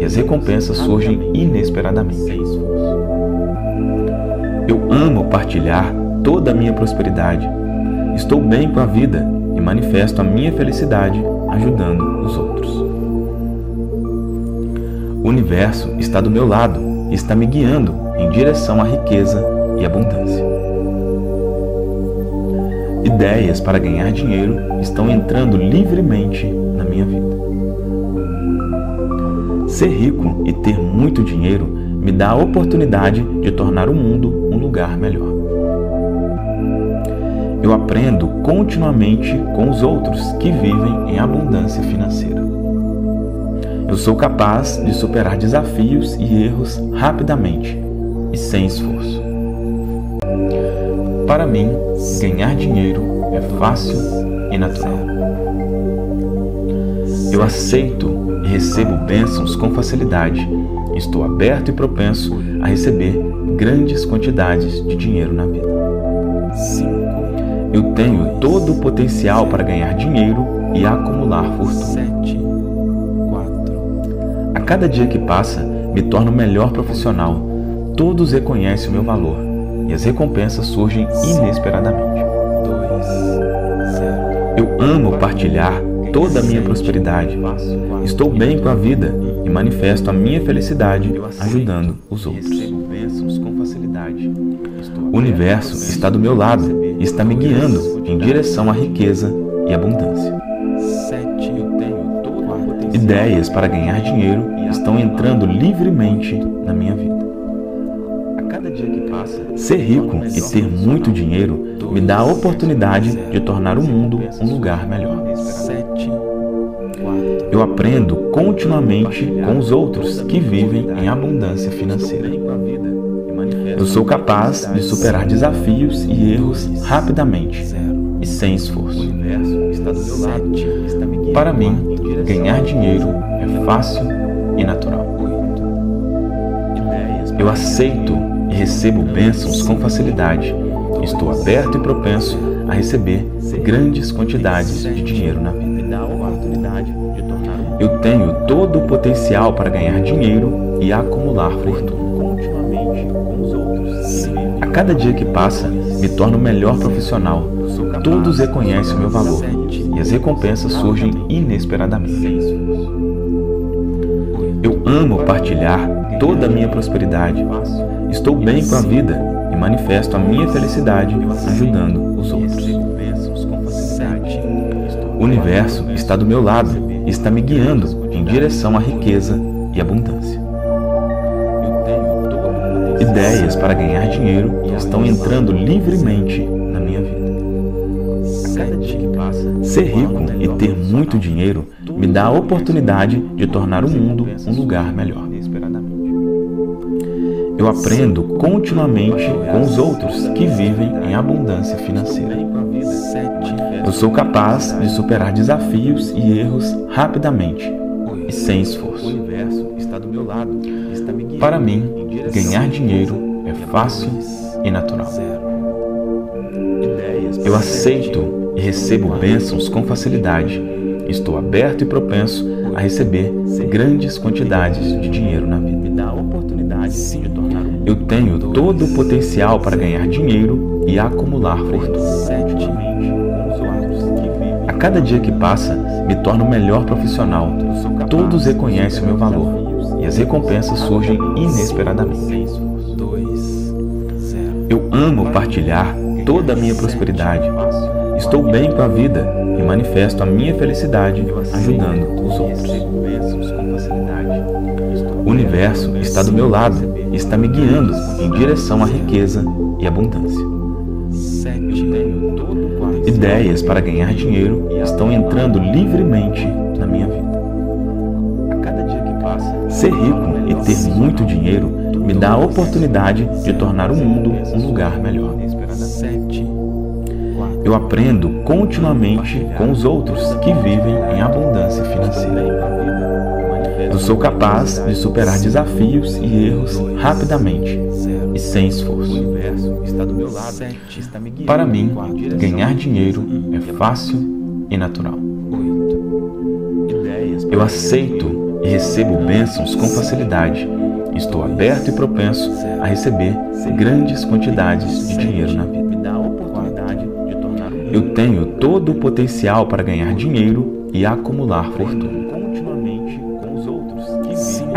[SPEAKER 1] e as recompensas surgem inesperadamente. Eu amo partilhar toda a minha prosperidade. Estou bem com a vida e manifesto a minha felicidade ajudando os outros. O universo está do meu lado e está me guiando em direção à riqueza e abundância. Ideias para ganhar dinheiro estão entrando livremente na minha vida. Ser rico e ter muito dinheiro me dá a oportunidade de tornar o mundo um lugar melhor. Eu aprendo continuamente com os outros que vivem em abundância financeira. Eu sou capaz de superar desafios e erros rapidamente e sem esforço. Para mim, ganhar dinheiro é fácil e natural. Eu aceito e recebo bênçãos com facilidade. Estou aberto e propenso a receber grandes quantidades de dinheiro na vida. 5. Eu tenho todo o potencial para ganhar dinheiro e acumular fortuna. 7. 4. A cada dia que passa, me torno melhor profissional. Todos reconhecem o meu valor e as recompensas surgem inesperadamente. 2. 0. Eu amo partilhar toda a minha prosperidade. Estou bem com a vida e manifesto a minha felicidade ajudando os outros. O universo está do meu lado está me guiando em direção à riqueza e abundância. Ideias para ganhar dinheiro estão entrando livremente na minha vida. Ser rico e ter muito dinheiro me dá a oportunidade de tornar o mundo um lugar melhor. Eu aprendo continuamente com os outros que vivem em abundância financeira. Eu sou capaz de superar desafios e erros rapidamente e sem esforço. Para mim, ganhar dinheiro é fácil e natural. Eu aceito e recebo bênçãos com facilidade Estou aberto e propenso a receber grandes quantidades de dinheiro na vida. Eu tenho todo o potencial para ganhar dinheiro e acumular fortuna. Cada dia que passa, me torno melhor profissional. Todos reconhecem o meu valor e as recompensas surgem inesperadamente. Eu amo partilhar toda a minha prosperidade. Estou bem com a vida e manifesto a minha felicidade ajudando os outros. O universo está do meu lado e está me guiando em direção à riqueza e abundância. Ideias para ganhar dinheiro estão entrando livremente na minha vida. Ser rico e ter muito dinheiro me dá a oportunidade de tornar o mundo um lugar melhor. Eu aprendo continuamente com os outros que vivem em abundância financeira. Eu sou capaz de superar desafios e erros rapidamente e sem esforço. Para mim, ganhar dinheiro é fácil e natural. Eu aceito e recebo bênçãos com facilidade. Estou aberto e propenso a receber grandes quantidades de dinheiro na vida. Eu tenho todo o potencial para ganhar dinheiro e acumular fortuna. A cada dia que passa, me torno melhor profissional. Todos reconhecem o meu valor as recompensas surgem inesperadamente. Eu amo partilhar toda a minha prosperidade. Estou bem com a vida e manifesto a minha felicidade ajudando os outros. O universo está do meu lado e está me guiando em direção à riqueza e abundância. Ideias para ganhar dinheiro estão entrando livremente Ser rico e ter muito dinheiro me dá a oportunidade de tornar o mundo um lugar melhor. Eu aprendo continuamente com os outros que vivem em abundância financeira. Eu sou capaz de superar desafios e erros rapidamente e sem esforço. Para mim, ganhar dinheiro é fácil e natural. Eu aceito e recebo bênçãos com facilidade. Estou aberto e propenso a receber grandes quantidades de dinheiro na vida. Eu tenho todo o potencial para ganhar dinheiro e acumular fortuna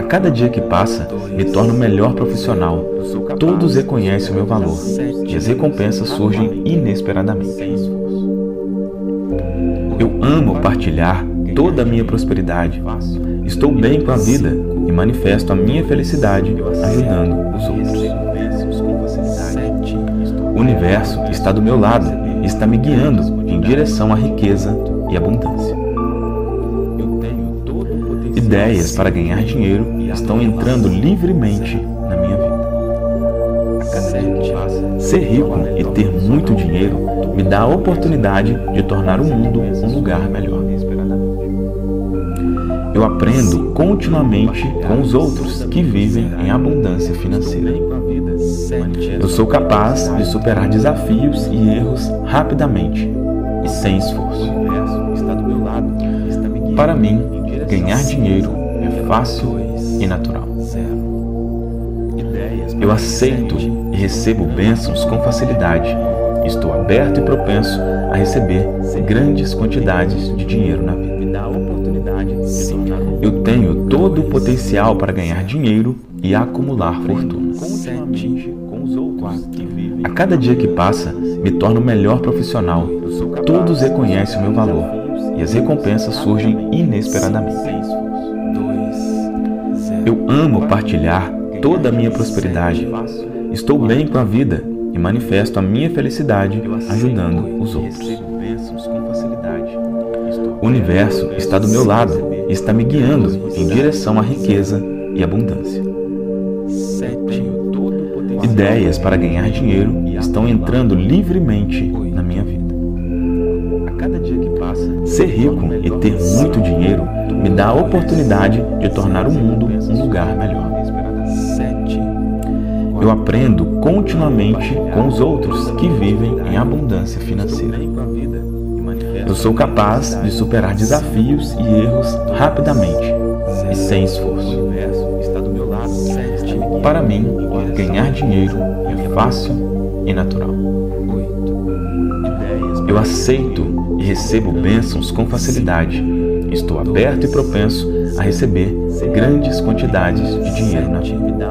[SPEAKER 1] cada dia que passa, me torno melhor profissional. Todos reconhecem o meu valor e as recompensas surgem inesperadamente. Eu amo partilhar toda a minha prosperidade. Estou bem com a vida e manifesto a minha felicidade ajudando os outros. O universo está do meu lado e está me guiando em direção à riqueza e abundância. Ideias para ganhar dinheiro estão entrando livremente na minha vida. Ser rico e ter muito dinheiro me dá a oportunidade de tornar o mundo um lugar melhor. Eu aprendo continuamente com os outros que vivem em abundância financeira. Eu sou capaz de superar desafios e erros rapidamente e sem esforço. Para mim, ganhar dinheiro é fácil e natural. Eu aceito e recebo bênçãos com facilidade. Estou aberto e propenso a receber grandes quantidades de dinheiro na vida. Eu tenho todo o potencial para ganhar dinheiro e acumular fortuna. A cada dia que passa, me torno melhor profissional. Todos reconhecem o meu valor e as recompensas surgem inesperadamente. Eu amo partilhar toda a minha prosperidade. Estou bem com a vida e manifesto a minha felicidade ajudando os outros. O universo está do meu lado está me guiando em direção à riqueza e abundância. Ideias para ganhar dinheiro estão entrando livremente na minha vida. Ser rico e ter muito dinheiro me dá a oportunidade de tornar o mundo um lugar melhor. Eu aprendo continuamente com os outros que vivem em abundância financeira. Sou capaz de superar desafios e erros rapidamente e sem esforço. Para mim, ganhar dinheiro é fácil e natural. Eu aceito e recebo bênçãos com facilidade. Estou aberto e propenso a receber grandes quantidades de dinheiro na vida.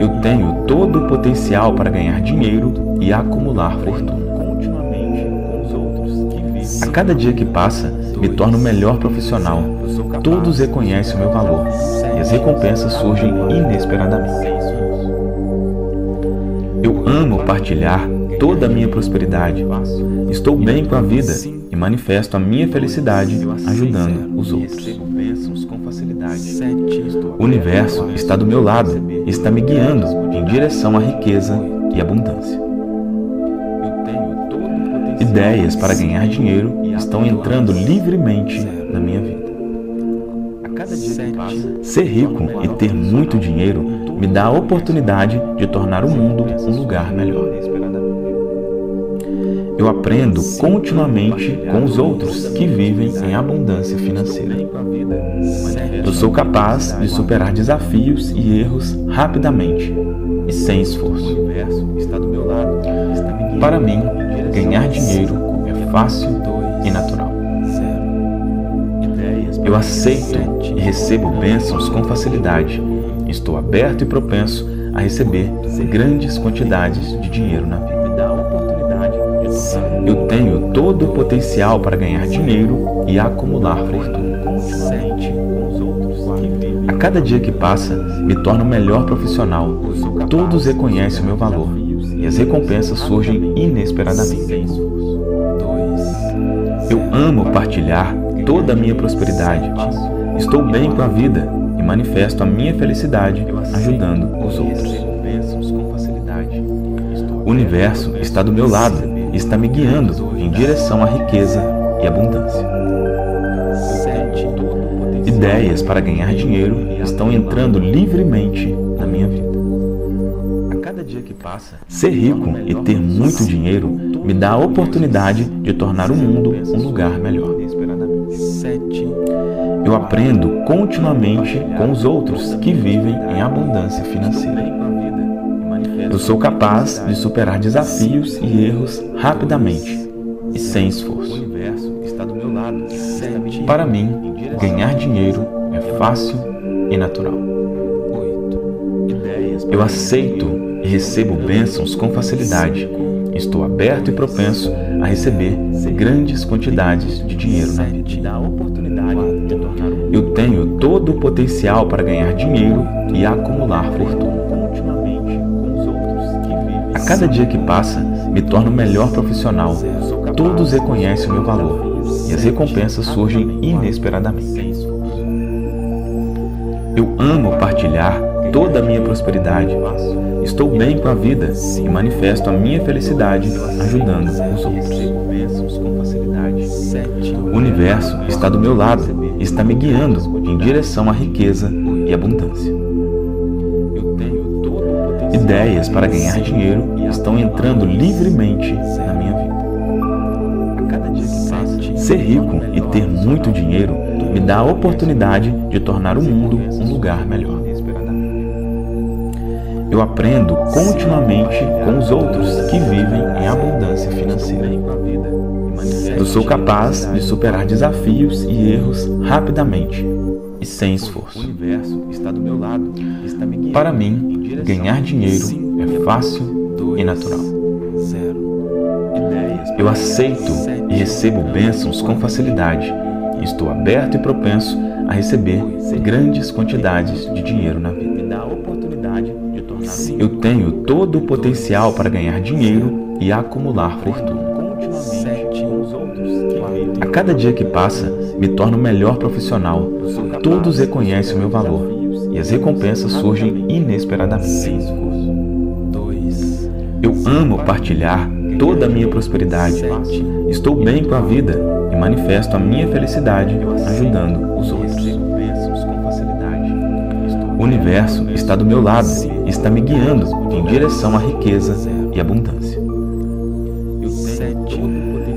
[SPEAKER 1] Eu tenho todo o potencial para ganhar dinheiro e acumular fortuna. Cada dia que passa, me torno melhor profissional. Todos reconhecem o meu valor e as recompensas surgem inesperadamente. Eu amo partilhar toda a minha prosperidade. Estou bem com a vida e manifesto a minha felicidade ajudando os outros. O universo está do meu lado e está me guiando em direção à riqueza e abundância. Ideias para ganhar dinheiro estão entrando livremente na minha vida. Ser rico e ter muito dinheiro me dá a oportunidade de tornar o mundo um lugar melhor. Eu aprendo continuamente com os outros que vivem em abundância financeira. Eu sou capaz de superar desafios e erros rapidamente e sem esforço. Para mim, ganhar dinheiro é fácil e natural. Eu aceito e recebo bênçãos com facilidade. Estou aberto e propenso a receber grandes quantidades de dinheiro na vida. Eu tenho todo o potencial para ganhar dinheiro e acumular fortuna. A cada dia que passa, me torno melhor profissional. Todos reconhecem o meu valor e as recompensas surgem inesperadamente. Eu amo partilhar toda a minha prosperidade. Estou bem com a vida e manifesto a minha felicidade ajudando os outros. O universo está do meu lado e está me guiando em direção à riqueza e abundância. Ideias para ganhar dinheiro estão entrando livremente Ser rico e ter muito dinheiro me dá a oportunidade de tornar o mundo um lugar melhor. Eu aprendo continuamente com os outros que vivem em abundância financeira. Eu sou capaz de superar desafios e erros rapidamente e sem esforço. Para mim, ganhar dinheiro é fácil e natural. Eu aceito e recebo bênçãos com facilidade. Estou aberto e propenso a receber grandes quantidades de dinheiro na vida. Eu tenho todo o potencial para ganhar dinheiro e acumular fortuna. A cada dia que passa, me torno melhor profissional. Todos reconhecem o meu valor e as recompensas surgem inesperadamente. Eu amo partilhar toda a minha prosperidade. Estou bem com a vida e manifesto a minha felicidade ajudando os outros. O universo está do meu lado e está me guiando em direção à riqueza e abundância. Ideias para ganhar dinheiro estão entrando livremente na minha vida. Ser rico e ter muito dinheiro me dá a oportunidade de tornar o mundo um lugar melhor. Eu aprendo continuamente com os outros que vivem em abundância financeira. Eu sou capaz de superar desafios e erros rapidamente e sem esforço. Para mim, ganhar dinheiro é fácil e natural. Eu aceito e recebo bênçãos com facilidade e estou aberto e propenso a receber grandes quantidades de dinheiro na vida. Tenho todo o potencial para ganhar dinheiro e acumular fortuna. A cada dia que passa, me torno melhor profissional. Todos reconhecem o meu valor e as recompensas surgem inesperadamente. Eu amo partilhar toda a minha prosperidade. Estou bem com a vida e manifesto a minha felicidade ajudando os outros. O universo está do meu lado está me guiando em direção à riqueza e abundância.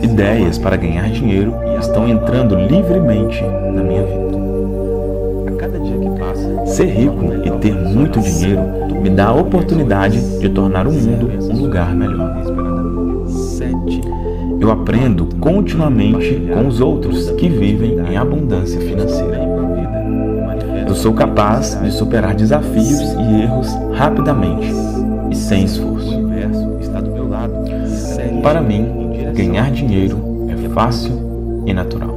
[SPEAKER 1] Ideias para ganhar dinheiro estão entrando livremente na minha vida. Ser rico e ter muito dinheiro me dá a oportunidade de tornar o mundo um lugar melhor. Eu aprendo continuamente com os outros que vivem em abundância financeira. Eu sou capaz de superar desafios e erros rapidamente e sem esforço. Para mim, ganhar dinheiro é fácil e natural.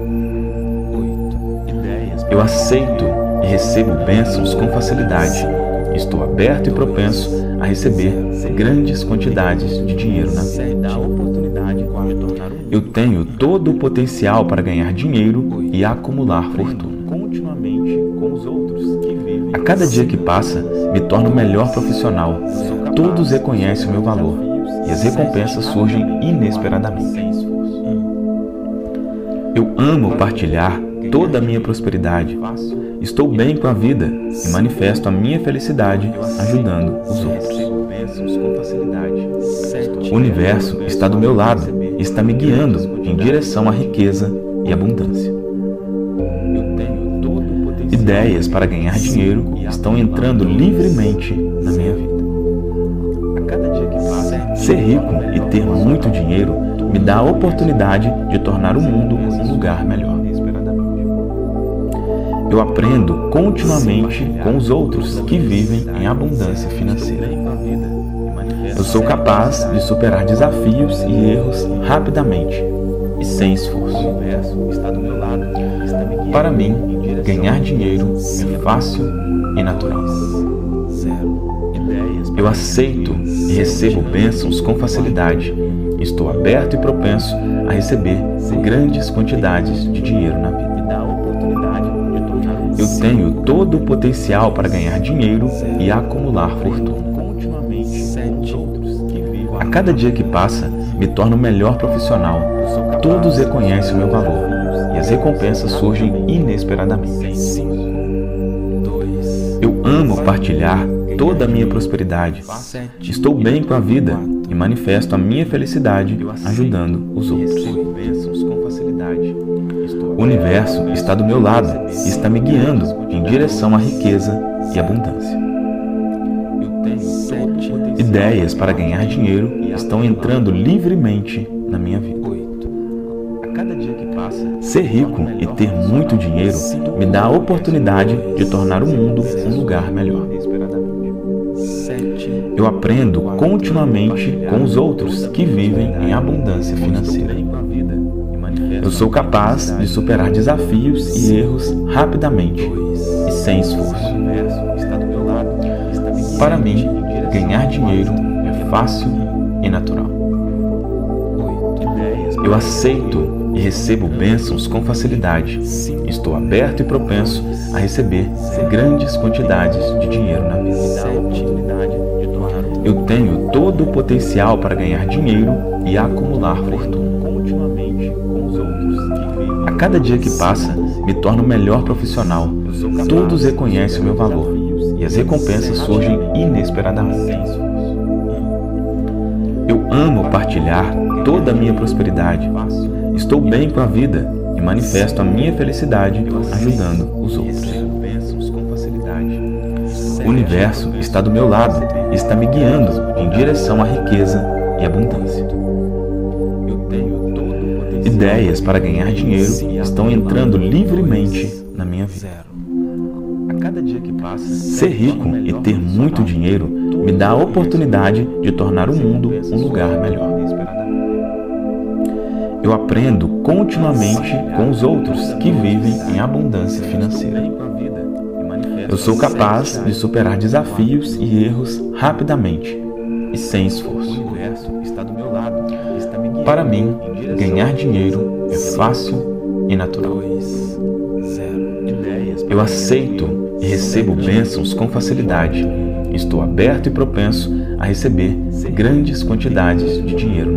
[SPEAKER 1] Eu aceito e recebo bênçãos com facilidade. Estou aberto e propenso a receber grandes quantidades de dinheiro na vida. Eu tenho todo o potencial para ganhar dinheiro e acumular fortuna. Cada dia que passa, me torno melhor profissional. Todos reconhecem o meu valor e as recompensas surgem inesperadamente. Eu amo partilhar toda a minha prosperidade. Estou bem com a vida e manifesto a minha felicidade ajudando os outros. O universo está do meu lado e está me guiando em direção à riqueza e abundância. Ideias para ganhar dinheiro estão entrando livremente na minha vida. Ser rico e ter muito dinheiro me dá a oportunidade de tornar o mundo um lugar melhor. Eu aprendo continuamente com os outros que vivem em abundância financeira. Eu sou capaz de superar desafios e erros rapidamente e sem esforço. Para mim, ganhar dinheiro é fácil e natural. Eu aceito e recebo bênçãos com facilidade. Estou aberto e propenso a receber grandes quantidades de dinheiro na vida. Eu tenho todo o potencial para ganhar dinheiro e acumular fortuna. A cada dia que passa, me torno melhor profissional. Todos reconhecem o meu valor as recompensas surgem inesperadamente. Eu amo partilhar toda a minha prosperidade. Estou bem com a vida e manifesto a minha felicidade ajudando os outros. O universo está do meu lado e está me guiando em direção à riqueza e abundância. Ideias para ganhar dinheiro estão entrando livremente na minha vida. Ser rico e ter muito dinheiro me dá a oportunidade de tornar o mundo um lugar melhor. Eu aprendo continuamente com os outros que vivem em abundância financeira. Eu sou capaz de superar desafios e erros rapidamente e sem esforço. Para mim, ganhar dinheiro é fácil e natural. Eu aceito e recebo bênçãos com facilidade. Estou aberto e propenso a receber grandes quantidades de dinheiro na vida. Eu tenho todo o potencial para ganhar dinheiro e acumular fortuna. A cada dia que passa, me torno melhor profissional. Todos reconhecem o meu valor e as recompensas surgem inesperadamente. Eu amo partilhar toda a minha prosperidade. Estou bem com a vida e manifesto a minha felicidade ajudando os outros. O universo está do meu lado e está me guiando em direção à riqueza e abundância. Ideias para ganhar dinheiro estão entrando livremente na minha vida. Ser rico e ter muito dinheiro me dá a oportunidade de tornar o mundo um lugar melhor. Eu aprendo continuamente com os outros que vivem em abundância financeira. Eu sou capaz de superar desafios e erros rapidamente e sem esforço. Para mim, ganhar dinheiro é fácil e natural. Eu aceito e recebo bênçãos com facilidade. Estou aberto e propenso a receber grandes quantidades de dinheiro.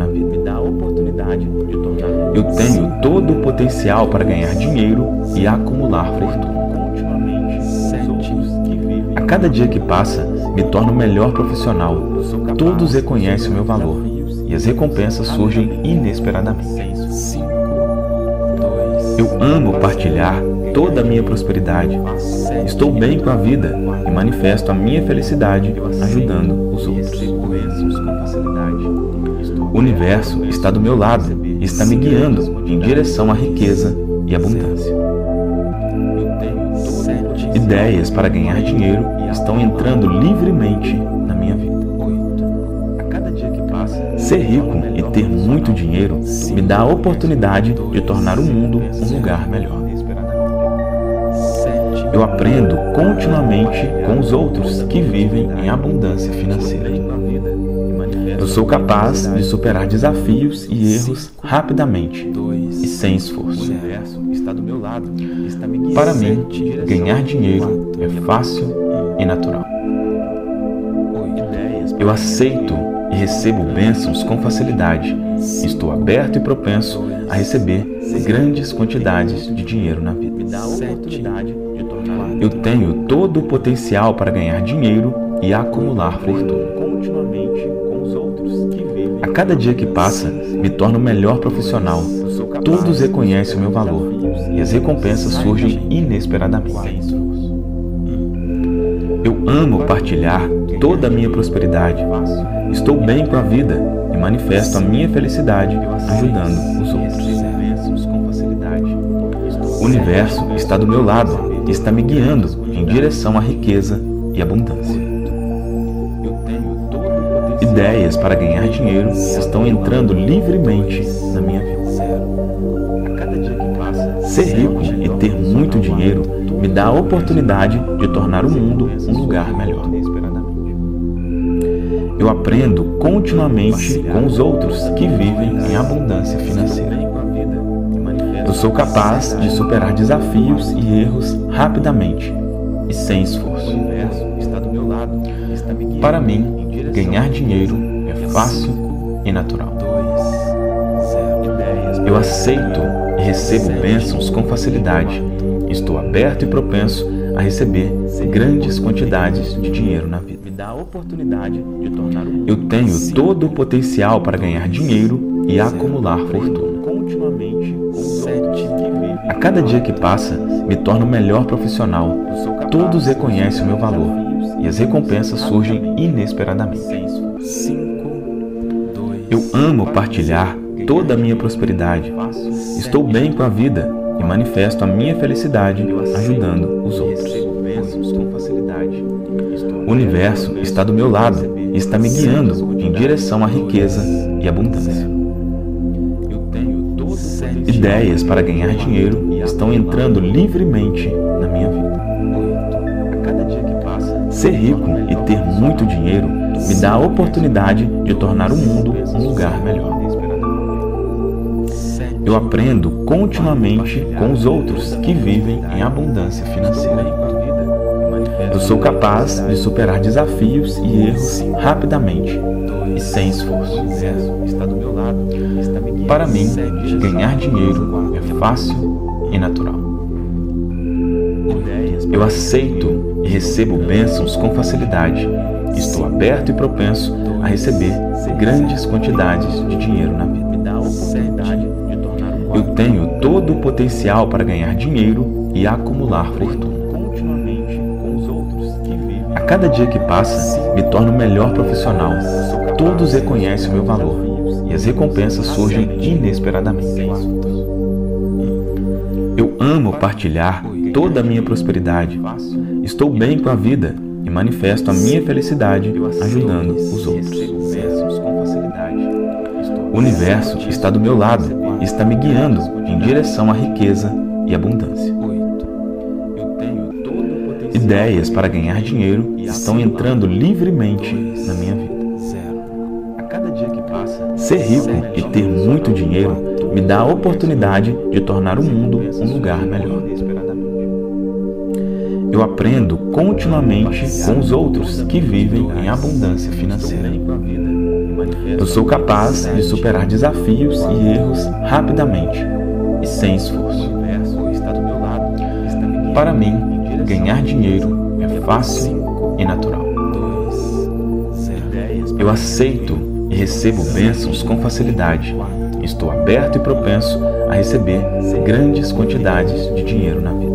[SPEAKER 1] Eu tenho todo o potencial para ganhar dinheiro e acumular fortuna. A cada dia que passa, me torno melhor profissional. Todos reconhecem o meu valor e as recompensas surgem inesperadamente. Eu amo partilhar toda a minha prosperidade. Estou bem com a vida e manifesto a minha felicidade ajudando os outros. O universo está do meu lado está me guiando em direção à riqueza e abundância. Ideias para ganhar dinheiro estão entrando livremente na minha vida. Ser rico e ter muito dinheiro me dá a oportunidade de tornar o mundo um lugar melhor. Eu aprendo continuamente com os outros que vivem em abundância financeira. Sou capaz de superar desafios e erros rapidamente e sem esforço. Para mim, ganhar dinheiro é fácil e natural. Eu aceito e recebo bênçãos com facilidade. Estou aberto e propenso a receber grandes quantidades de dinheiro na vida. Eu tenho todo o potencial para ganhar dinheiro e acumular fortuna. Cada dia que passa, me torno melhor profissional. Todos reconhecem o meu valor e as recompensas surgem inesperadamente. Eu amo partilhar toda a minha prosperidade. Estou bem com a vida e manifesto a minha felicidade ajudando os outros. O universo está do meu lado e está me guiando em direção à riqueza e abundância. Ideias para ganhar dinheiro estão entrando livremente na minha vida. Ser rico e ter muito dinheiro me dá a oportunidade de tornar o mundo um lugar melhor. Eu aprendo continuamente com os outros que vivem em abundância financeira. Eu sou capaz de superar desafios e erros rapidamente e sem esforço. Para mim, ganhar dinheiro é fácil e natural. Eu aceito e recebo bênçãos com facilidade. Estou aberto e propenso a receber grandes quantidades de dinheiro na vida. Eu tenho todo o potencial para ganhar dinheiro e acumular fortuna. A cada dia que passa, me torno melhor profissional. Todos reconhecem o meu valor e as recompensas surgem inesperadamente. Eu amo partilhar toda a minha prosperidade. Estou bem com a vida e manifesto a minha felicidade ajudando os outros. O universo está do meu lado e está me guiando em direção à riqueza e abundância. Ideias para ganhar dinheiro estão entrando livremente na minha vida. Ser rico e ter muito dinheiro me dá a oportunidade de tornar o mundo um lugar melhor. Eu aprendo continuamente com os outros que vivem em abundância financeira. Eu sou capaz de superar desafios e erros rapidamente e sem esforço. Para mim, ganhar dinheiro é fácil e natural. Eu aceito recebo bênçãos com facilidade. Estou aberto e propenso a receber grandes quantidades de dinheiro na vida. Eu tenho todo o potencial para ganhar dinheiro e acumular fortuna. A cada dia que passa, me torno melhor profissional. Todos reconhecem o meu valor e as recompensas surgem inesperadamente. Eu amo partilhar toda a minha prosperidade. Estou bem com a vida e manifesto a minha felicidade ajudando os outros. O universo está do meu lado e está me guiando em direção à riqueza e abundância. Ideias para ganhar dinheiro estão entrando livremente na minha vida. Ser rico e ter muito dinheiro me dá a oportunidade de tornar o mundo um lugar melhor. Eu aprendo continuamente com os outros que vivem em abundância financeira. Eu sou capaz de superar desafios e erros rapidamente e sem esforço. Para mim, ganhar dinheiro é fácil e natural. Eu aceito e recebo bênçãos com facilidade. Estou aberto e propenso a receber grandes quantidades de dinheiro na vida.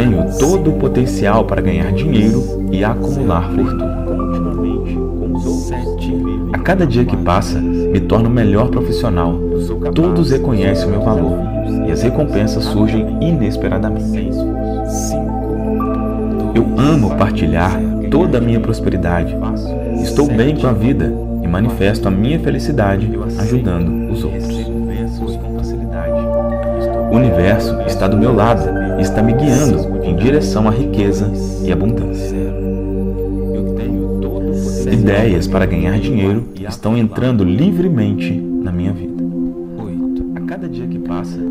[SPEAKER 1] Tenho todo o potencial para ganhar dinheiro e acumular fortuna. A cada dia que passa, me torno melhor profissional. Todos reconhecem o meu valor e as recompensas surgem inesperadamente. Eu amo partilhar toda a minha prosperidade. Estou bem com a vida e manifesto a minha felicidade ajudando os outros. O universo está do meu lado e está me guiando em direção à riqueza e abundância. Ideias para ganhar dinheiro estão entrando livremente na minha vida.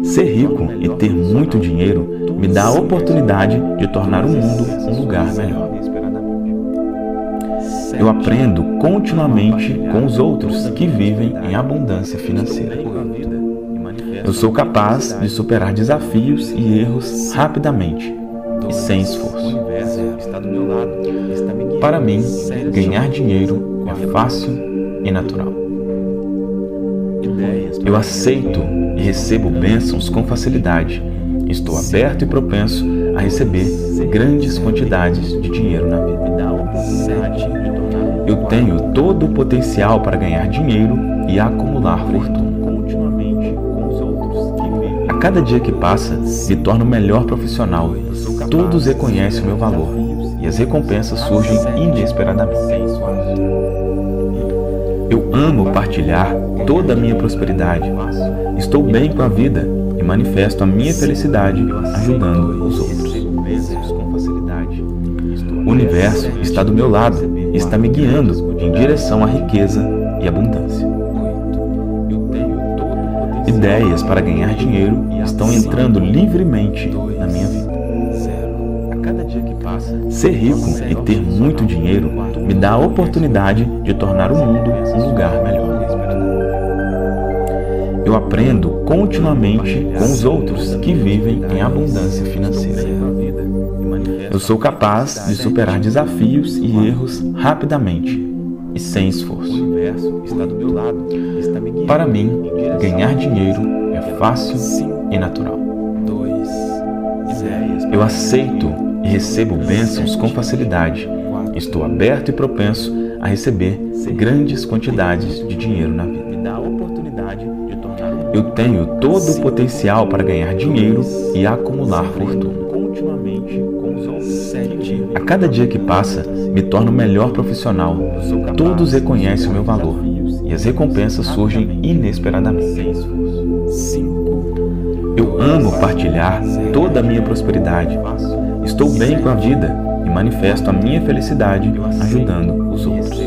[SPEAKER 1] Ser rico e ter muito dinheiro me dá a oportunidade de tornar o mundo um lugar melhor. Eu aprendo continuamente com os outros que vivem em abundância financeira. Eu sou capaz de superar desafios e erros rapidamente e sem esforço. Para mim, ganhar dinheiro é fácil e natural. Eu aceito e recebo bênçãos com facilidade. Estou aberto e propenso a receber grandes quantidades de dinheiro na vida. Eu tenho todo o potencial para ganhar dinheiro e acumular fortuna cada dia que passa, me torno melhor profissional. Todos reconhecem o meu valor e as recompensas surgem inesperadamente. Eu amo partilhar toda a minha prosperidade. Estou bem com a vida e manifesto a minha felicidade ajudando os outros. O universo está do meu lado e está me guiando em direção à riqueza e abundância. Ideias para ganhar dinheiro estão entrando livremente na minha vida. Ser rico e ter muito dinheiro me dá a oportunidade de tornar o mundo um lugar melhor. Eu aprendo continuamente com os outros que vivem em abundância financeira. Eu sou capaz de superar desafios e erros rapidamente e sem esforço. Para mim, ganhar dinheiro é fácil e natural. Eu aceito e recebo bênçãos com facilidade. Estou aberto e propenso a receber grandes quantidades de dinheiro na vida. Eu tenho todo o potencial para ganhar dinheiro e acumular fortuna. A cada dia que passa, me torno melhor profissional. Todos reconhecem o meu valor e as recompensas surgem inesperadamente. Eu amo partilhar toda a minha prosperidade. Estou bem com a vida e manifesto a minha felicidade ajudando os outros.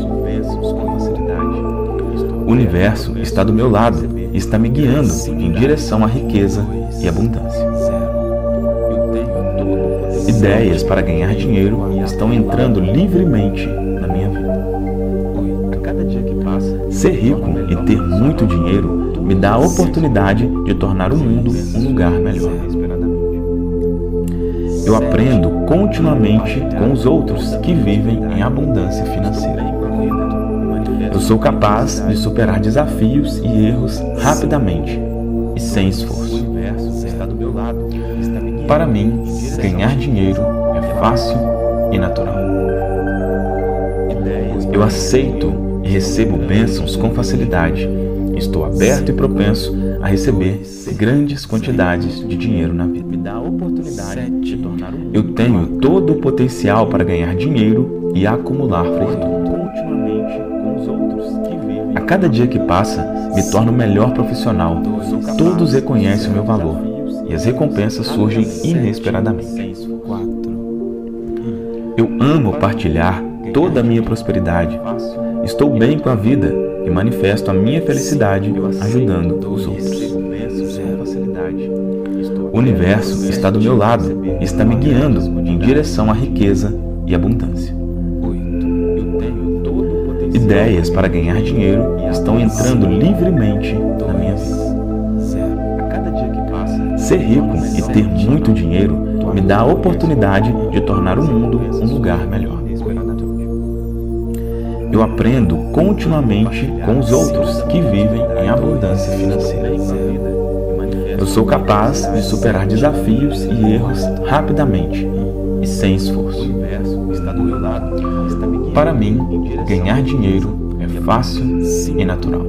[SPEAKER 1] O universo está do meu lado está me guiando em direção à riqueza e abundância. Ideias para ganhar dinheiro estão entrando livremente na minha vida. Ser rico e ter muito dinheiro me dá a oportunidade de tornar o mundo um lugar melhor. Eu aprendo continuamente com os outros que vivem em abundância financeira. Eu sou capaz de superar desafios e erros rapidamente e sem esforço. Para mim, ganhar dinheiro é fácil e natural. Eu aceito e recebo bênçãos com facilidade. Estou aberto e propenso a receber grandes quantidades de dinheiro na vida. Me dá a oportunidade de tornar Eu tenho todo o potencial para ganhar dinheiro e acumular fortuna. A cada dia que passa, me torno melhor profissional. Todos reconhecem o meu valor e as recompensas surgem inesperadamente. Eu amo partilhar toda a minha prosperidade. Estou bem com a vida e manifesto a minha felicidade ajudando os outros. O universo está do meu lado e está me guiando em direção à riqueza e abundância. Ideias para ganhar dinheiro estão entrando livremente na minha vida. Ser rico e ter muito dinheiro me dá a oportunidade de tornar o mundo um lugar melhor. Eu aprendo continuamente com os outros que vivem em abundância financeira. Eu sou capaz de superar desafios e erros rapidamente e sem esforço. Para mim, ganhar dinheiro é fácil e natural.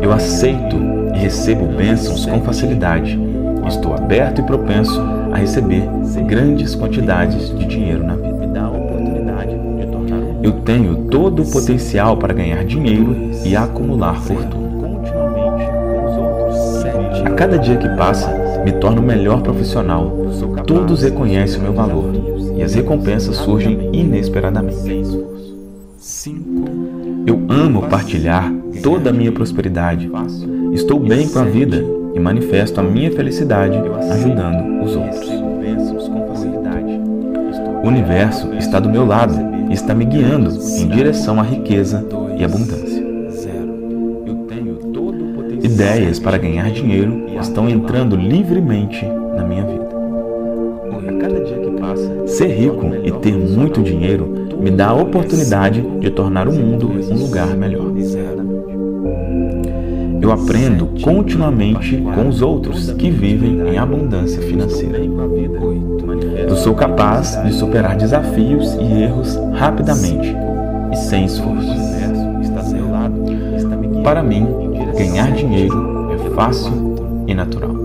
[SPEAKER 1] Eu aceito e recebo bênçãos com facilidade. Estou aberto e propenso a receber grandes quantidades de dinheiro na vida. Tenho todo o potencial para ganhar dinheiro e acumular fortuna. A cada dia que passa, me torno melhor profissional. Todos reconhecem o meu valor e as recompensas surgem inesperadamente. Eu amo partilhar toda a minha prosperidade. Estou bem com a vida e manifesto a minha felicidade ajudando os outros. O universo está do meu lado está me guiando em direção à riqueza e abundância. Ideias para ganhar dinheiro estão entrando livremente na minha vida. Ser rico e ter muito dinheiro me dá a oportunidade de tornar o mundo um lugar melhor. Eu aprendo continuamente com os outros que vivem em abundância financeira. Eu sou capaz de superar desafios e erros rapidamente e sem esforço. Para mim, ganhar dinheiro é fácil e natural.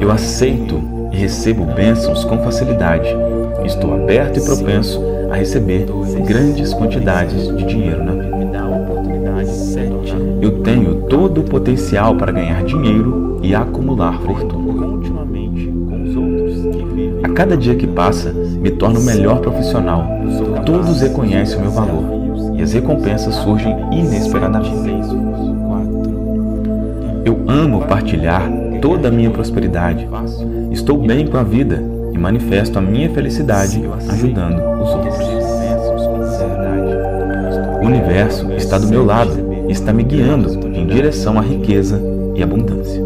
[SPEAKER 1] Eu aceito e recebo bênçãos com facilidade. Estou aberto e propenso a receber grandes quantidades de dinheiro na vida. Todo o potencial para ganhar dinheiro e acumular fortuna. A cada dia que passa, me torno melhor profissional. Todos reconhecem o meu valor e as recompensas surgem inesperadamente. Eu amo partilhar toda a minha prosperidade. Estou bem com a vida e manifesto a minha felicidade ajudando os outros. O universo está do meu lado está me guiando direção à riqueza e abundância.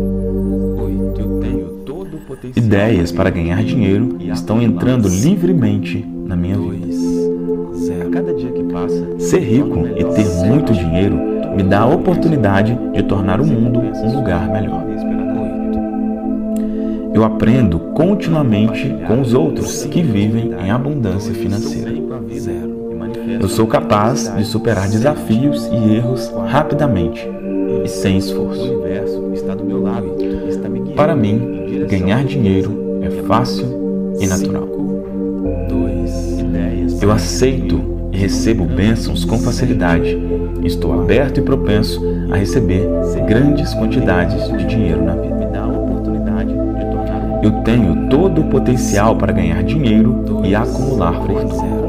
[SPEAKER 1] Ideias para ganhar dinheiro estão entrando livremente na minha vida. Ser rico e ter muito dinheiro me dá a oportunidade de tornar o mundo um lugar melhor. Eu aprendo continuamente com os outros que vivem em abundância financeira. Eu sou capaz de superar desafios e erros rapidamente e sem esforço. Para mim, ganhar dinheiro é fácil e natural. Eu aceito e recebo bênçãos com facilidade. Estou aberto e propenso a receber grandes quantidades de dinheiro na vida. Eu tenho todo o potencial para ganhar dinheiro e acumular fortuna.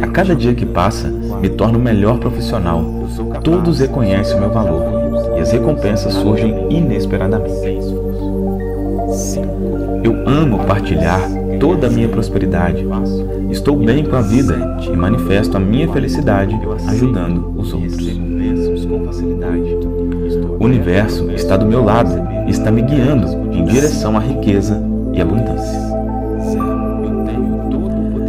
[SPEAKER 1] A cada dia que passa, me torno melhor profissional. Todos reconhecem o meu valor e as recompensas surgem inesperadamente. Eu amo partilhar toda a minha prosperidade. Estou bem com a vida e manifesto a minha felicidade ajudando os outros. O universo está do meu lado e está me guiando em direção à riqueza e abundância.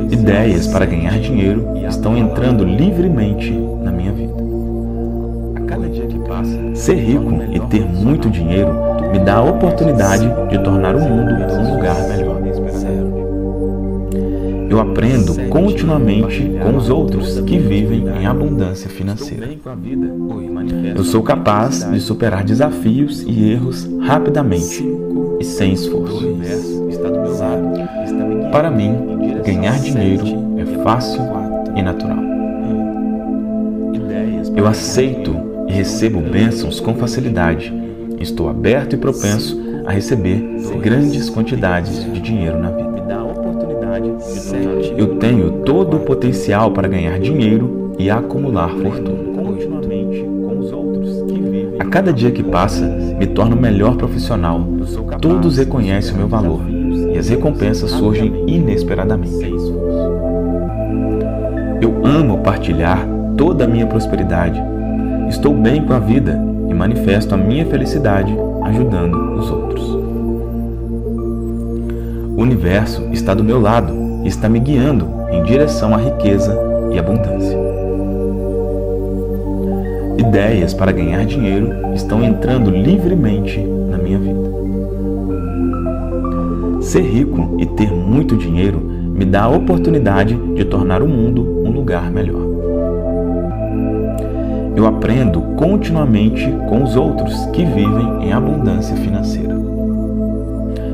[SPEAKER 1] Ideias para ganhar dinheiro estão entrando livremente Ser rico e ter muito dinheiro me dá a oportunidade de tornar o mundo um lugar melhor. Eu aprendo continuamente com os outros que vivem em abundância financeira. Eu sou capaz de superar desafios e erros rapidamente e sem esforço. Para mim, ganhar dinheiro é fácil e natural. Eu aceito e recebo bênçãos com facilidade. Estou aberto e propenso a receber grandes quantidades de dinheiro na vida. Eu tenho todo o potencial para ganhar dinheiro e acumular fortuna. A cada dia que passa, me torno melhor profissional. Todos reconhecem o meu valor e as recompensas surgem inesperadamente. Eu amo partilhar toda a minha prosperidade. Estou bem com a vida e manifesto a minha felicidade ajudando os outros. O universo está do meu lado e está me guiando em direção à riqueza e abundância. Ideias para ganhar dinheiro estão entrando livremente na minha vida. Ser rico e ter muito dinheiro me dá a oportunidade de tornar o mundo um lugar melhor. Eu aprendo continuamente com os outros que vivem em abundância financeira.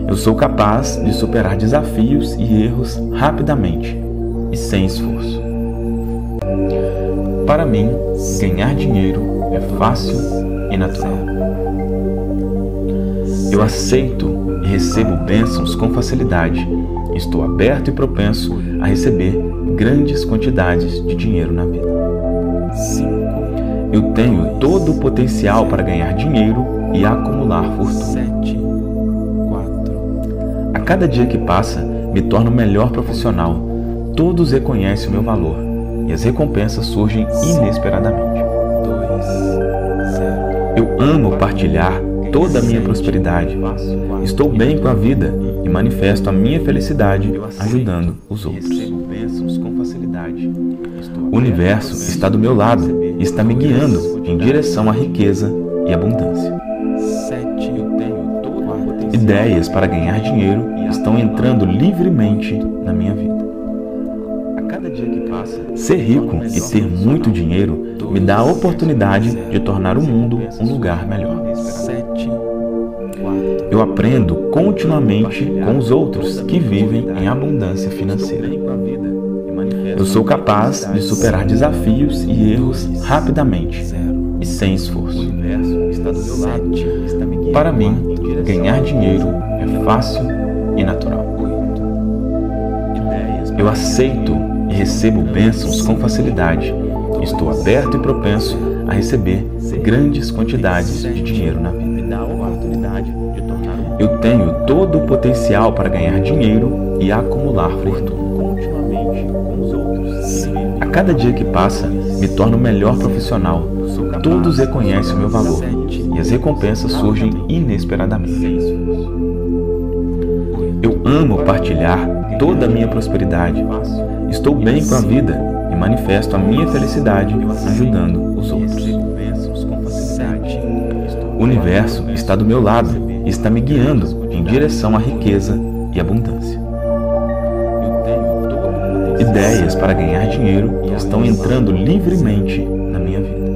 [SPEAKER 1] Eu sou capaz de superar desafios e erros rapidamente e sem esforço. Para mim, ganhar dinheiro é fácil e natural. Eu aceito e recebo bênçãos com facilidade. Estou aberto e propenso a receber grandes quantidades de dinheiro na vida. Eu tenho todo o potencial para ganhar dinheiro e acumular fortuna cada dia que passa, me torno melhor profissional. Todos reconhecem o meu valor e as recompensas surgem inesperadamente. Eu amo partilhar toda a minha prosperidade. Estou bem com a vida e manifesto a minha felicidade ajudando os outros. O universo está do meu lado está me guiando em direção à riqueza e abundância. Ideias para ganhar dinheiro estão entrando livremente na minha vida. Ser rico e ter muito dinheiro me dá a oportunidade de tornar o mundo um lugar melhor. Eu aprendo continuamente com os outros que vivem em abundância financeira. Eu sou capaz de superar desafios e erros rapidamente e sem esforço. Para mim, ganhar dinheiro é fácil e natural. Eu aceito e recebo bênçãos com facilidade. Estou aberto e propenso a receber grandes quantidades de dinheiro na vida. Eu tenho todo o potencial para ganhar dinheiro e acumular fortuna. Cada dia que passa, me torno melhor profissional. Todos reconhecem o meu valor e as recompensas surgem inesperadamente. Eu amo partilhar toda a minha prosperidade. Estou bem com a vida e manifesto a minha felicidade ajudando os outros. O universo está do meu lado e está me guiando em direção à riqueza e abundância. Ideias para ganhar dinheiro estão entrando livremente na minha vida.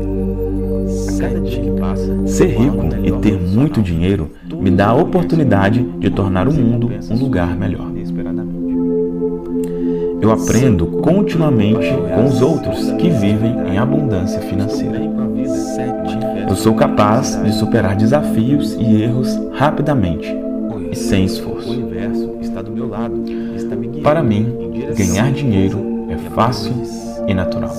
[SPEAKER 1] Ser rico e ter muito dinheiro me dá a oportunidade de tornar o mundo um lugar melhor. Eu aprendo continuamente com os outros que vivem em abundância financeira. Eu sou capaz de superar desafios e erros rapidamente e sem esforço. Para mim, ganhar dinheiro é fácil e natural.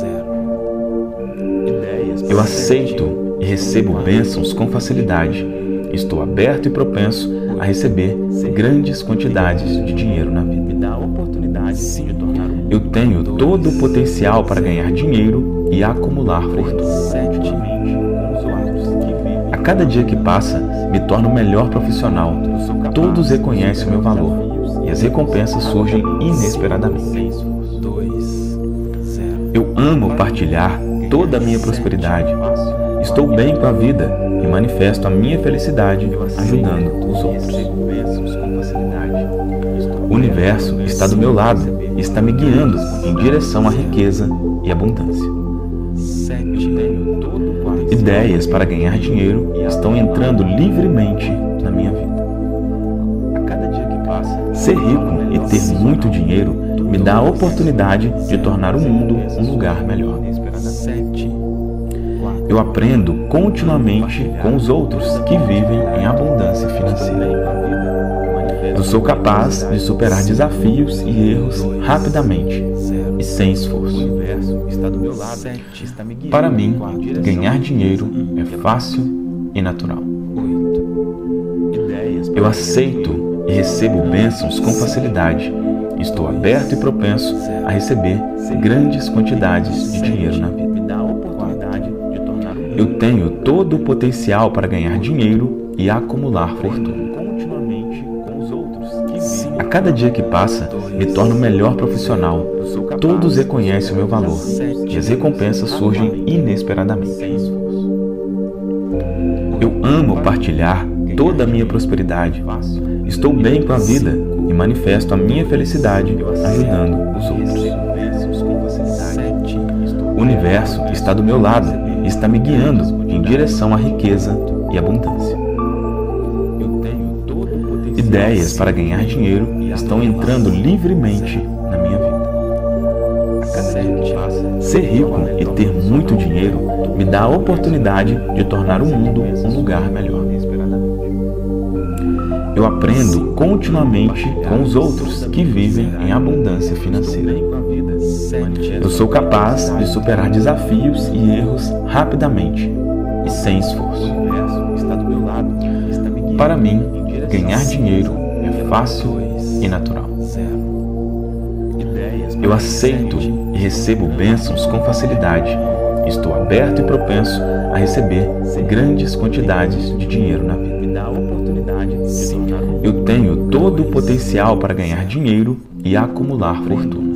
[SPEAKER 1] Eu aceito e recebo bênçãos com facilidade. Estou aberto e propenso a receber grandes quantidades de dinheiro na vida. Eu tenho todo o potencial para ganhar dinheiro e acumular fortuna. A cada dia que passa, me torno melhor profissional. Todos reconhecem o meu valor as recompensas surgem inesperadamente. Eu amo partilhar toda a minha prosperidade. Estou bem com a vida e manifesto a minha felicidade ajudando os outros. O universo está do meu lado e está me guiando em direção à riqueza e abundância. Ideias para ganhar dinheiro estão entrando livremente Ser rico e ter muito dinheiro me dá a oportunidade de tornar o mundo um lugar melhor. Eu aprendo continuamente com os outros que vivem em abundância financeira. Eu sou capaz de superar desafios e erros rapidamente e sem esforço. Para mim, ganhar dinheiro é fácil e natural. Eu aceito e recebo bênçãos com facilidade. Estou aberto e propenso a receber grandes quantidades de dinheiro na vida. Eu tenho todo o potencial para ganhar dinheiro e acumular fortuna. A cada dia que passa, me torno melhor profissional. Todos reconhecem o meu valor e as recompensas surgem inesperadamente. Eu amo partilhar toda a minha prosperidade. Estou bem com a vida e manifesto a minha felicidade ajudando os outros. O universo está do meu lado e está me guiando em direção à riqueza e abundância. Ideias para ganhar dinheiro estão entrando livremente na minha vida. Ser rico e ter muito dinheiro me dá a oportunidade de tornar o mundo um lugar melhor. Aprendo continuamente com os outros que vivem em abundância financeira. Eu sou capaz de superar desafios e erros rapidamente e sem esforço. Para mim, ganhar dinheiro é fácil e natural. Eu aceito e recebo bênçãos com facilidade. Estou aberto e propenso a receber grandes quantidades de dinheiro na vida. Eu tenho todo o potencial para ganhar dinheiro e acumular fortuna.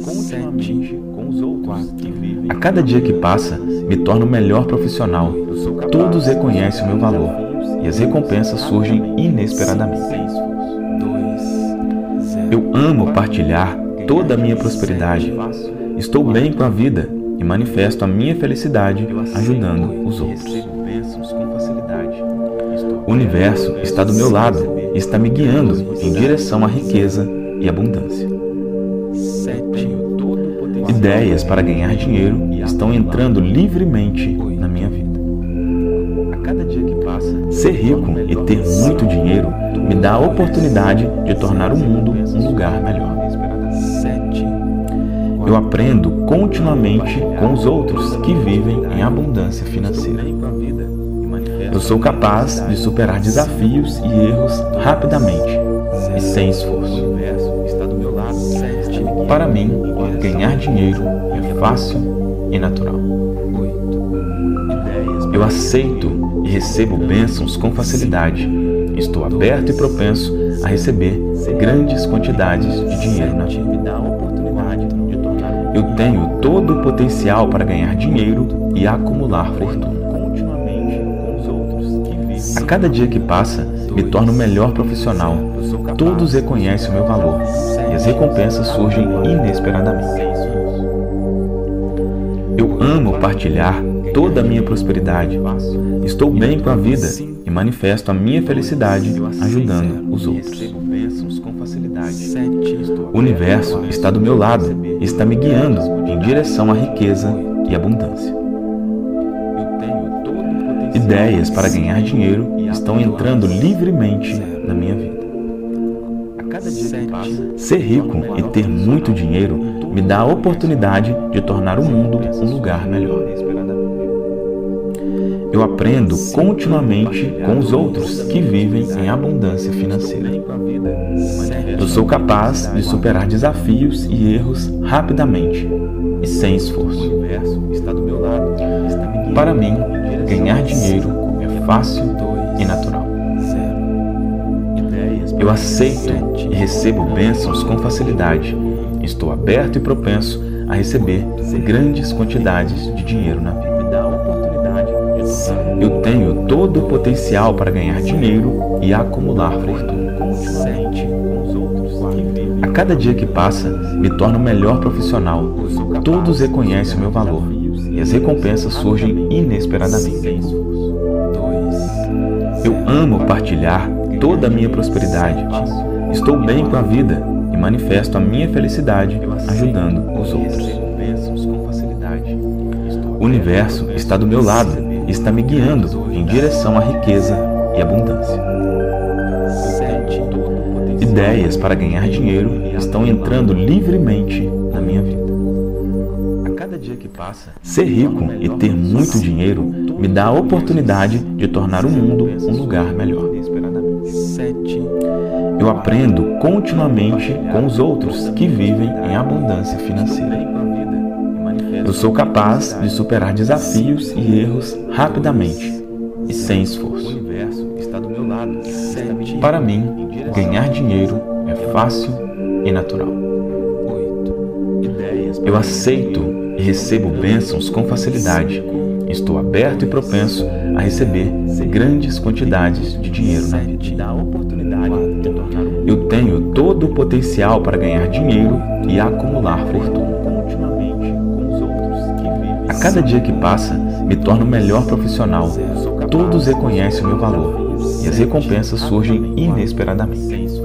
[SPEAKER 1] A cada dia que passa, me torno melhor profissional. Todos reconhecem o meu valor e as recompensas surgem inesperadamente. Eu amo partilhar toda a minha prosperidade. Estou bem com a vida e manifesto a minha felicidade ajudando os outros. O universo está do meu lado está me guiando em direção à riqueza e abundância. Ideias para ganhar dinheiro estão entrando livremente na minha vida. Ser rico e ter muito dinheiro me dá a oportunidade de tornar o mundo um lugar melhor. Eu aprendo continuamente com os outros que vivem em abundância financeira. Sou capaz de superar desafios e erros rapidamente e sem esforço. Para mim, ganhar dinheiro é fácil e natural. Eu aceito e recebo bênçãos com facilidade. Estou aberto e propenso a receber grandes quantidades de dinheiro na vida. Eu tenho todo o potencial para ganhar dinheiro e acumular fortuna. Cada dia que passa, me torno melhor profissional. Todos reconhecem o meu valor e as recompensas surgem inesperadamente. Eu amo partilhar toda a minha prosperidade. Estou bem com a vida e manifesto a minha felicidade ajudando os outros. O universo está do meu lado e está me guiando em direção à riqueza e abundância. Ideias para ganhar dinheiro estão entrando livremente na minha vida. Ser rico e ter muito dinheiro me dá a oportunidade de tornar o mundo um lugar melhor. Eu aprendo continuamente com os outros que vivem em abundância financeira. Eu sou capaz de superar desafios e erros rapidamente e sem esforço. Para mim, ganhar dinheiro é fácil e natural. Eu aceito e recebo bênçãos com facilidade. Estou aberto e propenso a receber grandes quantidades de dinheiro na vida. Eu tenho todo o potencial para ganhar dinheiro e acumular fortuna. A cada dia que passa, me torno melhor profissional. Todos reconhecem o meu valor e as recompensas surgem inesperadamente. Eu amo partilhar toda a minha prosperidade. Estou bem com a vida e manifesto a minha felicidade ajudando os outros. O universo está do meu lado e está me guiando em direção à riqueza e abundância. Ideias para ganhar dinheiro estão entrando livremente na minha vida. A cada dia que passa, ser rico e ter muito dinheiro me dá a oportunidade de tornar o mundo um lugar melhor. Eu aprendo continuamente com os outros que vivem em abundância financeira. Eu sou capaz de superar desafios e erros rapidamente e sem esforço. Para mim, ganhar dinheiro é fácil e natural. Eu aceito e recebo bênçãos com facilidade. Estou aberto e propenso a receber grandes quantidades de dinheiro na vida. Eu tenho todo o potencial para ganhar dinheiro e acumular fortuna. A cada dia que passa, me torno melhor profissional. Todos reconhecem o meu valor e as recompensas surgem inesperadamente.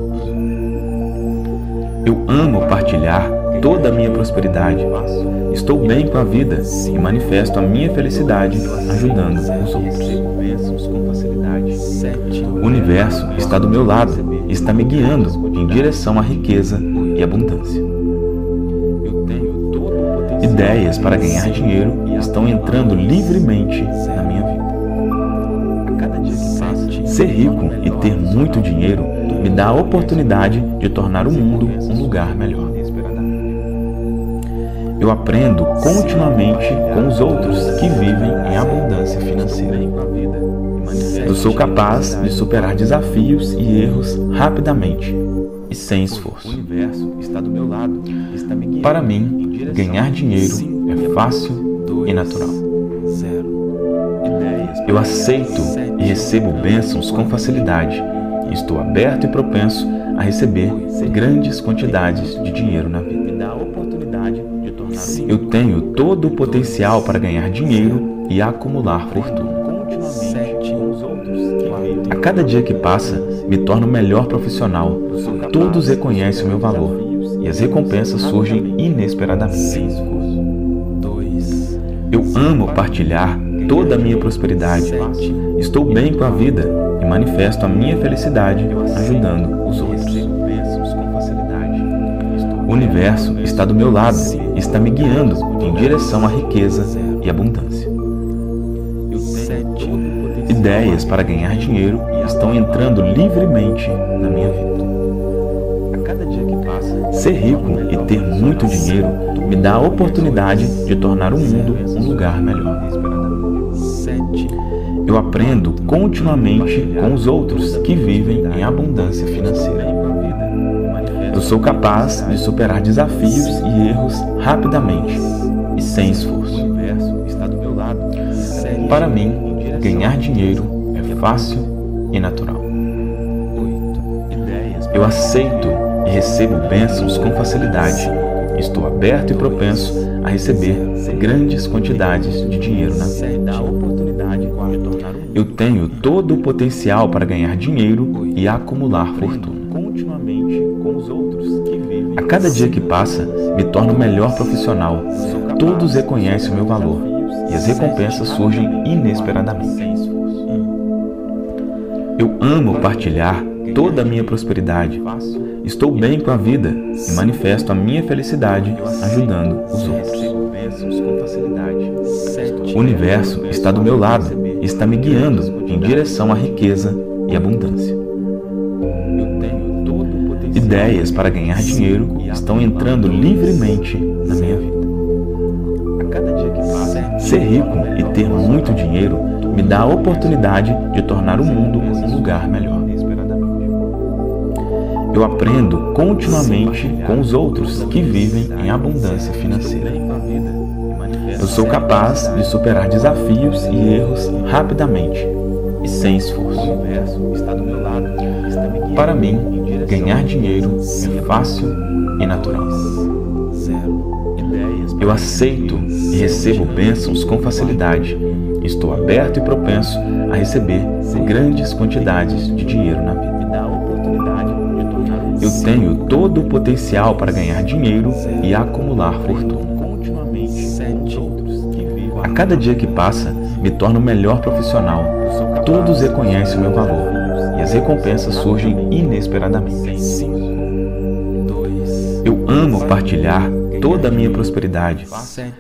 [SPEAKER 1] Eu amo partilhar toda a minha prosperidade. Estou bem com a vida e manifesto a minha felicidade ajudando os outros. O universo está do meu lado e está me guiando em direção à riqueza e abundância. Ideias para ganhar dinheiro estão entrando livremente na minha vida. Ser rico e ter muito dinheiro me dá a oportunidade de tornar o mundo um lugar melhor. Eu aprendo continuamente com os outros que vivem em abundância financeira. Eu sou capaz de superar desafios e erros rapidamente e sem esforço. Para mim, ganhar dinheiro é fácil e natural. Eu aceito e recebo bênçãos com facilidade. Estou aberto e propenso a receber grandes quantidades de dinheiro na vida. Eu tenho todo o potencial para ganhar dinheiro e acumular fortuna. A cada dia que passa, me torno melhor profissional. Todos reconhecem o meu valor e as recompensas surgem inesperadamente. Eu amo partilhar toda a minha prosperidade. Estou bem com a vida e manifesto a minha felicidade ajudando os outros. O universo está do meu lado está me guiando em direção à riqueza e abundância. Ideias para ganhar dinheiro estão entrando livremente na minha vida. Ser rico e ter muito dinheiro me dá a oportunidade de tornar o mundo um lugar melhor. Eu aprendo continuamente com os outros que vivem em abundância financeira. Eu sou capaz de superar desafios e erros rapidamente e sem esforço. Para mim, ganhar dinheiro é fácil e natural. Eu aceito e recebo bênçãos com facilidade. Estou aberto e propenso a receber grandes quantidades de dinheiro na vida. Eu tenho todo o potencial para ganhar dinheiro e acumular fortuna. Cada dia que passa, me torno melhor profissional. Todos reconhecem o meu valor e as recompensas surgem inesperadamente. Eu amo partilhar toda a minha prosperidade. Estou bem com a vida e manifesto a minha felicidade ajudando os outros. O universo está do meu lado está me guiando em direção à riqueza e abundância. Ideias para ganhar dinheiro estão entrando livremente na minha vida. Ser rico e ter muito dinheiro me dá a oportunidade de tornar o mundo um lugar melhor. Eu aprendo continuamente com os outros que vivem em abundância financeira. Eu sou capaz de superar desafios e erros rapidamente e sem esforço. Para mim, ganhar dinheiro é fácil e natural. Eu aceito e recebo bênçãos com facilidade. Estou aberto e propenso a receber grandes quantidades de dinheiro na vida. Eu tenho todo o potencial para ganhar dinheiro e acumular fortuna. A cada dia que passa, me torno melhor profissional. Todos reconhecem o meu valor e as recompensas surgem inesperadamente. Amo partilhar toda a minha prosperidade.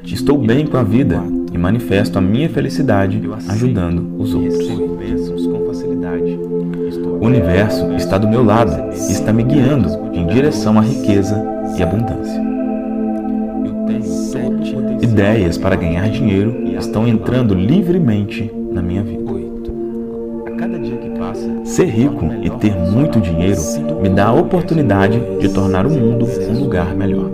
[SPEAKER 1] Estou bem com a vida e manifesto a minha felicidade ajudando os outros. O universo está do meu lado e está me guiando em direção à riqueza e abundância. Ideias para ganhar dinheiro estão entrando livremente na minha vida. Ser rico e ter muito dinheiro me dá a oportunidade de tornar o mundo um lugar melhor.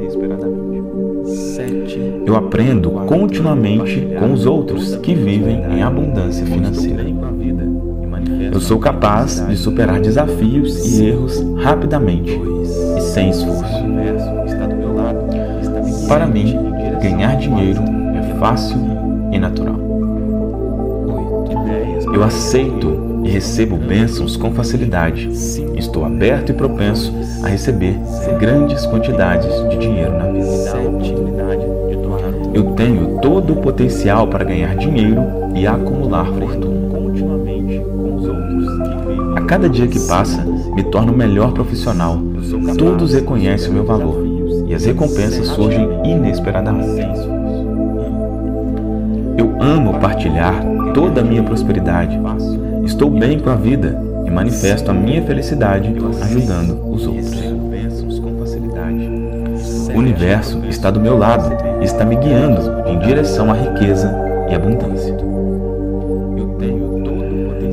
[SPEAKER 1] Eu aprendo continuamente com os outros que vivem em abundância financeira. Eu sou capaz de superar desafios e erros rapidamente e sem esforço. Para mim, ganhar dinheiro é fácil e natural. Eu aceito e recebo bênçãos com facilidade. Estou aberto e propenso a receber grandes quantidades de dinheiro na vida. Eu tenho todo o potencial para ganhar dinheiro e acumular fortuna. A cada dia que passa, me torno melhor profissional. Todos reconhecem o meu valor e as recompensas surgem inesperadamente. Eu amo partilhar toda a minha prosperidade. Estou bem com a vida e manifesto a minha felicidade ajudando os outros. O universo está do meu lado e está me guiando em direção à riqueza e abundância.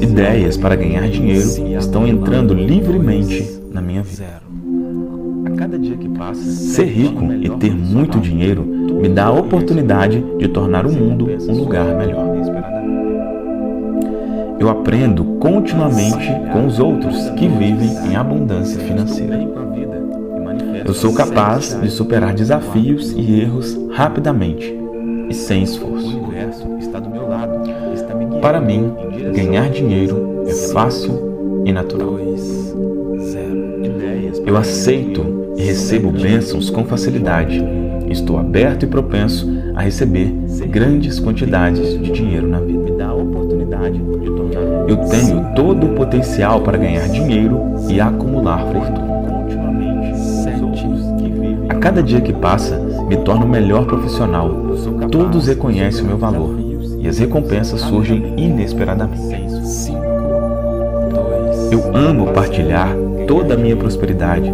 [SPEAKER 1] Ideias para ganhar dinheiro estão entrando livremente na minha vida. Ser rico e ter muito dinheiro me dá a oportunidade de tornar o mundo um lugar melhor. Aprendo continuamente com os outros que vivem em abundância financeira. Eu sou capaz de superar desafios e erros rapidamente e sem esforço. Para mim, ganhar dinheiro é fácil e natural. Eu aceito e recebo bênçãos com facilidade. Estou aberto e propenso a receber grandes quantidades de dinheiro na vida. Eu tenho todo o potencial para ganhar dinheiro e acumular fortuna. A cada dia que passa, me torno melhor profissional. Todos reconhecem o meu valor e as recompensas surgem inesperadamente. Eu amo partilhar toda a minha prosperidade.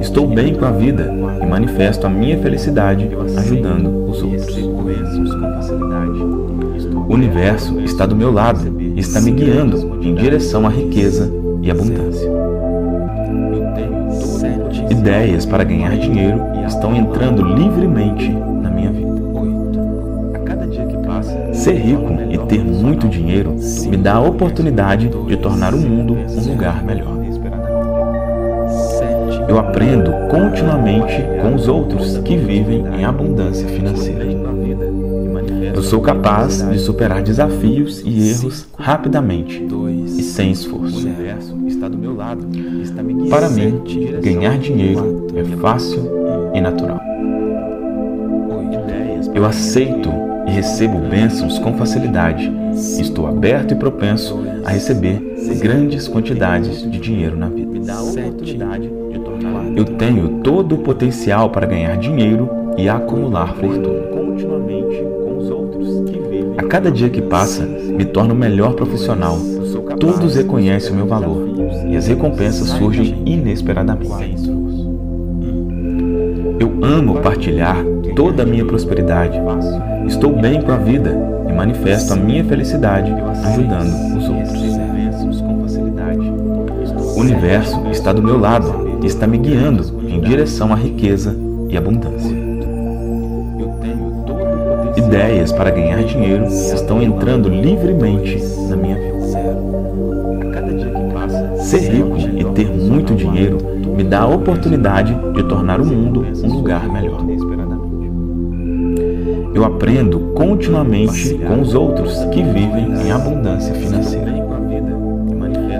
[SPEAKER 1] Estou bem com a vida e manifesto a minha felicidade ajudando os outros. O universo está do meu lado está me guiando em direção à riqueza e abundância. Ideias para ganhar dinheiro estão entrando livremente na minha vida. Ser rico e ter muito dinheiro me dá a oportunidade de tornar o mundo um lugar melhor. Eu aprendo continuamente com os outros que vivem em abundância financeira. Eu sou capaz de superar desafios e erros rapidamente e sem esforço. Para mim, ganhar dinheiro é fácil e natural. Eu aceito e recebo bênçãos com facilidade. Estou aberto e propenso a receber grandes quantidades de dinheiro na vida. Eu tenho todo o potencial para ganhar dinheiro e acumular fortuna. Cada dia que passa, me torno melhor profissional. Todos reconhecem o meu valor e as recompensas surgem inesperadamente. Eu amo partilhar toda a minha prosperidade. Estou bem com a vida e manifesto a minha felicidade ajudando os outros. O universo está do meu lado e está me guiando em direção à riqueza e abundância. Ideias para ganhar dinheiro estão entrando livremente na minha vida. Ser rico e ter muito dinheiro me dá a oportunidade de tornar o mundo um lugar melhor. Eu aprendo continuamente com os outros que vivem em abundância financeira.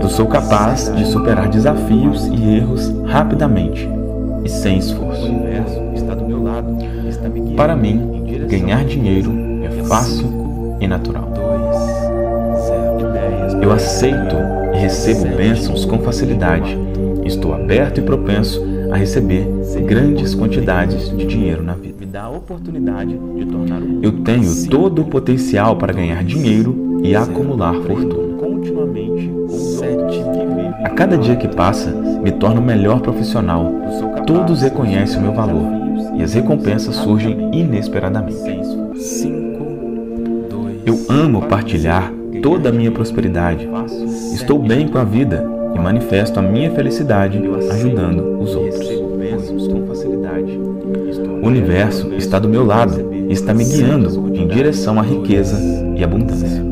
[SPEAKER 1] Eu sou capaz de superar desafios e erros rapidamente e sem esforço. Para mim, ganhar dinheiro é fácil e natural. Eu aceito e recebo bênçãos com facilidade. Estou aberto e propenso a receber grandes quantidades de dinheiro na vida. Me dá a oportunidade de tornar Eu tenho todo o potencial para ganhar dinheiro e acumular fortuna. A cada dia que passa, me torno melhor profissional. Todos reconhecem o meu valor e as recompensas surgem inesperadamente. Eu amo partilhar toda a minha prosperidade. Estou bem com a vida e manifesto a minha felicidade ajudando os outros. O universo está do meu lado e está me guiando em direção à riqueza e abundância.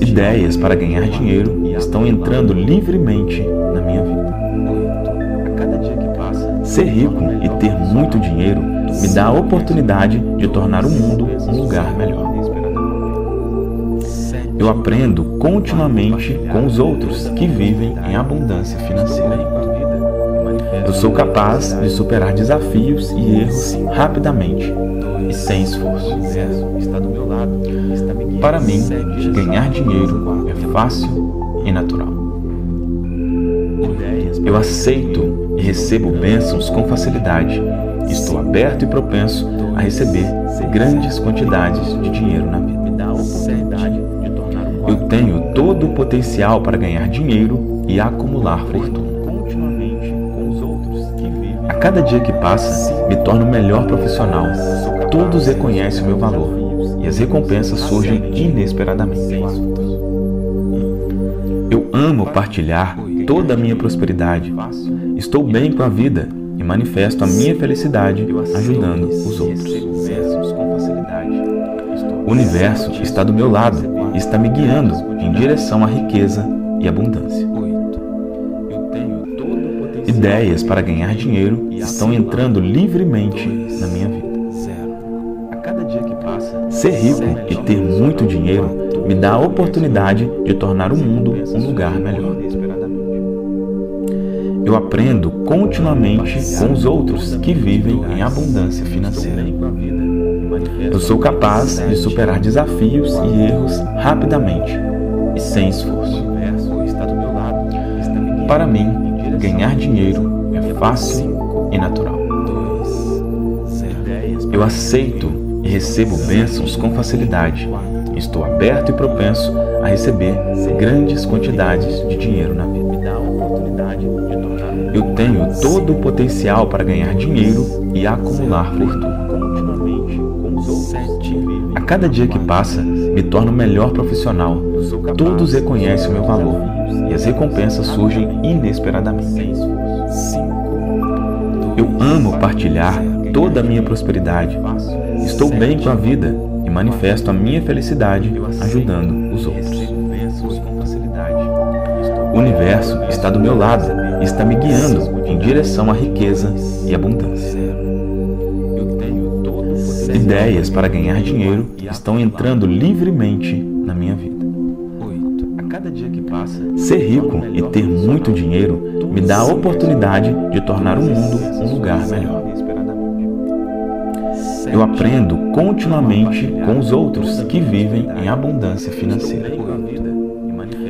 [SPEAKER 1] Ideias para ganhar dinheiro estão entrando livremente na minha vida. Ser rico e ter muito dinheiro me dá a oportunidade de tornar o mundo um lugar melhor. Eu aprendo continuamente com os outros que vivem em abundância financeira. Eu sou capaz de superar desafios e erros rapidamente e sem esforço. Para mim, ganhar dinheiro é fácil e natural. Eu aceito recebo bênçãos com facilidade. Estou aberto e propenso a receber grandes quantidades de dinheiro na vida. Eu tenho todo o potencial para ganhar dinheiro e acumular fortuna. A cada dia que passa, me torno melhor profissional. Todos reconhecem o meu valor e as recompensas surgem inesperadamente. Eu amo partilhar toda a minha prosperidade. Estou bem com a vida e manifesto a minha felicidade ajudando os outros. O universo está do meu lado e está me guiando em direção à riqueza e abundância. Ideias para ganhar dinheiro estão entrando livremente na minha vida. Ser rico e ter muito dinheiro me dá a oportunidade de tornar o mundo um lugar melhor. Eu aprendo continuamente com os outros que vivem em abundância financeira. Eu sou capaz de superar desafios e erros rapidamente e sem esforço. Para mim, ganhar dinheiro é fácil e natural. Eu aceito e recebo bênçãos com facilidade. Estou aberto e propenso a receber grandes quantidades de dinheiro na vida. Tenho todo o potencial para ganhar dinheiro e acumular fortuna. A cada dia que passa, me torno melhor profissional. Todos reconhecem o meu valor e as recompensas surgem inesperadamente. Eu amo partilhar toda a minha prosperidade. Estou bem com a vida e manifesto a minha felicidade ajudando os outros. O universo está do meu lado e está me guiando direção à riqueza e abundância. Ideias para ganhar dinheiro estão entrando livremente na minha vida. Ser rico e ter muito dinheiro me dá a oportunidade de tornar o mundo um lugar melhor. Eu aprendo continuamente com os outros que vivem em abundância financeira.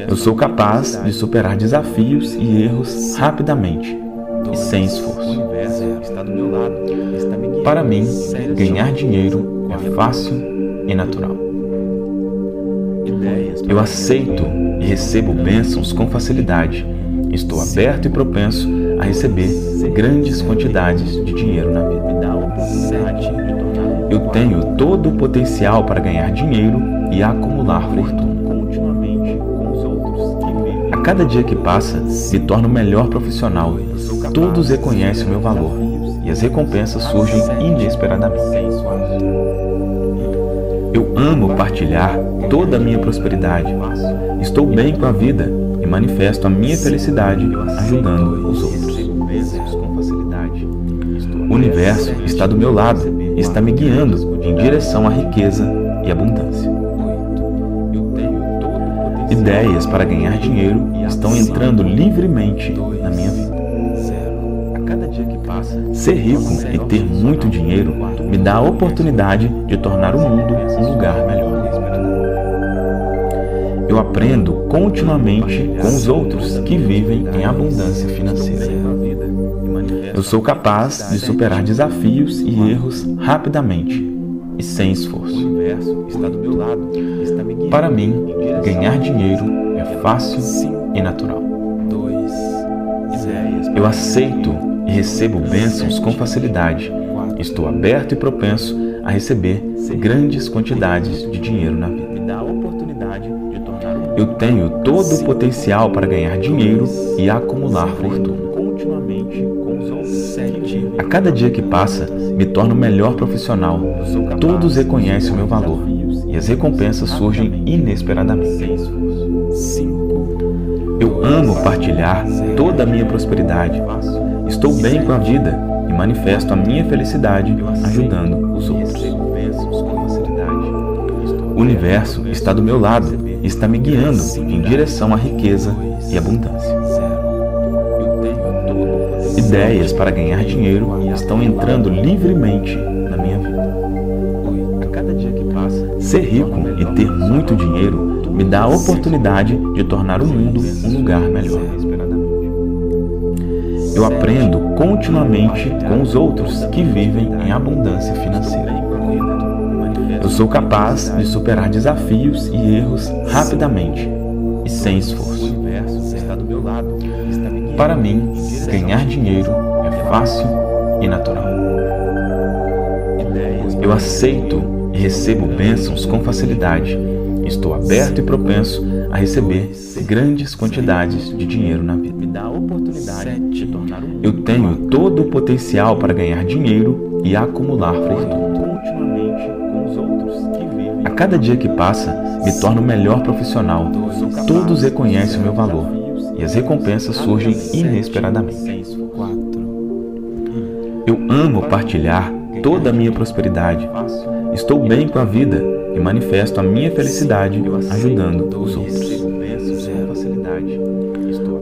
[SPEAKER 1] Eu sou capaz de superar desafios e erros rapidamente sem esforço. Para mim, ganhar dinheiro é fácil e natural. Eu aceito e recebo bênçãos com facilidade. Estou aberto e propenso a receber grandes quantidades de dinheiro na vida. Eu tenho todo o potencial para ganhar dinheiro e acumular fortuna. A cada dia que passa, me torno melhor profissional. Todos reconhecem o meu valor e as recompensas surgem inesperadamente. Eu amo partilhar toda a minha prosperidade. Estou bem com a vida e manifesto a minha felicidade ajudando os outros. O universo está do meu lado e está me guiando em direção à riqueza e abundância. Ideias para ganhar dinheiro estão entrando livremente na minha vida. Ser rico e ter muito dinheiro me dá a oportunidade de tornar o mundo um lugar melhor. Eu aprendo continuamente com os outros que vivem em abundância financeira. Eu sou capaz de superar desafios e erros rapidamente e sem esforço. Para mim, ganhar dinheiro é fácil e natural. Eu aceito recebo bênçãos com facilidade. Estou aberto e propenso a receber grandes quantidades de dinheiro na vida. Eu tenho todo o potencial para ganhar dinheiro e acumular fortuna. A cada dia que passa, me torno melhor profissional. Todos reconhecem o meu valor e as recompensas surgem inesperadamente. Eu amo partilhar toda a minha prosperidade. Estou bem com a vida e manifesto a minha felicidade ajudando os outros. O universo está do meu lado e está me guiando em direção à riqueza e abundância. Ideias para ganhar dinheiro estão entrando livremente na minha vida. Ser rico e ter muito dinheiro me dá a oportunidade de tornar o mundo um lugar melhor. Eu aprendo continuamente com os outros que vivem em abundância financeira. Eu sou capaz de superar desafios e erros rapidamente e sem esforço. Para mim, ganhar dinheiro é fácil e natural. Eu aceito e recebo bênçãos com facilidade. Estou aberto e propenso a receber grandes quantidades de dinheiro na vida. Eu tenho todo o potencial para ganhar dinheiro e acumular fortuna. A cada dia que passa, me torno melhor profissional. Todos reconhecem o meu valor e as recompensas surgem inesperadamente. Eu amo partilhar toda a minha prosperidade. Estou bem com a vida e manifesto a minha felicidade ajudando os outros.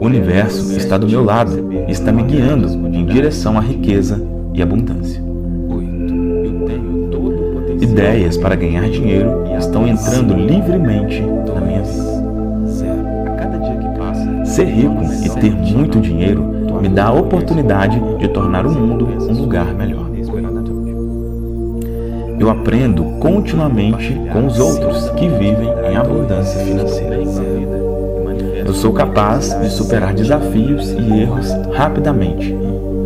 [SPEAKER 1] O universo está do meu lado e está me guiando em direção à riqueza e abundância. Ideias para ganhar dinheiro estão entrando livremente na minha vida. Ser rico e ter muito dinheiro me dá a oportunidade de tornar o mundo um lugar melhor. Eu aprendo continuamente com os outros que vivem em abundância financeira. Eu sou capaz de superar desafios e erros rapidamente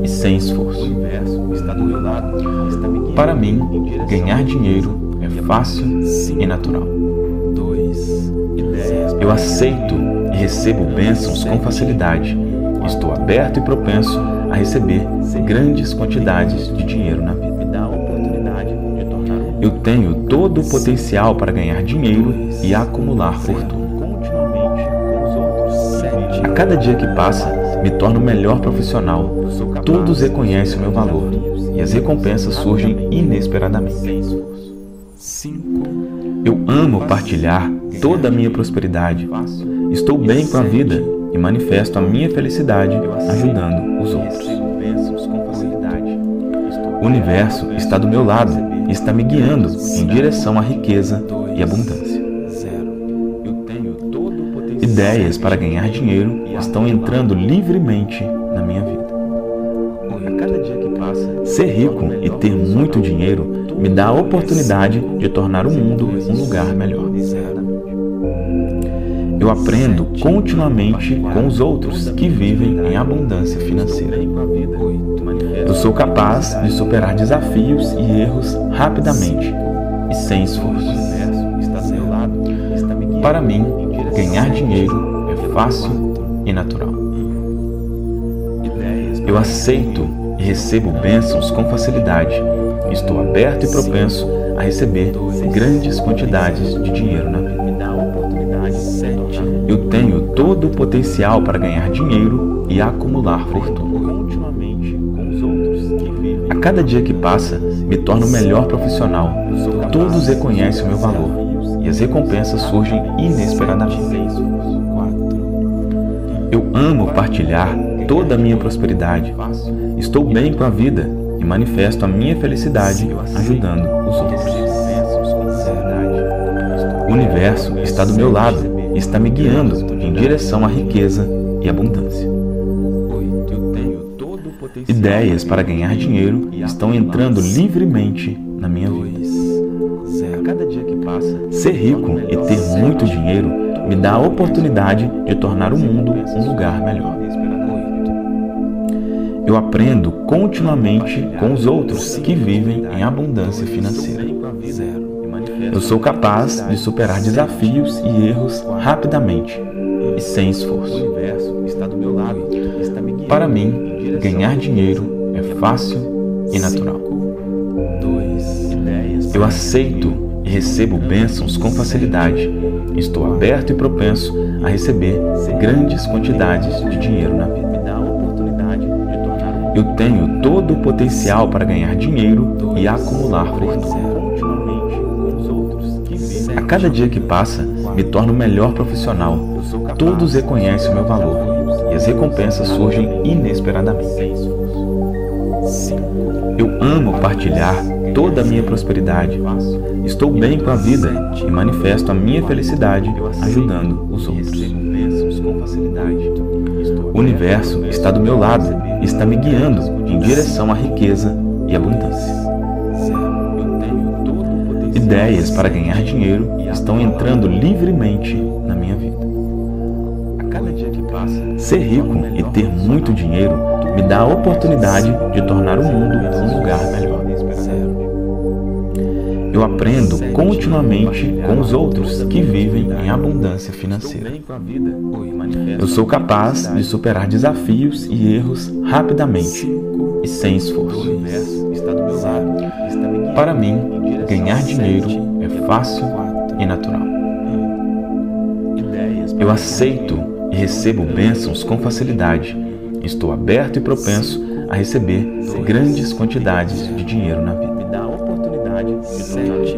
[SPEAKER 1] e sem esforço. Para mim, ganhar dinheiro é fácil e natural. Eu aceito e recebo bênçãos com facilidade. Estou aberto e propenso a receber grandes quantidades de dinheiro na vida. Tenho todo o potencial para ganhar dinheiro e acumular fortuna. A cada dia que passa, me torno melhor profissional. Todos reconhecem o meu valor e as recompensas surgem inesperadamente. Eu amo partilhar toda a minha prosperidade. Estou bem com a vida e manifesto a minha felicidade ajudando os outros. O universo está do meu lado está me guiando em direção à riqueza e abundância. Ideias para ganhar dinheiro estão entrando livremente na minha vida. Ser rico e ter muito dinheiro me dá a oportunidade de tornar o mundo um lugar melhor. Eu aprendo continuamente com os outros que vivem em abundância financeira. Eu sou capaz de superar desafios e erros rapidamente e sem esforço. Para mim, ganhar dinheiro é fácil e natural. Eu aceito e recebo bênçãos com facilidade. Estou aberto e propenso a receber grandes quantidades de dinheiro na vida. Eu tenho todo o potencial para ganhar dinheiro e acumular fortuna. Cada dia que passa, me torno melhor profissional. Todos reconhecem o meu valor e as recompensas surgem inesperadamente. Eu amo partilhar toda a minha prosperidade. Estou bem com a vida e manifesto a minha felicidade ajudando os outros. O universo está do meu lado está me guiando em direção à riqueza e abundância. Ideias para ganhar dinheiro estão entrando livremente na minha vida. Ser rico e ter muito dinheiro me dá a oportunidade de tornar o mundo um lugar melhor. Eu aprendo continuamente com os outros que vivem em abundância financeira. Eu sou capaz de superar desafios e erros rapidamente e sem esforço. Para mim, ganhar dinheiro é fácil e natural. Eu aceito e recebo bênçãos com facilidade. Estou aberto e propenso a receber grandes quantidades de dinheiro na vida. Eu tenho todo o potencial para ganhar dinheiro e acumular fortuna cada dia que passa, me torno melhor profissional. Todos reconhecem o meu valor as recompensas surgem inesperadamente. Eu amo partilhar toda a minha prosperidade. Estou bem com a vida e manifesto a minha felicidade ajudando os outros. O universo está do meu lado e está me guiando em direção à riqueza e abundância. Ideias para ganhar dinheiro estão entrando livremente Ser rico e ter muito dinheiro me dá a oportunidade de tornar o mundo um lugar melhor. Eu aprendo continuamente com os outros que vivem em abundância financeira. Eu sou capaz de superar desafios e erros rapidamente e sem esforço. Para mim, ganhar dinheiro é fácil e natural. Eu aceito e recebo bênçãos com facilidade. Estou aberto e propenso a receber grandes quantidades de dinheiro na vida.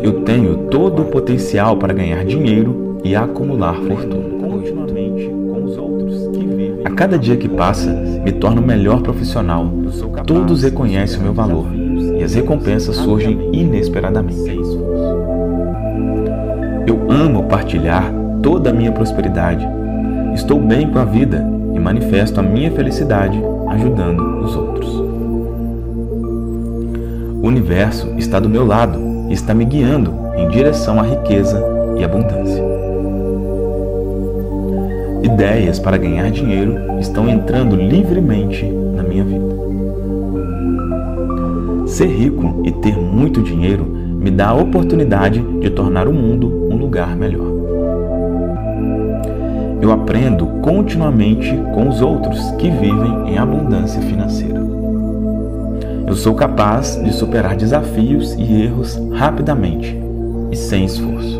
[SPEAKER 1] Eu tenho todo o potencial para ganhar dinheiro e acumular fortuna. A cada dia que passa, me torno melhor profissional. Todos reconhecem o meu valor e as recompensas surgem inesperadamente. Eu amo partilhar toda a minha prosperidade. Estou bem com a vida e manifesto a minha felicidade ajudando os outros. O universo está do meu lado e está me guiando em direção à riqueza e abundância. Ideias para ganhar dinheiro estão entrando livremente na minha vida. Ser rico e ter muito dinheiro me dá a oportunidade de tornar o mundo um lugar melhor. Eu aprendo continuamente com os outros que vivem em abundância financeira. Eu sou capaz de superar desafios e erros rapidamente e sem esforço.